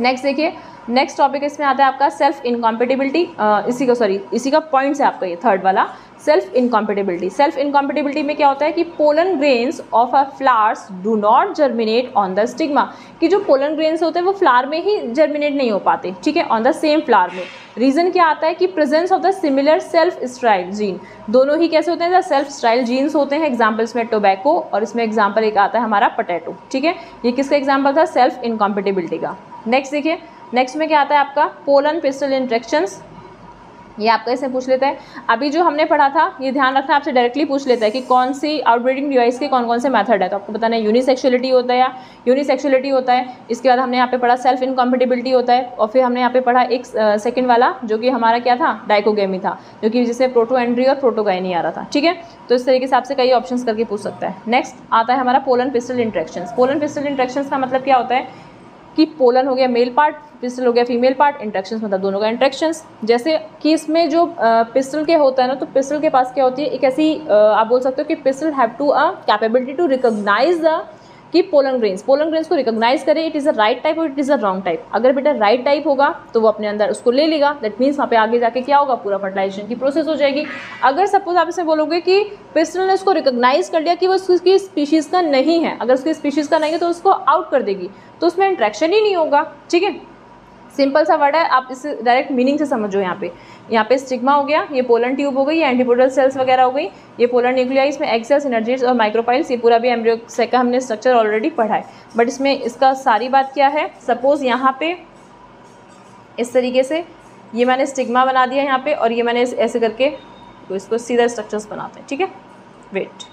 Speaker 1: नेक्स्ट देखिए। नेक्स्ट टॉपिक इसमें आता है आपका सेल्फ इनकॉम्पेटिबिलिटी इसी का सॉरी इसी का पॉइंट्स है आपका ये थर्ड वाला। सेल्फ इनकॉम्पिटेबिलिटी सेल्फ इनकॉम्पिटेबिलिटी में क्या होता है कि pollen grains of a flowers do not germinate on the stigma कि जो पोलन ग्रेन्स होते हैं, वो फ्लावर में ही जर्मिनेट नहीं हो पाते, ठीक है? ऑन द सेम फ्लावर में. रीजन क्या आता है कि presence of the similar self sterile gene दोनों ही कैसे होते हैं? सेल्फ स्ट्राइल जीन्स होते हैं एग्जाम्पल्स में टोबैको और इसमें एग्ज़ाम्पल एक आता है हमारा पटेटो ठीक है? ये किसका एग्ज़ाम्पल था? सेल्फ इनकॉम्पिटेबिलिटी का. नेक्स्ट देखिए नेक्स्ट में क्या आता है आपका? पोलन पिस्टल इंट्रेक्शंस ये आपका इससे पूछ लेता है? अभी जो हमने पढ़ा था, ये ध्यान रखना, आपसे डायरेक्टली पूछ लेता है कि कौन सी आउटब्रीडिंग डिवाइस के कौन कौन से मेथड है। तो आपको बताना है यूनिसेक्सुअलिटी होता है या यूनिसेक्सुअलिटी होता है, इसके बाद हमने यहाँ पे पढ़ा सेल्फ इनकॉम्पिटेबिलिटी होता है, और फिर हमने यहाँ पे पढ़ा एक सेकेंड वाला, जो कि हमारा क्या था? डाइकोगेमी था, जो कि जिससे प्रोटो एंड्री और प्रोटोगाइनी आ रहा था, ठीक है? तो इस तरीके से आपसे कई ऑप्शन करके पूछ सकता है। नेक्स्ट आता है हमारा pollen pistil interaction pollen pistil interaction का मतलब क्या होता है? कि पोलन हो गया मेल पार्ट, पिस्टल हो गया फीमेल पार्ट इंट्रेक्शन मतलब दोनों का इंट्रेक्शन जैसे कि इसमें जो पिस्टल के होता है ना तो पिस्टल के पास क्या होती है, एक ऐसी आप बोल सकते हो कि pistil have to a capability to recognise the कि पोलन ग्रेन्स पोलन ग्रेन्स को रिकोगनाइज करें it is a right type और it is a wrong type अगर बेटा राइट टाइप होगा तो वो अपने अंदर उसको ले लेगा. दैट मीन्स वहाँ पे आगे जाके क्या होगा? पूरा फर्टिलाइजेशन की प्रोसेस हो जाएगी. अगर सपोज़ आप इसे बोलोगे कि पिस्टल ने उसको रिकोगनाइज कर लिया कि वो उसकी स्पीशीज़ का नहीं है. अगर उसकी स्पीशीज़ का नहीं है तो उसको आउट कर देगी. तो उसमें इंट्रैक्शन ही नहीं होगा. ठीक है? सिंपल सा वर्ड है, आप इसे डायरेक्ट मीनिंग से समझो यहाँ पे। यहाँ पे स्टिग्मा हो गया, ये पोलन ट्यूब हो गई, ये एंटीपोडल सेल्स वगैरह हो गई, ये पोलर न्यूक्लियाई इसमें एक्सेल्स एनर्जीज और माइक्रोपाइल्स ये पूरा भी एम्ब्रियो का हमने स्ट्रक्चर ऑलरेडी पढ़ा है। बट इसमें इसका सारी बात क्या है? सपोज़ यहाँ पे इस तरीके से ये मैंने स्टिग्मा बना दिया यहाँ पे और ये मैंने ऐसे करके तो इसको सीधा स्ट्रक्चर्स बनाते हैं, ठीक है? वेट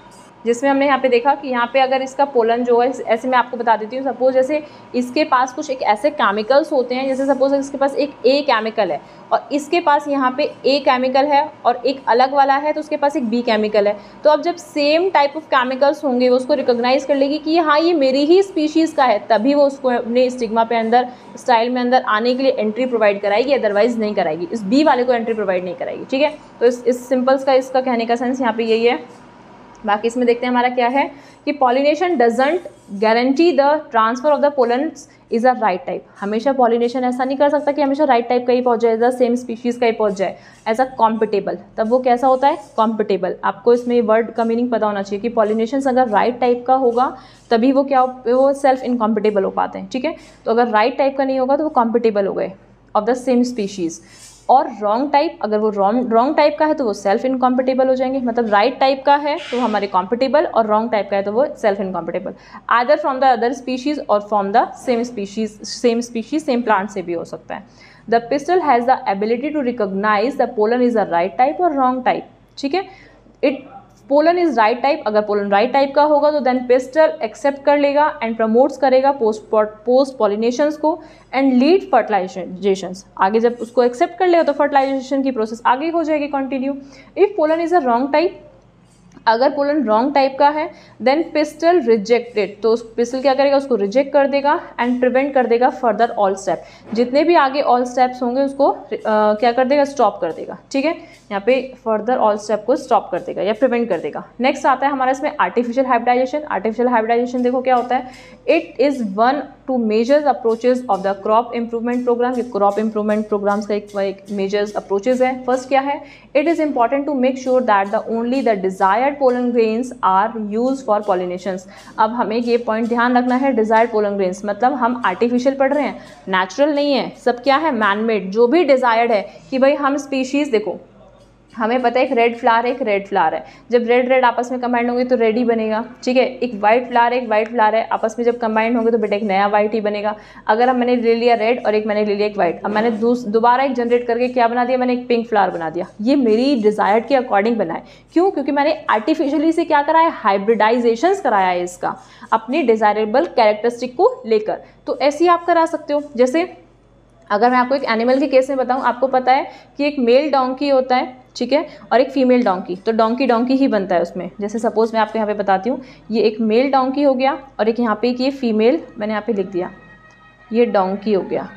Speaker 1: जिसमें हमने यहाँ पे देखा कि यहाँ पे अगर इसका पोलन जो है, ऐसे मैं आपको बता देती हूँ। सपोज़ जैसे इसके पास कुछ एक ऐसे केमिकल्स होते हैं, जैसे सपोज़ इसके पास एक ए केमिकल है और इसके पास यहाँ पे ए केमिकल है और एक अलग वाला है तो उसके पास एक बी केमिकल है। तो अब जब सेम टाइप ऑफ़ केमिकल्स होंगे, वो उसको रिकोगनाइज कर लेगी कि हाँ ये मेरी ही स्पीशीज़ का है, तभी वो उसको अपने स्टिग्मा पे अंदर स्टाइल में अंदर आने के लिए एंट्री प्रोवाइड कराएगी अदरवाइज़ नहीं कराएगी। इस बी वाले को एंट्री प्रोवाइड नहीं कराएगी, ठीक है? तो इस इस सिंपल्स का, इसका कहने का सेंस यहाँ पे यही है। बाकी इसमें देखते हैं हमारा क्या है कि pollination doesn't guarantee the transfer of the pollens is a right type हमेशा पॉलिनेशन ऐसा नहीं कर सकता कि हमेशा राइट टाइप का ही पहुँच जाए सेम स्पीशीज़ का ही पहुँच जाए एज अ कॉम्पिटेबल तब वो कैसा होता है? कॉम्पिटेबल आपको इसमें वर्ड का मीनिंग पता होना चाहिए कि पॉलिनेशन अगर राइट टाइप का होगा, तभी वो क्या वो सेल्फ इनकॉम्पिटेबल हो पाते हैं, ठीक है? तो अगर राइट right टाइप का नहीं होगा तो वो कॉम्पिटेबल हो गए ऑफ़ द सेम स्पीशीज़ और रॉन्ग टाइप अगर वो रॉन्ग रॉन्ग टाइप का है तो वो सेल्फ इनकॉम्पिटेबल हो जाएँगे। मतलब राइट right टाइप का है तो हमारे कॉम्पिटेबल और रॉन्ग टाइप का है तो वो self incompatible other from the other species और from the same species same species same plant से भी हो सकता है। The pistil has the ability to recognise the pollen is the right type और रॉन्ग टाइप ठीक है? It pollen is right type अगर पोलन राइट टाइप का होगा तो देन पेस्टल एक्सेप्ट कर लेगा एंड प्रमोट्स करेगा पोस्ट पोस्ट पॉलिनेशन को एंड लीड फर्टिलाइजेशन आगे जब उसको एक्सेप्ट कर लेगा तो फर्टिलाइजेशन की प्रोसेस आगे हो जाएगी continue if pollen is a wrong type अगर पोलन रॉन्ग टाइप का है देन पिस्टल रिजेक्टेड तो पिस्टल क्या करेगा? उसको रिजेक्ट कर देगा एंड प्रिवेंट कर देगा फर्दर ऑल स्टेप जितने भी आगे ऑल स्टेप्स होंगे उसको आ, क्या कर देगा? स्टॉप कर देगा. ठीक है? यहाँ पे फर्दर ऑल स्टेप को स्टॉप कर देगा या प्रिवेंट कर देगा। नेक्स्ट आता है हमारा इसमें आर्टिफिशियल हाइब्रिडाइजेशन आर्टिफिशियल हाइब्रिडाइजेशन देखो क्या होता है? It is one two majors approaches of the crop improvement programme ये क्रॉप इंप्रूवमेंट प्रोग्राम्स का एक, एक मेजर्स अप्रोचेज है। फ़र्स्ट क्या है? It is important to make sure that the only the desired pollen grains are use for pollinations अब हमें ये पॉइंट ध्यान रखना है डिजायर्ड पोलन ग्रेन्स मतलब हम आर्टिफिशियल पढ़ रहे हैं नेचुरल नहीं है। सब क्या है? मैनमेड जो भी डिजायर्ड है कि भाई हम स्पीशीज़ देखो हमें पता है एक रेड फ्लावर एक रेड फ्लावर है। जब रेड रेड आपस में कंबाइंड होंगे तो रेड ही बनेगा, ठीक है? एक वाइट फ्लावर एक वाइट फ्लावर है, आपस में जब कंबाइंड होंगे तो बेटा एक नया वाइट ही बनेगा। अगर अब मैंने ले लिया रेड और एक मैंने ले लिया एक वाइट अब मैंने दोबारा एक जनरेट करके क्या बना दिया? मैंने एक पिंक फ्लावर बना दिया। ये मेरी डिज़ायर्ड के अकॉर्डिंग बनाए। क्यों? क्योंकि मैंने आर्टिफिशियली से क्या कराया? हाइब्रिडाइजेशन कराया है इसका, अपनी डिज़ायरेबल कैरेक्टरिस्टिक को लेकर। तो ऐसे ही आप करा सकते हो। जैसे अगर मैं आपको एक एनिमल के केस में बताऊँ, आपको पता है कि एक मेल डोंकी होता है, ठीक है? और एक फीमेल डोंकी तो डोंकी डोंकी ही बनता है उसमें। जैसे सपोज़ मैं आपको यहाँ पे बताती हूँ, ये एक मेल डोंकी हो गया और एक यहाँ पे एक ये फीमेल मैंने यहाँ पे लिख दिया। ये डोंकी हो गया,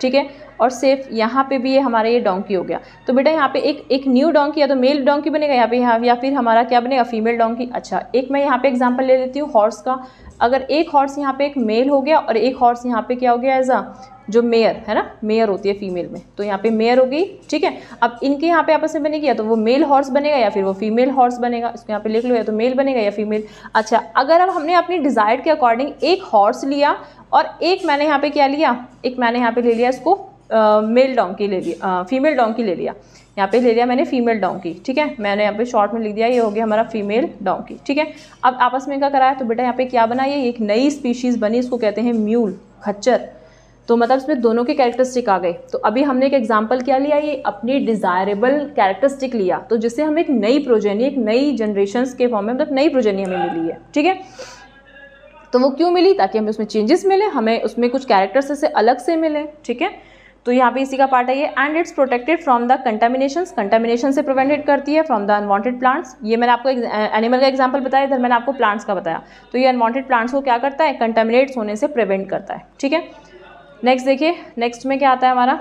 Speaker 1: ठीक है? और सिर्फ़ यहाँ पे भी ये हमारा ये डोंकी हो गया। तो बेटा यहाँ पे एक एक न्यू डोंकी या तो मेल डोंकी बनेगा यहाँ पे यहाँ या फिर हमारा क्या बनेगा? फीमेल डोंकी अच्छा एक मैं यहाँ पे एग्जांपल ले लेती हूँ हॉर्स का। अगर एक हॉर्स यहाँ पे एक मेल हो गया और एक हॉर्स यहाँ पे क्या हो गया एज अ जो मेयर है ना? मेयर होती है फीमेल में। तो यहाँ पे मेयर हो गई ठीक है? अब इनके यहाँ पे आपस में बनेगी या तो वो मेल हॉर्स बनेगा या फिर वो फीमेल हॉर्स बनेगा? इसको यहाँ पे लिख लो, या तो मेल बनेगा या फीमेल अच्छा अगर अब हमने अपनी डिज़ायर के अकॉर्डिंग एक हॉर्स लिया और एक मैंने यहाँ पे क्या लिया? एक मैंने यहाँ पे ले लिया इसको मेल डोंकी ले लिया फीमेल डोंकी ले लिया। यहाँ पे ले लिया मैंने फीमेल डोंकी ठीक है? मैंने यहाँ पे शॉर्ट में लिख दिया, ये हो गया हमारा फीमेल डोंकी ठीक है? अब आपस में क्या कराया तो बेटा यहाँ पे क्या बना? ये एक नई स्पीशीज़ बनी, इसको कहते हैं म्यूल खच्चर। तो मतलब इसमें दोनों के कैरेक्टरिस्टिक आ गए। तो अभी हमने एक एग्ज़ाम्पल क्या लिया? ये अपनी डिज़ायरेबल कैरेक्टरिस्टिक लिया तो जिससे हम एक नई प्रोजेनी एक नई जनरेशन के फॉर्म में मतलब नई प्रोजेनी हमें मिली है, ठीक है? तो वो क्यों मिली? ताकि हमें उसमें चेंजेस मिले, हमें उसमें कुछ कैरेक्टर्स से अलग से मिले, ठीक है? तो यहाँ पे इसी का पार्ट है ये and it's protected from the contamination contamination से प्रिवेंटेड करती है फ्रॉम द अनवांटेड प्लांट्स ये मैंने आपको एनिमल का एग्ज़ाम्पल बताया इधर मैंने आपको प्लांट्स का बताया. तो ये अनवांटेड प्लांट्स को क्या करता है? कंटामिनेट्स होने से प्रिवेंट करता है. ठीक है? नेक्स्ट देखिए नेक्स्ट में क्या आता है हमारा?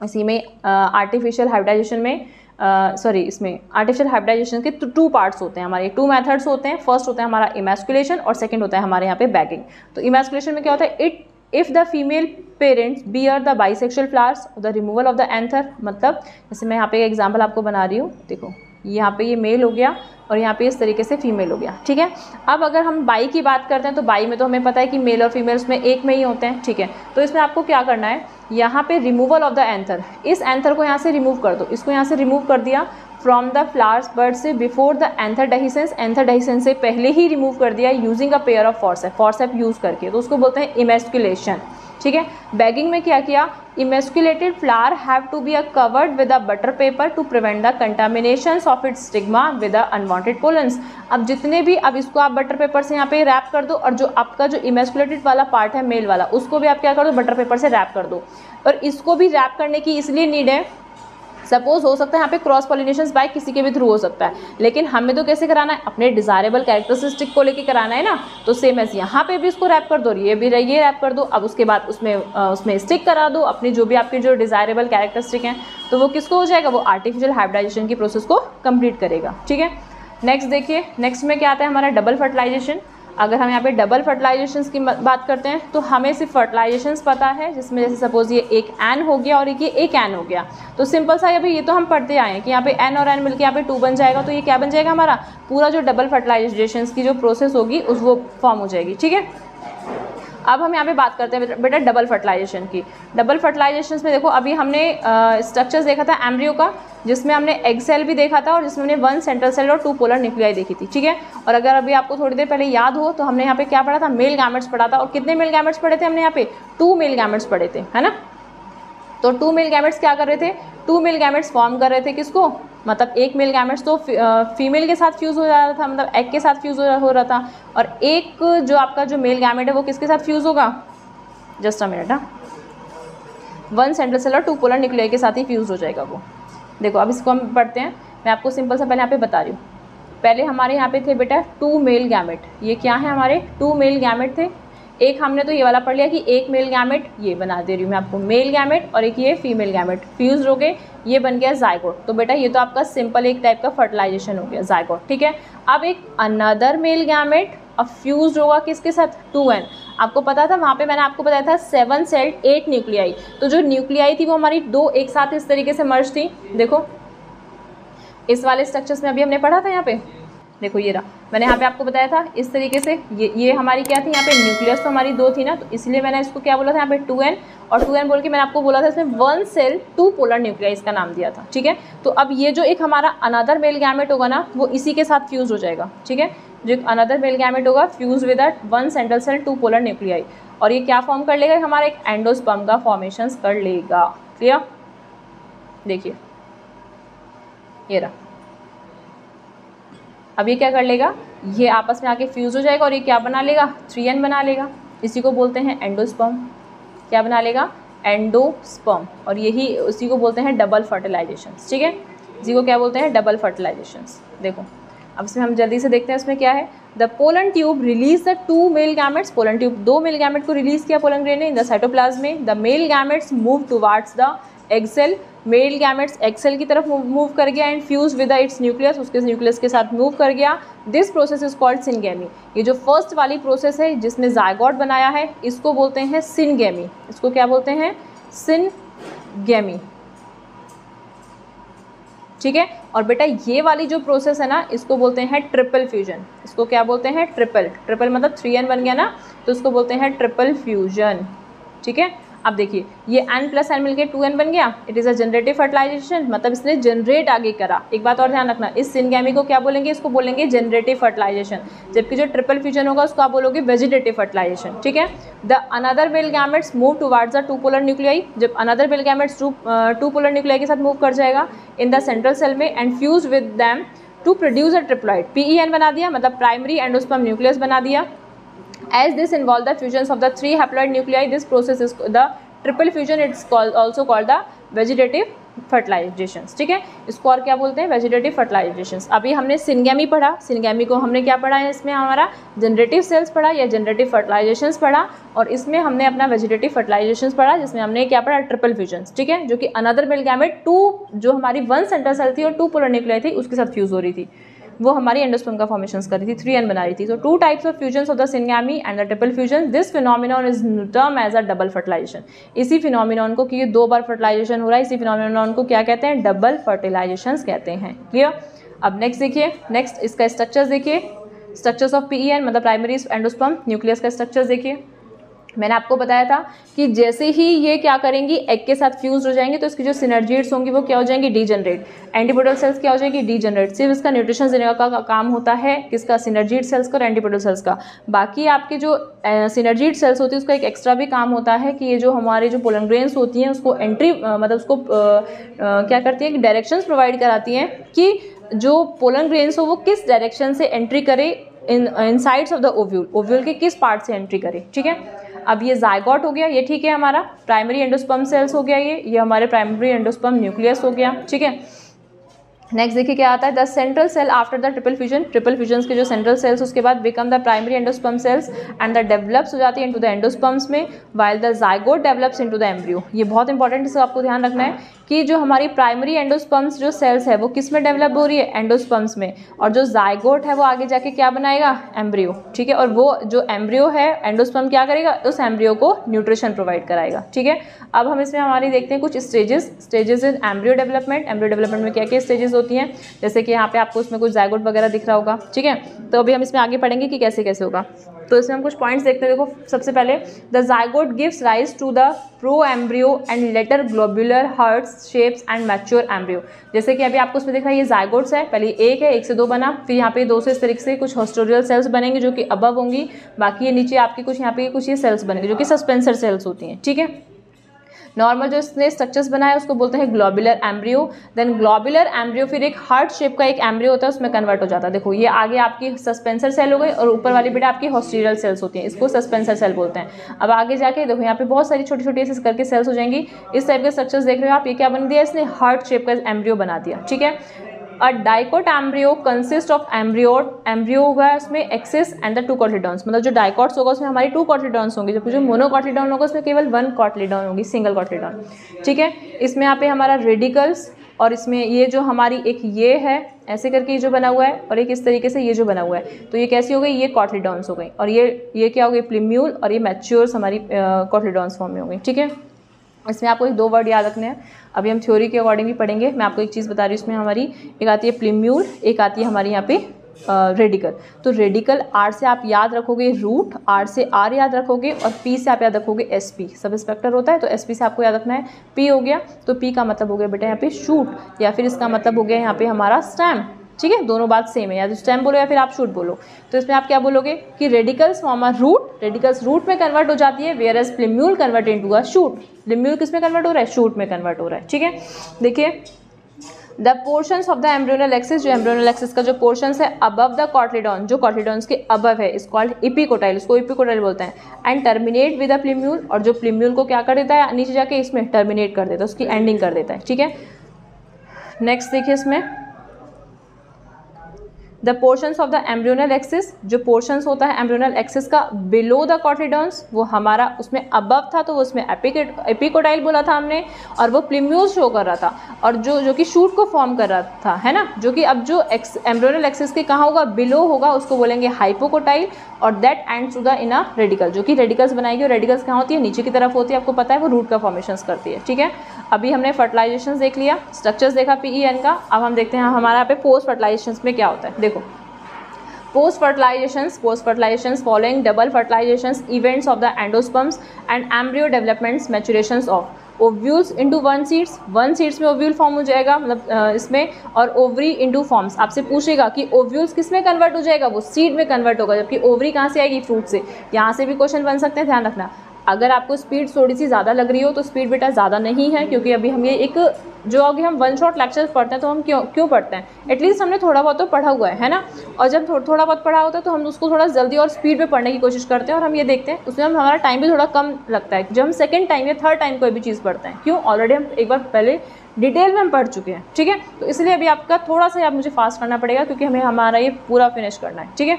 Speaker 1: इसी में आर्टिफिशियल हाइब्रिडाइजेशन में सॉरी uh, इसमें आर्टिफिशियल हाइब्रिडाइजेशन के टू पार्ट्स होते हैं हमारे. टू मेथड्स होते हैं. फ़र्स्ट होता है हमारा इमेस्कुलेशन और सेकंड होता है हमारे यहाँ पे बैगिंग तो इमेस्कुलेशन में क्या होता है? It if the female parents bear the bisexual flowers the removal of the anther मतलब जैसे मैं यहाँ पे एग्ज़ाम्पल आपको बना रही हूँ, देखो, यहाँ पे ये मेल हो गया और यहाँ पे इस तरीके से फीमेल हो गया, ठीक है? अब अगर हम बाई की बात करते हैं तो बाई में तो हमें पता है कि मेल और फीमेल उसमें एक में ही होते हैं, ठीक है? तो इसमें आपको क्या करना है? यहाँ पे रिमूवल ऑफ़ द एंथर इस एंथर को यहाँ से रिमूव कर दो, इसको यहाँ से रिमूव कर दिया फ्रॉम द फ्लावर्स बर्ड से before the anther dehiscence anther से पहले ही रिमूव कर दिया using a pair of forcep forcep use करके। तो उसको बोलते हैं इमेस्कुलेशन ठीक है? बैगिंग में क्या किया? Emasculated flower have to be a covered with a butter paper to prevent the contamination of it stigma with a unwanted pollens अब जितने भी, अब इसको आप बटर पेपर से यहाँ पे रैप कर दो, और जो आपका जो इमेस्कुलेटेड वाला पार्ट है मेल वाला, उसको भी आप क्या कर दो? बटर पेपर से रैप कर दो। और इसको भी रैप करने की इसलिए नीड है सपोज़ हो सकता है यहाँ पे क्रॉस पॉलिनेशन बाय किसी के भी थ्रू हो सकता है। लेकिन हमें तो कैसे कराना है? अपने डिजायरेबल कैरेक्टरिस्टिक को लेके कराना है ना? तो सेम ऐसे यहाँ पे भी इसको रैप कर दो ये भी ये रैप कर दो। अब उसके बाद उसमें उसमें स्टिक करा दो। अपनी जो भी आपके जो डिजायरेबल कैरेक्टरिस्टिक हैं तो वो किसको हो जाएगा? वो आर्टिफिशियल हाइब्रिडाइजेशन की प्रोसेस को कंप्लीट करेगा। ठीक है? नेक्स्ट देखिए नेक्स्ट में क्या आता है? हमारा डबल फर्टिलाइजेशन अगर हम यहाँ पे डबल फर्टिलाइजेशन की बात करते हैं तो हमें सिर्फ़ फर्टिलाइजेशन पता है, जिसमें जैसे सपोज़ ये एक एन हो गया और एक ये एक एन हो गया। तो सिंपल सा अभी ये तो हम पढ़ते आए हैं कि यहाँ पे एन और एन मिलकर यहाँ पे टू बन जाएगा तो ये क्या बन जाएगा हमारा? पूरा जो डबल फर्टिलाइजेशन की जो प्रोसेस होगी, उस वो फॉर्म हो जाएगी, ठीक है? अब हम यहाँ पे बात करते हैं बेटा डबल फर्टिलाइजेशन की। डबल फर्टिलाइजेशन में देखो, अभी हमने स्ट्रक्चर्स देखा था एम्ब्रियो का, जिसमें हमने एग सेल भी देखा था और जिसमें हमने वन सेंट्रल सेल और टू पोलर न्यूक्लियाई देखी थी, ठीक है? और अगर अभी आपको थोड़ी देर पहले याद हो तो हमने यहाँ पे क्या पढ़ा था? मेल गैमेट्स पढ़ा था। और कितने मेल गैमेट्स पढ़े थे हमने यहाँ पे? टू मेल गैमेट्स पढ़े थे, है ना? तो टू मेल गैमेट्स क्या कर रहे थे? टू मेल गैमेट्स फॉर्म कर रहे थे किसको? मतलब एक मेल गैमेट्स तो फीमेल के साथ फ्यूज़ हो जा रहा था मतलब एग के साथ फ्यूज़ हो रहा था। और एक जो आपका जो मेल गैमेट है, वो किसके साथ फ्यूज़ होगा? जस्ट अ मिनट हाँ। One central cell two polar nuclear के साथ ही फ्यूज़ हो जाएगा वो। देखो, अब इसको हम पढ़ते हैं। मैं आपको सिंपल सा पहले यहाँ पे बता रही हूँ। पहले हमारे यहाँ पे थे बेटा टू मेल गैमेट ये क्या है हमारे? टू मेल गैमेट थे। एक हमने तो ये वाला पढ़ लिया कि एक मेल गैमेट ये बना दे रही हूँ मैं आपको। मेल गैमेट और एक ये फीमेल गैमेट फ्यूज हो गए, ये बन गया जायगोट तो बेटा ये तो आपका सिंपल एक टाइप का फर्टिलाइजेशन हो गया जायगोट ठीक है? अब एक अनदर मेल गैमेट अब फ्यूज होगा किसके साथ? टू एन आपको पता था, वहाँ पे मैंने आपको बताया था सेवन सेल्ड एट न्यूक्लियाई तो जो न्यूक्लियाई थी वो हमारी दो एक साथ इस तरीके से मर्ज थी। देखो, इस वाले स्ट्रक्चर्स में अभी हमने पढ़ा था यहाँ पे। देखो ये रहा। मैंने यहाँ पे आपको बताया था इस तरीके से ये ये हमारी क्या थी? यहाँ पे न्यूक्लियस तो हमारी दो थी ना तो इसलिए मैंने इसको क्या बोला था? यहाँ पे टू एन और टू एन बोल के मैंने आपको बोला था इसमें one cell two polar nuclei इसका नाम दिया था, ठीक है? तो अब ये जो एक हमारा अनदर मेल गैमेट होगा ना, वो इसी के साथ फ्यूज हो जाएगा, ठीक है? जो अनदर मेल गैमेट होगा fuse with one central cell two polar nuclei और ये क्या फॉर्म कर लेगा? हमारा एक एंडोस्पम का फॉर्मेशन कर लेगा। क्लियर देखिए। ये रहा। अब ये क्या कर लेगा? ये आपस में आके फ्यूज़ हो जाएगा और ये क्या बना लेगा? थ्री एन बना लेगा। इसी को बोलते हैं एंडोस्पर्म क्या बना लेगा? एंडोस्पर्म और यही उसी को बोलते हैं डबल फर्टिलाइजेशन ठीक है? इसी को क्या बोलते हैं? डबल फर्टिलाइजेशन देखो, अब इसमें हम जल्दी से देखते हैं इसमें क्या है। The pollen tube release the two male gametes pollen tube दो मेल गैमेट को रिलीज़ किया पोलन ग्रेन ने इन द साइटोप्लाज्म में। The male gametes move towards the egg cell male gametes egg cell की तरफ़ मूव कर गया and fuse with its nucleus उसके न्यूक्लियस के साथ मूव कर गया। This process is called syngamy ये जो फ़र्स्ट वाली प्रोसेस है, जिसने जायगॉड बनाया है, इसको बोलते हैं सिनगेमी इसको क्या बोलते हैं? सिनगेमी ठीक है? और बेटा, ये वाली जो प्रोसेस है ना, इसको बोलते हैं ट्रिपल फ्यूजन इसको क्या बोलते हैं? ट्रिपल ट्रिपल मतलब थ्री एन बन गया ना तो इसको बोलते हैं ट्रिपल फ्यूजन ठीक है? अब देखिए, ये एन प्लस एन मिलकर टू एन बन गया। It is a generative fertilisation मतलब इसने जनरेट आगे करा। एक बात और ध्यान रखना, इस सिनगैमी को क्या बोलेंगे? इसको बोलेंगे जनरेटिव फर्टिलाइजेशन जबकि जो ट्रिपल फ्यूजन होगा, उसको आप बोलोगे वेजिटेटिव फर्टिलाइजेशन ठीक है? The another male gametes move towards the two polar nuclei जब another male gametes two two polar nuclei के साथ मूव कर जाएगा इन द सेंट्रल सेल में and fuse with them to produce a triploid PEN बना दिया मतलब primary endosperm nucleus बना दिया। As this involve the fusions of the three haploid nuclei, this process is the triple fusion it's also called the vegetative fertilisation ठीक है? इसको और क्या बोलते हैं? वेजिटेटिव फर्टिलाइजेशन अभी हमने सिनगैमी पढ़ा। सिनगैमी को हमने क्या पढ़ा है इसमें हमारा? जनरेटिव सेल्स पढ़ा या जनरेटिव फर्टिलाइजेशन पढ़ा? और इसमें हमने अपना वेजिटेटिव फर्टिलाइजेशन पढ़ा, जिसमें हमने क्या पढ़ा? ट्रिपल फ्यूजन ठीक है? जो कि अनदर मिल गैमेट टू जो हमारी वन सेंटर सेल थी और टू पोलर न्यूक्लियर थी, उसके साथ फ्यूज हो रही थी। वो हमारी एंडोस्पर्म का फॉर्मेशन कर रही थी थ्री एन बना रही थी. So two types of fusion of the syngamy and the triple fusion this phenomenon is term as a double fertilisation इसी फिनोमिनॉन को कि दो बार फर्टिलाइजेशन हो रहा है, इसी फिनोमिनॉन को क्या कहते हैं? डबल फर्टिलाइजेशन कहते हैं. क्लियर अब नेक्स्ट देखिए नेक्स्ट इसका स्ट्रक्चर देखिए. स्ट्रक्चर्स ऑफ़ पी मतलब प्राइमरी एंडोस्पर्म न्यूक्लियस का स्ट्रक्चर देखिए. मैंने आपको बताया था कि जैसे ही ये क्या करेंगी एग के साथ फ्यूज हो जाएँगे तो इसकी जो सिनर्जीट्स होंगी वो क्या हो जाएँगी? डीजनरेट एंटीपोडल सेल्स क्या हो जाएगी? डीजनरेट सिर्फ़ इसका न्यूट्रिशन देने का, का काम होता है किसका? सिनर्जीट सेल्स का और एंटीपोडल सेल्स का। बाकी आपके जो सिनर्जीट सेल्स होती है उसका एक एक्स्ट्रा भी काम होता है कि ये जो हमारे जो पोलनग्रेन्स होती हैं उसको एंट्री मतलब उसको आ, क्या करती है? डायरेक्शन प्रोवाइड कराती हैं कि जो पोलन ग्रेन्स हो वो किस डायरेक्शन से एंट्री करे? In in sides of the ovule ovule के किस पार्ट से एंट्री करे? ठीक है? अब ये जायगॉट हो गया, ये ठीक है हमारा। प्राइमरी एंडोस्पम सेल्स हो गया ये ये हमारे प्राइमरी एंडोस्पम न्यूक्लियस हो गया, ठीक है? नेक्स्ट देखिए क्या आता है? The central cell after the triple fusion triple fusion के जो सेंट्रल सेल्स उसके बाद become the primary endosperm cells and the develops हो जाती है इनटू द एंडोस्पम्स में while the zygote develops into the embryo ये बहुत इंपॉर्टेंट इसको आपको ध्यान रखना है कि जो हमारी प्राइमरी एंडोस्पम्स जो सेल्स है, वो किसमें डेवलप हो रही है? एंडोस्पम्स में. और जो जाइगोट है, वो आगे जाके क्या बनाएगा? एम्ब्रियो ठीक है? और वो जो एम्ब्रियो है एंडोस्पम क्या करेगा? उस एम्ब्रियो को न्यूट्रिशन प्रोवाइड कराएगा. ठीक है? अब हम इसमें हमारी देखते हैं कुछ stages stages in embryo development embryo development में क्या क्या स्टेजेस होती हैं। जैसे कि यहाँ पे आपको उसमें कुछ जायगोट वगैरह दिख रहा होगा, ठीक है? तो अभी हम इसमें आगे पढ़ेंगे कि कैसे कैसे होगा। तो इसमें हम कुछ पॉइंट्स देखते हैं। देखो, सबसे पहले the zygote gives rise to the pro embryo and later globular hearts shapes and mature embryo जैसे कि अभी आपको उसमें दिख ये जायगोट्स है। पहले एक है, एक से दो बना। फिर यहाँ पे दो से इस तरीके से कुछ हॉस्टोरियल सेल्स बनेंगे जो कि अबव होंगी। बाकी ये नीचे आपकी कुछ, यहाँ पे कुछ ये सेल्स बनेंगे, जो कि सस्पेंसर सेल्स होती हैं, ठीक है? नॉर्मल जो इसने स्ट्रक्चर्स बनाया उसको बोलते हैं globular embryo then globular embryo फिर एक हार्ट शेप का एक एम्ब्रियो होता है, उसमें कन्वर्ट हो जाता है। देखो, ये आगे आपकी सस्पेंसर सेल हो गई और ऊपर वाली बेटा आपकी हॉस्टीरियल सेल्स होती हैं। इसको सस्पेंसर सेल बोलते हैं। अब आगे जाके देखो, यहाँ पे बहुत सारी छोटी छोटी ऐसे करके सेल्स हो जाएँगी। इस टाइप के स्ट्रक्चर्स देख रहे हो आप, ये क्या बन दिया इसने हार्ट शेप का एम्ब्रियो बना दिया, ठीक है? A dicot embryo consist of embryo embryo होगा उसमें axis and the two cotyledons मतलब जो डाइकोट्स होगा उसमें हमारी टू कॉटलीडॉन्स होंगे, जबकि जो मोनोकॉटलीडॉन होगा उसमें केवल वन कॉटलीडॉन होगी सिंगल कॉटलीडॉन ठीक है? इसमें यहाँ पे हमारा रेडिकल्स और इसमें ये जो हमारी एक ये है, ऐसे करके ये जो बना हुआ है और एक इस तरीके से ये जो बना हुआ है। तो ये कैसी हो गई? ये कॉटलीडॉन्स हो गई। और ये ये क्या हो गई? प्लीम्यूल और ये मैच्योर्स हमारी कॉटलीडॉन्स फॉर्म में हो गई। ठीक है? इसमें आपको एक दो वर्ड याद रखने हैं। अभी हम थ्योरी के अकॉर्डिंग भी पढ़ेंगे। मैं आपको एक चीज़ बता रही हूँ, इसमें हमारी एक आती है प्लीम्यूल एक आती है हमारी यहाँ पे रेडिकल तो रेडिकल आर से आप याद रखोगे रूट आर से आर याद रखोगे और पी से आप याद रखोगे एस पी सब इंस्पेक्टर होता है तो एस पी से आपको याद रखना है। पी हो गया तो पी का मतलब हो गया बेटा यहाँ पे शूट या फिर इसका मतलब हो गया यहाँ पे हमारा स्टैम्प ठीक है? दोनों बात सेम है। या तो स्टेम बोलो या फिर आप शूट बोलो। तो इसमें आप क्या बोलोगे? कि radicles form a root radicles root में कन्वर्ट हो जाती है whereas plumule convert into a shoot plumule किसमें कन्वर्ट हो रहा है? शूट में कन्वर्ट हो रहा है। ठीक है? देखिए the portion of the embryonal axis जो एम्ब्रोनल एक्सिस का जो पोर्शन है अबव द कॉटलीडॉन जो कॉटलीडॉन्स के अबव है इस कॉल्ड इपिकोटाइल उसको इपिकोटाइल बोलते हैं and terminate with a plumule और जो प्लिम्यूल को क्या कर देता है? नीचे जाके इसमें टर्मिनेट कर देता है, उसकी एंडिंग कर देता है। ठीक है? नेक्स्ट देखिए इसमें। The portions of the embryonal axis जो पोर्शंस होता है एम्ब्रियोनल एक्सिस का बिलो द कॉटिडॉन्स वो हमारा उसमें अबव था तो वो उसमें एपिकोटाइल बोला था हमने, और वो प्लिम्यूज शो कर रहा था। और जो जो कि शूट को फॉर्म कर रहा था, है ना? जो कि अब जो एक्स एम्ब्रियोनल एक्सिस के कहाँ होगा बिलो होगा, उसको बोलेंगे हाइपोकोटाइल और that end to the in a radicle जो कि रेडिकल्स बनाएगी और रेडिकल्स कहाँ होती है? नीचे की तरफ़ होती है, आपको पता है, वो रूट का फॉर्मेशन करती है, ठीक है? अभी हमने फर्टिलाइजेशन देख लिया स्ट्रक्चर्स देखा पी एन का, अब हम देखते हैं हमारा यहाँ पे पोस्ट फर्टिलाइजेशन में क्या होता है। देखो। Post fertilizations post fertilizations following double fertilizations, events of the endosperms and embryo developments, maturations of ovules into one seeds one seeds में ओव्यूल फॉर्म हो जाएगा मतलब इसमें, और ओवरी इंटू फॉर्म्स आपसे पूछेगा कि ओव्यूल्स किसमें कन्वर्ट हो जाएगा? वो सीड में कन्वर्ट होगा, जबकि ओवरी कहाँ से आएगी? फ्रूट से। यहाँ से भी क्वेश्चन बन सकते हैं, ध्यान रखना। अगर आपको स्पीड थोड़ी सी ज़्यादा लग रही हो तो स्पीड बेटा ज़्यादा नहीं है क्योंकि अभी हम ये एक जो अगर हम वन शॉट लेक्चर पढ़ते हैं तो हम क्यों क्यों पढ़ते हैं? एटलीस्ट हमने थोड़ा बहुत तो पढ़ा हुआ है है ना? और जब थो, थोड़ा बहुत पढ़ा होता है तो हम उसको थोड़ा जल्दी और स्पीड में पढ़ने की कोशिश करते हैं और हम ये देखते हैं उसमें हम हमारा टाइम भी थोड़ा कम लगता है। जब हम सेकेंड टाइम या थर्ड टाइम कोई भी चीज़ पढ़ते हैं क्यों? ऑलरेडी हम एक बार पहले डिटेल में हम पढ़ चुके हैं ठीक है? तो इसलिए अभी आपका थोड़ा सा आप मुझे फास्ट करना पड़ेगा क्योंकि हमें हमारा ये पूरा फिनिश करना है ठीक है?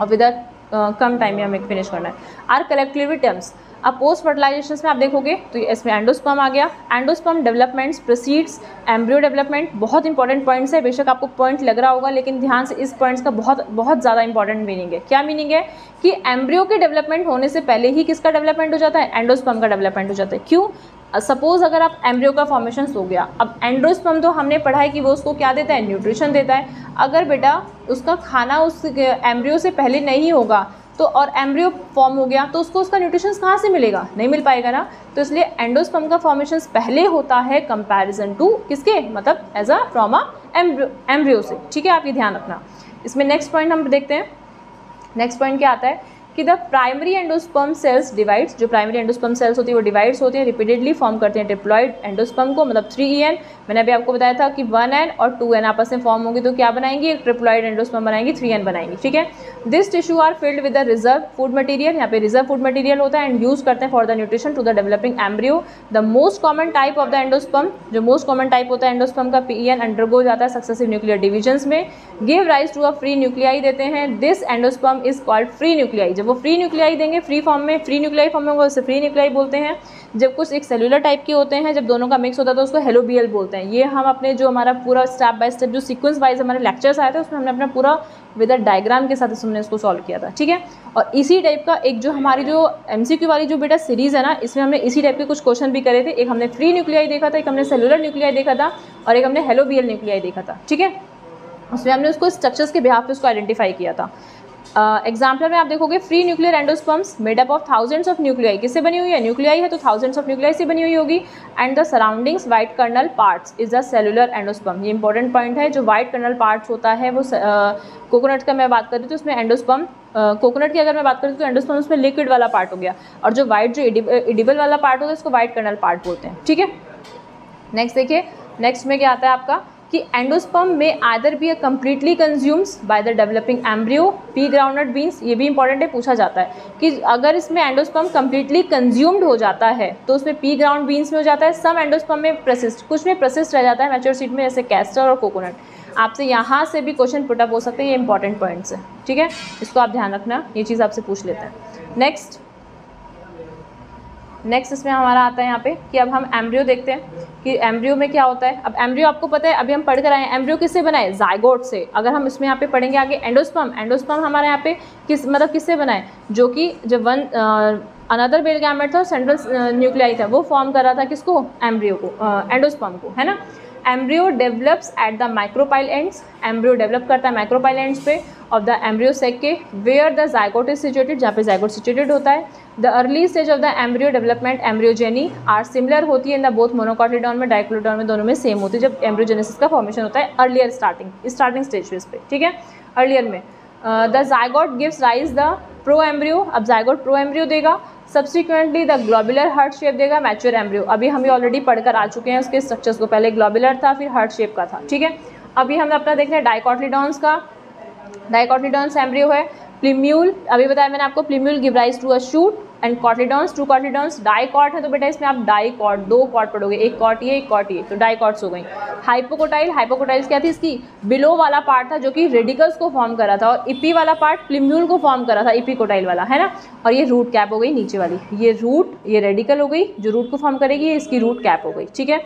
Speaker 1: और विदर कम टाइम में हमें फिनिश करना है। आर कलेक्टिव टर्म्स अब पोस्ट फर्टिलाइजेशन में आप देखोगे तो इसमें एंडोस्पम आ गया। Endosperm developments proceeds embryo development बहुत इंपॉर्टेंट पॉइंट्स है। बेशक आपको पॉइंट लग रहा होगा, लेकिन ध्यान से इस पॉइंट्स का बहुत बहुत ज़्यादा इंपॉर्टेंट मीनिंग है। क्या मीनिंग है? कि एम्ब्रियो के डेवलपमेंट होने से पहले ही किसका डेवलपमेंट हो जाता है? एंडोस्पम का डेवलपमेंट हो जाता है। क्यों? सपोज़ अगर आप एम्ब्रियो का फॉर्मेशन हो गया, अब एंड्रोस्पम तो हमने पढ़ा है कि वो उसको क्या देता है? न्यूट्रिशन देता है। अगर बेटा उसका खाना उस एम्ब्रियो से पहले नहीं होगा तो और एम्ब्रियो फॉर्म हो गया तो उसको उसका न्यूट्रिशन कहाँ से मिलेगा? नहीं मिल पाएगा ना? तो इसलिए एंडोस्पम का फॉर्मेशन पहले होता है कंपैरिजन टू किसके? मतलब as a from a embryo से। ठीक है? आप ये ध्यान रखना। इसमें नेक्स्ट पॉइंट हम देखते हैं। नेक्स्ट पॉइंट क्या आता है? कि the primary endosperm cells divides जो प्राइमरी एंडोस्पर्म सेल्स होती है, वो डिवाइड्स होते हैं रिपीटेडली फॉर्म करते हैं डिप्लॉयड एंडोस्पर्म को मतलब थ्री ई एन मैंने अभी आपको बताया था कि वन एन और टू एन आपस में फॉर्म होंगी तो क्या बनाएँगे? एक ट्रिप्लॉइड एंडोस्पर्म बनाएँगे थ्री एन बनाएँगी, ठीक है? This tissue are filled with the reserve food material यहाँ पे रिज़र्व फ़ूड मटीरियल होता है एंड यूज़ करते हैं for the nutrition to the developing embryo the most common type of the endosperm जो मोस्ट कॉमन टाइप होता है endosperm का पी एन अंडरगो जाता है सक्सेसिव न्यूक्लियर डिविजन में। Give rise to a free nuclei देते हैं। This endosperm is called free nuclei जब वो फ्री न्यूक्लियाई देंगे फ्री फॉर्म में फ्री न्यूक्लियाई फॉर्म में होगा उसे फ्री न्यूक्लियाई बोलते हैं। जब कुछ एक सेलुलर टाइप के होते हैं, जब दोनों का मिक्स होता है तो उसको हेलोबियल बोलते हैं। ये हम अपने जो हमारा पूरा स्टेप बाय स्टेप जो सीक्वेंस वाइज हमारे लेक्चर्स आए थे, उसमें हमने अपना पूरा विद अ डायग्राम के साथ हमने इसको सॉल्व किया था, ठीक है? और इसी टाइप का एक जो हमारी जो एमसीक्यू वाली जो बेटा सीरीज़ है ना, इसमें हमने इसी टाइप के कुछ क्वेश्चन भी करे थे। एक हमने फ्री न्यूक्लियाई देखा था, एक हमने सेलुलर न्यूक्लियाई देखा था, और एक हमने हेलोबियल न्यूक्लियाई देखा था, ठीक है? उसमें हमने उसको स्ट्रक्चर्स के बिहाफ पे उसको आइडेंटिफाई किया था। एग्ज़ाम्पल uh, में आप देखोगे free nuclear endosperms made up of thousands of nuclei किससे बनी हुई है? न्यूक्लियाई है तो थाउजेंड्स ऑफ़ न्यूक्लियाई से बनी हुई होगी. And the surroundings white kernel parts is the cellular endosperm ये इंपॉर्टेंट पॉइंट है. जो वाइट कर्नल पार्ट्स होता है वो कोकोनट uh, का मैं बात करी तो उसमें एंडोस्पर्म कोकोनट uh, की अगर मैं बात करूँ तो एंडोस्पम उसमें लिक्विड वाला पार्ट हो गया. और जो वाइट जो इडिबल वाला पार्ट होता है उसको वाइट कर्नल पार्ट बोलते हैं. ठीक है? नेक्स्ट देखिए. नेक्स्ट में क्या आता है आपका? कि एंडोस्पर्म में other be a completely consumes by the developing embryo pea groundnut beans ये भी इंपॉर्टेंट है, पूछा जाता है कि अगर इसमें एंडोस्पर्म कम्प्लीटली कंज्यूम्ड हो जाता है तो उसमें पी ग्राउंड बीन्स में हो जाता है सम एंडोस्पर्म में प्रसिस्ट कुछ में प्रसिस्ट रह जाता है मैच्योर सीड में, जैसे कैस्टर और कोकोनट आपसे यहाँ से भी क्वेश्चन पुटअप हो सकते हैं, ये इंपॉर्टेंट पॉइंट्स है, ठीक है? इसको आप ध्यान रखना, ये चीज़ आपसे पूछ लेते हैं. नेक्स्ट नेक्स्ट इसमें हमारा आता है यहाँ पे कि अब हम एम्ब्रियो देखते हैं कि एम्ब्रियो में क्या होता है। अब एम्ब्रियो आपको पता है, अभी हम पढ़ कर आए हैं एम्ब्रियो किससे बनाए? जायगोट से। अगर हम इसमें यहाँ पे पढ़ेंगे आगे एंडोस्पम एंडोस्पम हमारे यहाँ पे किस मतलब किससे बनाए? जो कि जब वन अनदर बेल गैमेट था सेंट्रल न्यूक्लियाई था, वो फॉर्म कर रहा था किसको? एम्ब्रियो को एंडोस्पम को, है ना? Embryo develops at the micropyle ends embryo develop करता है माइक्रोपाइल एंड्स पे. ऑफ़ द एम्ब्रियो सेक के where the zygote is situated जहाँ पे जाइगोट सिचुएटेड होता है. The early stage of the embryo development embryogeny are similar होती है इन द बोथ मोनोकॉटिडॉन में डाइक्लोडॉन में दोनों में सेम होती है जब एम्ब्रियोजेनेसिस का फॉर्मेशन होता है अर्लियर स्टार्टिंग स्टार्टिंग स्टेज पे, ठीक है? अर्लियर में the zygote gives rise the pro embryo अब जाइगोट प्रो एम्ब्रियो देगा subsequently the globular heart shape देगा मैच्योर एम्ब्रियो अभी हम ऑलरेडी पढ़कर आ चुके हैं, उसके स्ट्रक्चर्स को पहले ग्लोबुलर था, फिर हार्ट शेप का था, ठीक है? अभी हम अपना देख रहे हैं डाइकॉटलीडॉन्स का डाइकॉटलीडॉन्स एम्ब्रियो है प्लीम्यूल, अभी बताया मैंने आपको, plumule, give rise to a shoot and cotyledons two cotyledons dicot है तो बेटा इसमें आप डाई कॉट दो कॉट पढ़ोगे, एक कॉट ये, एक कॉट ये तो डाई कॉट्स हो गई। हाइपोकोटाइल हाइपोकोटाइल्स क्या थी इसकी? बिलो वाला पार्ट था जो कि रेडिकल्स को फॉर्म करा था और इपी वाला पार्ट प्लिम्यूल को फॉर्म करा था इपीकोटाइल वाला, है ना? और ये रूट कैप हो गई नीचे वाली। ये रूट ये रेडिकल हो गई, जो रूट को फॉर्म करेगी, ये इसकी रूट कैप हो गई, ठीक है?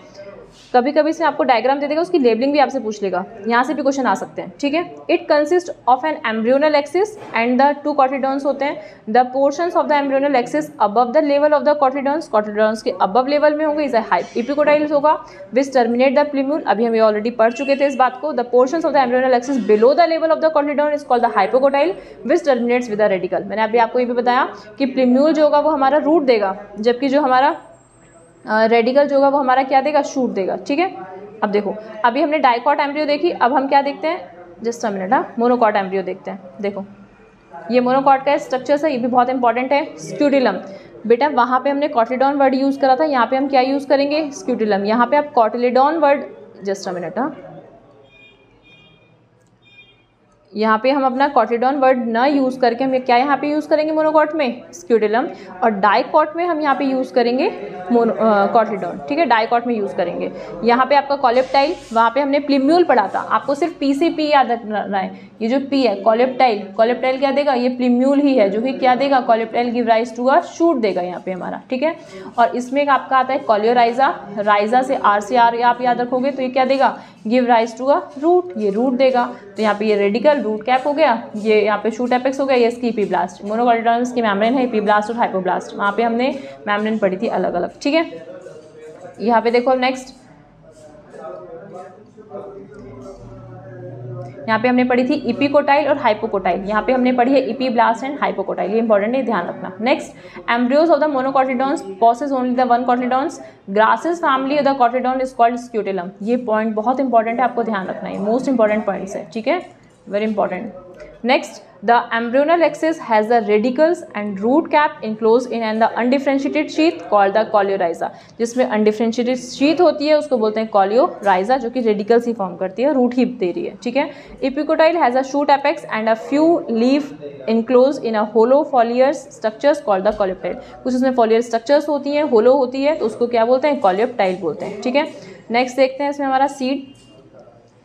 Speaker 1: कभी कभी इसमें आपको डायग्राम दे देगा, उसकी लेबलिंग भी आपसे पूछ लेगा। यहाँ से भी क्वेश्चन आ सकते हैं, ठीक है? It consist of an embryonal axis and the two cotyledons होते हैं। The portion of the embryonal axis above the level of the cotyledons cotyledons के अबव लेवल में होंगे इज़ इपिकोटाइल्स होगा विच टर्मिनेट द प्लीम्यूल अभी हम ऑलरेडी पढ़ चुके थे इस बात को। The portion of the embryonal axis below the level of the cotyledon is called the hypocotyl which terminates with the radicle मैंने अभी आपको ये भी बताया कि प्लीम्यूल जो होगा वो हमारा रूट देगा, जबकि जो हमारा रेडिकल जो होगा वो हमारा क्या देगा? शूट देगा, ठीक है? अब देखो, अभी हमने डाइकॉट एम्ब्रियो देखी, अब हम क्या देखते हैं? जस्ट अ मिनट हाँ मोनोकॉट एम्ब्रियो देखते हैं। देखो, ये मोनोकॉट का स्ट्रक्चर है, ये भी बहुत इंपॉर्टेंट है स्क्यूटिलम बेटा, वहाँ पे हमने कॉटिडॉन वर्ड यूज़ करा था, यहाँ पे हम क्या यूज़ करेंगे? स्क्यूटिलम यहाँ पे आप cotyledon word just a minute हाँ। यहाँ पे हम अपना कॉटिडॉन वर्ड ना यूज़ करके हम क्या यहाँ पे यूज़ करेंगे मोनोकॉट में? स्क्यूटिलम और डाइकॉट में हम यहाँ पे यूज़ करेंगे मोनो कॉटिडॉन। ठीक है? डाइकॉट में यूज़ करेंगे। यहाँ पे आपका कॉलेप्टाइल, वहाँ पे हमने प्लीम्यूल पढ़ा था। आपको सिर्फ़ पी से पी याद रखना है। ये जो पी है, कॉलेप्टाइल कॉलेप्टाइल क्या देगा? ये प्लीम्यूल ही है, जो कि क्या देगा? Coleoptile give rise to a shoot देगा यहाँ पे हमारा। ठीक है? और इसमें आपका आता है कॉलियोराइजा। राइजा से आर से आर आप याद रखोगे तो ये क्या देगा? Give rise to a root ये रूट देगा। तो यहाँ पे ये रेडिकल रूट कैप हो गया। ये यहाँ पे शूट एपेक्स हो गया, ये इसकी पी ब्लास्ट मोनोकॉलिडॉन्स की मैमरेन है पी ब्लास्ट और हाइपोब्लास्ट वहाँ पे हमने मैमरेन पढ़ी थी अलग अलग ठीक है? यहाँ पे देखो नेक्स्ट यहाँ पे हमने पढ़ी थी इपिकोटाइल और हाइपोकोटाइल। यहाँ पे हमने पढ़ी है इपी ब्लास्ट एंड हाइपोकोटाइल। ये इंपॉर्टेंट है ध्यान रखना। Next embryos of the monocotyledons possess only the one cotyledons grasses family of the cotyledon is called scutellum ये पॉइंट बहुत इंपॉर्टेंट है, आपको ध्यान रखना है। मोस्ट इंपॉर्टेंट पॉइंट्स है, ठीक है? Very important next The embryonal axis has the radicals and root cap enclosed in and the undifferentiated sheath called the coleorhiza जिसमें undifferentiated sheath होती है उसको बोलते हैं coleorhiza जो कि radicals ही form करती है root ही दे रही है ठीक है epicotyle has a shoot apex and a few leaf enclosed in a hollow foliar structures called the coleoptile कुछ उसमें foliar structures होती हैं hollow होती है तो उसको क्या बोलते हैं coleoptile बोलते हैं ठीक है नेक्स्ट देखते हैं इसमें हमारा सीड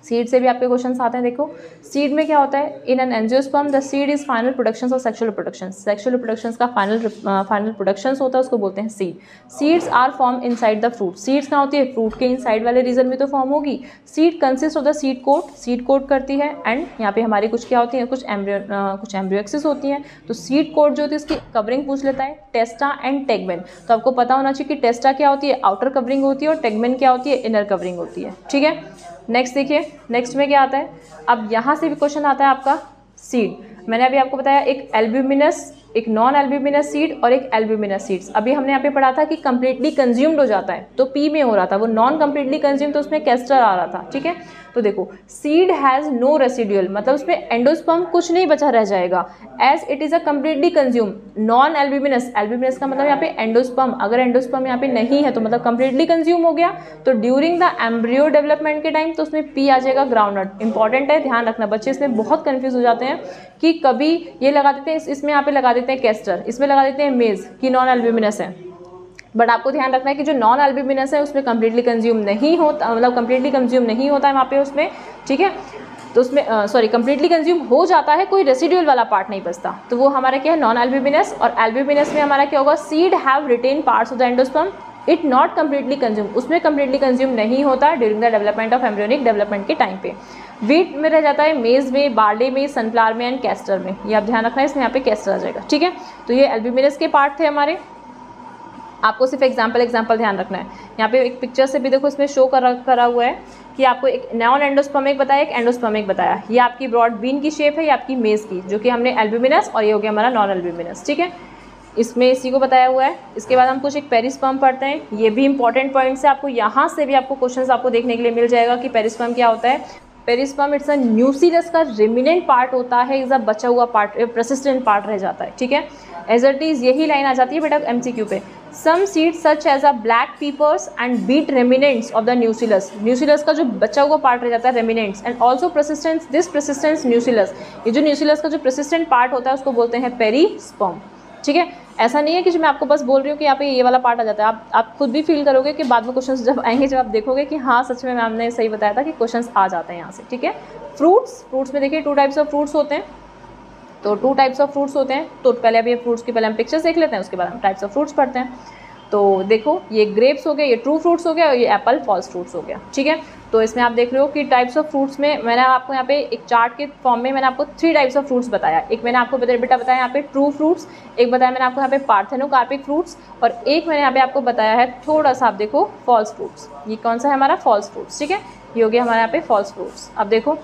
Speaker 1: सीड से भी आपके क्वेश्चन आते हैं, देखो। सीड में क्या होता है? In an angiosperm the seed is final production of sexual production sexual production का फाइनल फाइनल प्रोडक्शन होता है, उसको बोलते हैं seed seeds are form inside the fruit seeds कहाँ होती है? फ्रूट के इन साइड वाले रीजन में तो फॉर्म होगी. Seed consist of the seed coat seed coat करती है एंड यहाँ पे हमारी कुछ क्या होती है? कुछ एम्ब्रियो कुछ एम्ब्रियोक्सिस होती हैं। तो सीड कोट जो होती है उसकी कवरिंग पूछ लेता है टेस्टा एंड टेगमेन तो आपको पता होना चाहिए कि टेस्टा क्या होती है? आउटर कवरिंग होती है और टेगमेन क्या होती है? इनर कवरिंग होती है। ठीक है? नेक्स्ट देखिए नेक्स्ट में क्या आता है? अब यहाँ से भी क्वेश्चन आता है आपका सीड मैंने अभी आपको बताया एक एल्ब्यूमिनस एक नॉन एल्ब्यूमिनस सीड और एक एल्ब्यूमिनस सीड्स अभी हमने यहाँ पे पढ़ा था कि कंप्लीटली कंज्यूम्ड हो जाता है तो पी में हो रहा था। वो नॉन कंप्लीटली कंज्यूम तो उसमें कैस्टर आ रहा था, ठीक है? तो देखो सीड हैज़ नो रेसिड्यूल मतलब उसमें एंडोस्पम कुछ नहीं बचा रह जाएगा। As it is a completely consume non albuminous albuminous का मतलब यहाँ पे एंडोस्पम अगर एंडोस्पम यहाँ पे नहीं है तो मतलब कंप्लीटली कंज्यूम हो गया तो ड्यूरिंग द एम्ब्रियो डेवलपमेंट के टाइम तो उसमें पी आ जाएगा ग्राउंड नट इंपॉर्टेंट है, ध्यान रखना, बच्चे इसमें बहुत कन्फ्यूज़ हो जाते हैं कि कभी ये लगा देते हैं इसमें यहाँ पे लगा देते हैं कैस्टर इसमें लगा देते हैं मेज कि नॉन एल्ब्यूमिनस है। बट आपको ध्यान रखना है कि जो नॉन एल्ब्यूमिनस है, उसमें कम्प्लीटली कंज्यूम नहीं होता मतलब कम्प्लीटली कंज्यूम नहीं होता है वहाँ पे उसमें, ठीक है? तो उसमें सॉरी कम्प्लीटली कंज्यूम हो जाता है, कोई रेसिड्यूल वाला पार्ट नहीं बचता। तो वो हमारा क्या है? नॉन एल्ब्यूमिनस और एल्ब्यूमिनस में हमारा क्या होगा? Seed have retain parts of the endosperm it not completely consume उसमें कम्प्लीटली कंज्यूम नहीं होता during the development of embryonic development के टाइम पे। वीट में रह जाता है, मेज में बार्डे में, सनफ्लावर में एंड कैस्टर में। ये आप ध्यान रखना है इसमें यहाँ पे कैस्टर आ जाएगा, ठीक है? तो ये एल्ब्यूमिनस के पार्ट थे हमारे। आपको सिर्फ़ एग्ज़ाम्पल एग्ज़ाम्पल ध्यान रखना है। यहाँ पे एक पिक्चर से भी देखो, इसमें शो करा करा हुआ है कि आपको एक नॉन एंडोस्पर्मिक बताया, एक एंडोस्पर्मिक बताया। ये आपकी ब्रॉड बीन की शेप है, ये आपकी मेज़ की, जो कि हमने एल्ब्यूमिनस और ये हो गया हमारा नॉन एल्ब्यूमिनस ठीक है? इसमें इसी को बताया हुआ है। इसके बाद हम कुछ एक पेरिस्पर्म पढ़ते हैं। ये भी इंपॉर्टेंट पॉइंट्स है आपको यहाँ से भी आपको क्वेश्चन आपको देखने के लिए मिल जाएगा कि पेरिस्पर्म क्या होता है। पेरिस्पर्म इट्स अ न्यूसीलस का रिमिनेंट पार्ट होता है इज़ अ बचा हुआ पार्ट प्रसिस्टेंट पार्ट रह जाता है, ठीक है? एज इट इज़ यही लाइन आ जाती है बेटा एम सी क्यू पे। Some seeds such as a black peppers and beet remnants of the nucellus nucellus का जो बचा हुआ पार्ट रह जाता है remnants and also persistence this persistence nucellus ये जो न्यूसिलस का जो प्रसिस्टेंट पार्ट होता है, उसको बोलते हैं पेरी ठीक है? ऐसा नहीं है कि जो मैं आपको बस बोल रही हूँ कि यहाँ पे ये वाला पार्ट आ जाता है। आप आप खुद भी फील करोगे कि बाद में क्वेश्चंस जब आएँगे, जब आप देखोगे कि हाँ सच में मैम ने सही बताया था कि क्वेश्चंस आ जाते हैं यहाँ से, ठीक है? फ्रूट्स फ्रूट्स में देखिए टू टाइप्स ऑफ़ फ्रूट्स होते हैं। तो टू टाइप्स ऑफ़ फ्रूट्स होते हैं। तो पहले अभी फ्रूट्स की पहले हम पिक्चर्स देख लेते हैं, उसके बाद हम टाइप्स ऑफ़ फ्रूट्स पढ़ते हैं। तो देखो, ये ग्रेप्स हो गया ये ट्रू फ्रूट्स हो गया और ये एप्पल फॉल्स फ्रूट्स हो गया, ठीक है? तो इसमें आप देख रहे हो कि टाइप्स ऑफ़ फ्रूट्स में मैंने आपको यहाँ पे एक चार्ट के फॉर्म में मैंने आपको थ्री टाइप्स ऑफ़ फ्रूट्स बताया। एक मैंने आपको बेटा बताया यहाँ पे ट्रू फ्रूट्स एक बताया मैंने आपको यहाँ पे पार्थेनोकार्पिक फ्रूट्स और एक मैंने यहाँ पे आपको बताया है थोड़ा सा आप देखो फॉल्स फ्रूट्स ये कौन सा है हमारा? फॉल्स फ्रूट्स ठीक है? ये हो गया हमारे यहाँ पे फॉल्स फ्रूट्स अब देखो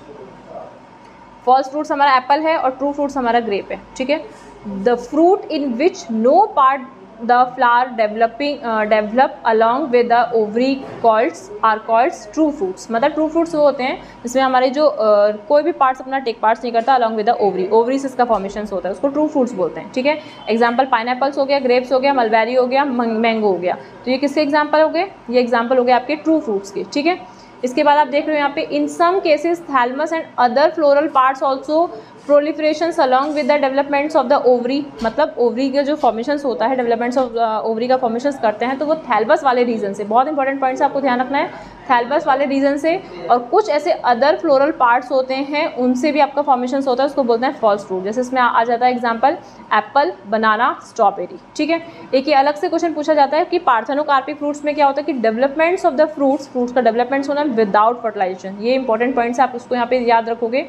Speaker 1: फॉल्स फ्रूट्स हमारा एप्पल है और ट्रू फ्रूट्स हमारा ग्रेप है, ठीक है? The fruit in which no part the flower developing develop along with the ovary called are called true fruits मतलब ट्रू फ्रूट्स वो होते हैं जिसमें हमारे जो uh, कोई भी पार्ट्स अपना टेक पार्ट्स नहीं करता along with the ovary ovary से इसका फॉर्मेशन होता है उसको ट्रू फ्रूट्स बोलते हैं ठीक है? एग्ज़ाम्पल पाइन हो गया ग्रेप्स हो गया मलबेरी हो गया मैंगो हो गया। तो ये किसके एग्ज़ाम्पल हो गए? ये एग्ज़ाम्पल हो गया आपके ट्रू फ्रूट्स के ठीक है? इसके बाद आप देख रहे हो यहाँ पे in some cases thalamus and other floral parts also proliferation along with the developments of the ovary मतलब ओवरी का जो फॉर्मेशन होता है डेवलपमेंट्स ऑफ़ ओवरी का फॉर्मेशन करते हैं तो वो थैलबस वाले रीजन से, बहुत इंपॉर्टेंट पॉइंट्स आपको ध्यान रखना है थैलबस वाले रीजन से, और कुछ ऐसे अदर फ्लोरल पार्ट्स होते हैं, उनसे भी आपका फॉर्मेशन होता है, उसको बोलते हैं फॉल्स फ्रूट जैसे इसमें आ जाता है एग्ज़ाम्पल एप्पल बनाना स्ट्रॉबेरी ठीक है? एक ही अलग से क्वेश्चन पूछा जाता है कि पार्थेनोकार्पिक फ्रूट्स में क्या होता है कि developments of the fruits fruits का डेवलपमेंट्स होना विदाउट फर्टिलाइजेशन ये इंपॉर्टेंट पॉइंट्स आप उसको यहाँ पे याद रखोगे.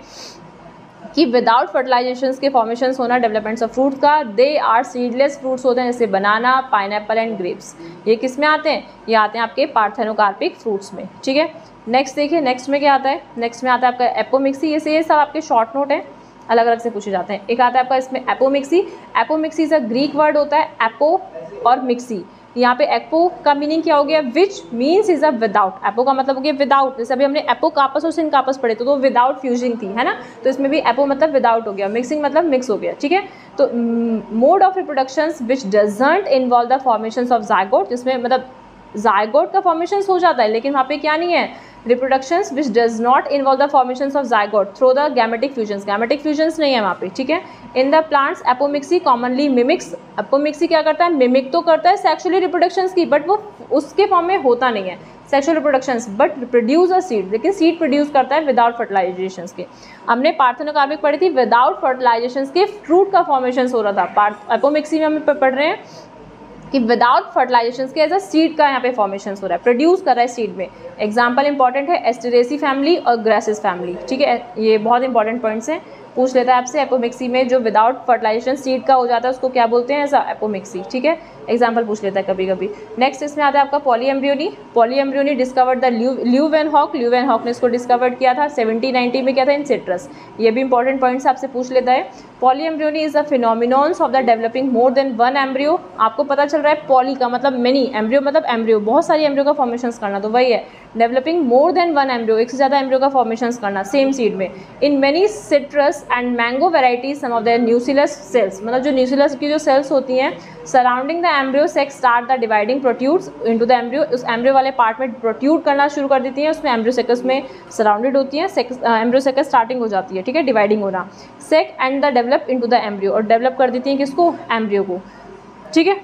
Speaker 1: कि विदाउट फर्टिलाइजेशन के फॉर्मेशन होना डेवलपमेंट्स ऑफ़ फ्रूट का दे आर सीडलेस फ्रूट्स होते हैं, जैसे बनाना पाइन एंड ग्रेप्स ये किसमें आते हैं? ये आते हैं आपके पार्थेनोकार्पिक फ्रूट्स में, ठीक है? नेक्स्ट देखिए नेक्स्ट में क्या आता है? नेक्स्ट में आता है आपका एपोमिक्सी ये से ये सब आपके शॉर्ट नोट है अलग अलग से पूछे जाते हैं। एक आता है आपका इसमें apomixis apomixis is a Greek word होता है एपो और मिक्सी यहाँ पे एपो का मीनिंग क्या हो गया? Which means is a without apo का मतलब हो गया विदाउट जैसे अभी हमने एपो कापस और सिन कापस पढ़े तो, तो विदाउट फ्यूजिंग थी है ना? तो इसमें भी एपो मतलब विदाउट हो गया मिक्सिंग मतलब मिक्स हो गया ठीक है? तो mode of reproduction which doesn't involve the formation of zygote जिसमें मतलब जायगोट का फॉर्मेशन हो जाता है, लेकिन वहाँ पे क्या नहीं है? Reproductions which does not involve the formation of zygote. Through the gametic fusions. Gametic fusions नहीं है वहाँ पे, ठीक है? In the plants apomixis commonly mimics apomixis क्या करता है? मिमिक तो करता है सेक्शुअली reproductions की बट वो उसके फॉर्म में होता नहीं है sexual reproductions but produce a seed लेकिन सीड प्रोड्यूस करता है विदाउट फर्टिलाइजेशन के. हमने पार्थेनोकार्बिक पढ़ी थी विदाउट फर्टिलाइजेशन के फ्रूट का फॉर्मेशन हो रहा था. एपोमिक्सी में हम पढ़ रहे हैं कि विदाउट फर्टिलाइजेशन के एज अ सीड का यहाँ पे फॉर्मेशन हो रहा है। प्रोड्यूस कर रहा है सीड में। एग्ज़ाम्पल इंपॉर्टेंट है एस्टेरेसी फैमिली और ग्रेसिस फैमिली ठीक है? ये बहुत इंपॉर्टेंट पॉइंट्स हैं। पूछ लेता है आपसे, एपोमिक्सी में जो विदाउट फर्टिलाइजेशन सीड का हो जाता है, उसको क्या बोलते हैं ऐसा? एपोमिक्सी, ठीक है? एग्ज़ाम्पल पूछ लेता है कभी कभी नेक्स्ट इसमें आता है आपका polyembryony polyembryony discovered the Leeuwenhoek Leeuwenhoek ने इसको डिस्कवर्ड किया था सेवेंटी नाइनटी में क्या था इन सिट्रस ये भी इंपॉर्टेंट पॉइंट्स आपसे पूछ लेता है। Polyembryony is the phenomenons of the developing more than one embryo आपको पता चल रहा है पॉली का मतलब मेनी एम्ब्रियो मतलब एम्ब्रियो बहुत सारी एम्ब्रियो का फॉर्मेशन करना तो वही है। Developing more than one embryo एक से ज़्यादा एम्ब्रियो का फॉर्मेशन करना सेम सीड में। In many citrus and mango varieties some of the nucellus cells मतलब जो न्यूसिलस की जो सेल्स होती हैं surrounding the embryo sacs start the dividing protrudes into the embryo उस एम्ब्रियो वाले पार्ट में प्रोट्यूड करना शुरू कर देती हैं, उसमें एम्ब्रियो सेकस में सराउंडेड होती हैं एम्ब्रियो सेकस स्टार्टिंग हो जाती है, ठीक है? डिवाइडिंग होना। Sac and the develop into the embryo और डेवलप कर देती हैं किसको? एम्ब्रियो को। ठीक है?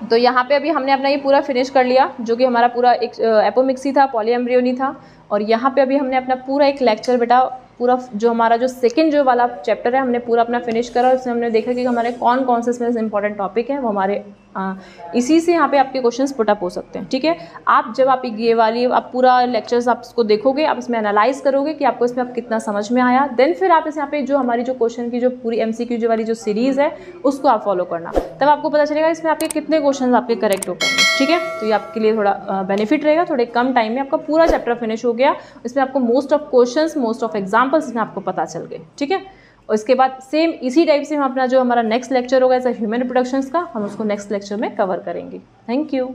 Speaker 1: तो यहाँ पे अभी हमने अपना ये पूरा फिनिश कर लिया, जो कि हमारा पूरा एक एपोमिक्सी था पॉलीएम्ब्रियोनी था, और यहाँ पे अभी हमने अपना पूरा एक लेक्चर बेटा पूरा जो हमारा जो सेकंड जो वाला चैप्टर है हमने पूरा अपना फिनिश करा उसमें हमने देखा कि हमारे कौन कौन से इसमें इंपॉर्टेंट टॉपिक है वो हमारे आ, इसी से यहाँ पे आपके क्वेश्चंस पुटअप हो सकते हैं ठीक है? आप जब आप ये वाली आप पूरा लेक्चर्स आप इसको देखोगे आप इसमें एनालाइज करोगे कि आपको इसमें आप कितना समझ में आया देन फिर आप इस यहाँ पे जो हमारी जो क्वेश्चन की जो पूरी एम जो वाली जो सीरीज़ है उसको आप फॉलो करना। तब आपको पता चलेगा इसमें आपके कितने क्वेश्चन आपके करेक्ट हो पाएँगे ठीक है? तो ये आपके लिए थोड़ा बेनिफिट रहेगा थोड़े कम टाइम में आपका पूरा चैप्टर फिनिश हो गया। इसमें आपको most of question most of examples इसमें आपको पता चल गए, ठीक है? और इसके बाद सेम इसी टाइप से हम अपना जो हमारा नेक्स्ट लेक्चर होगा एज ह्यूमन रिप्रोडक्शंस का, हम उसको नेक्स्ट लेक्चर में कवर करेंगे। Thank you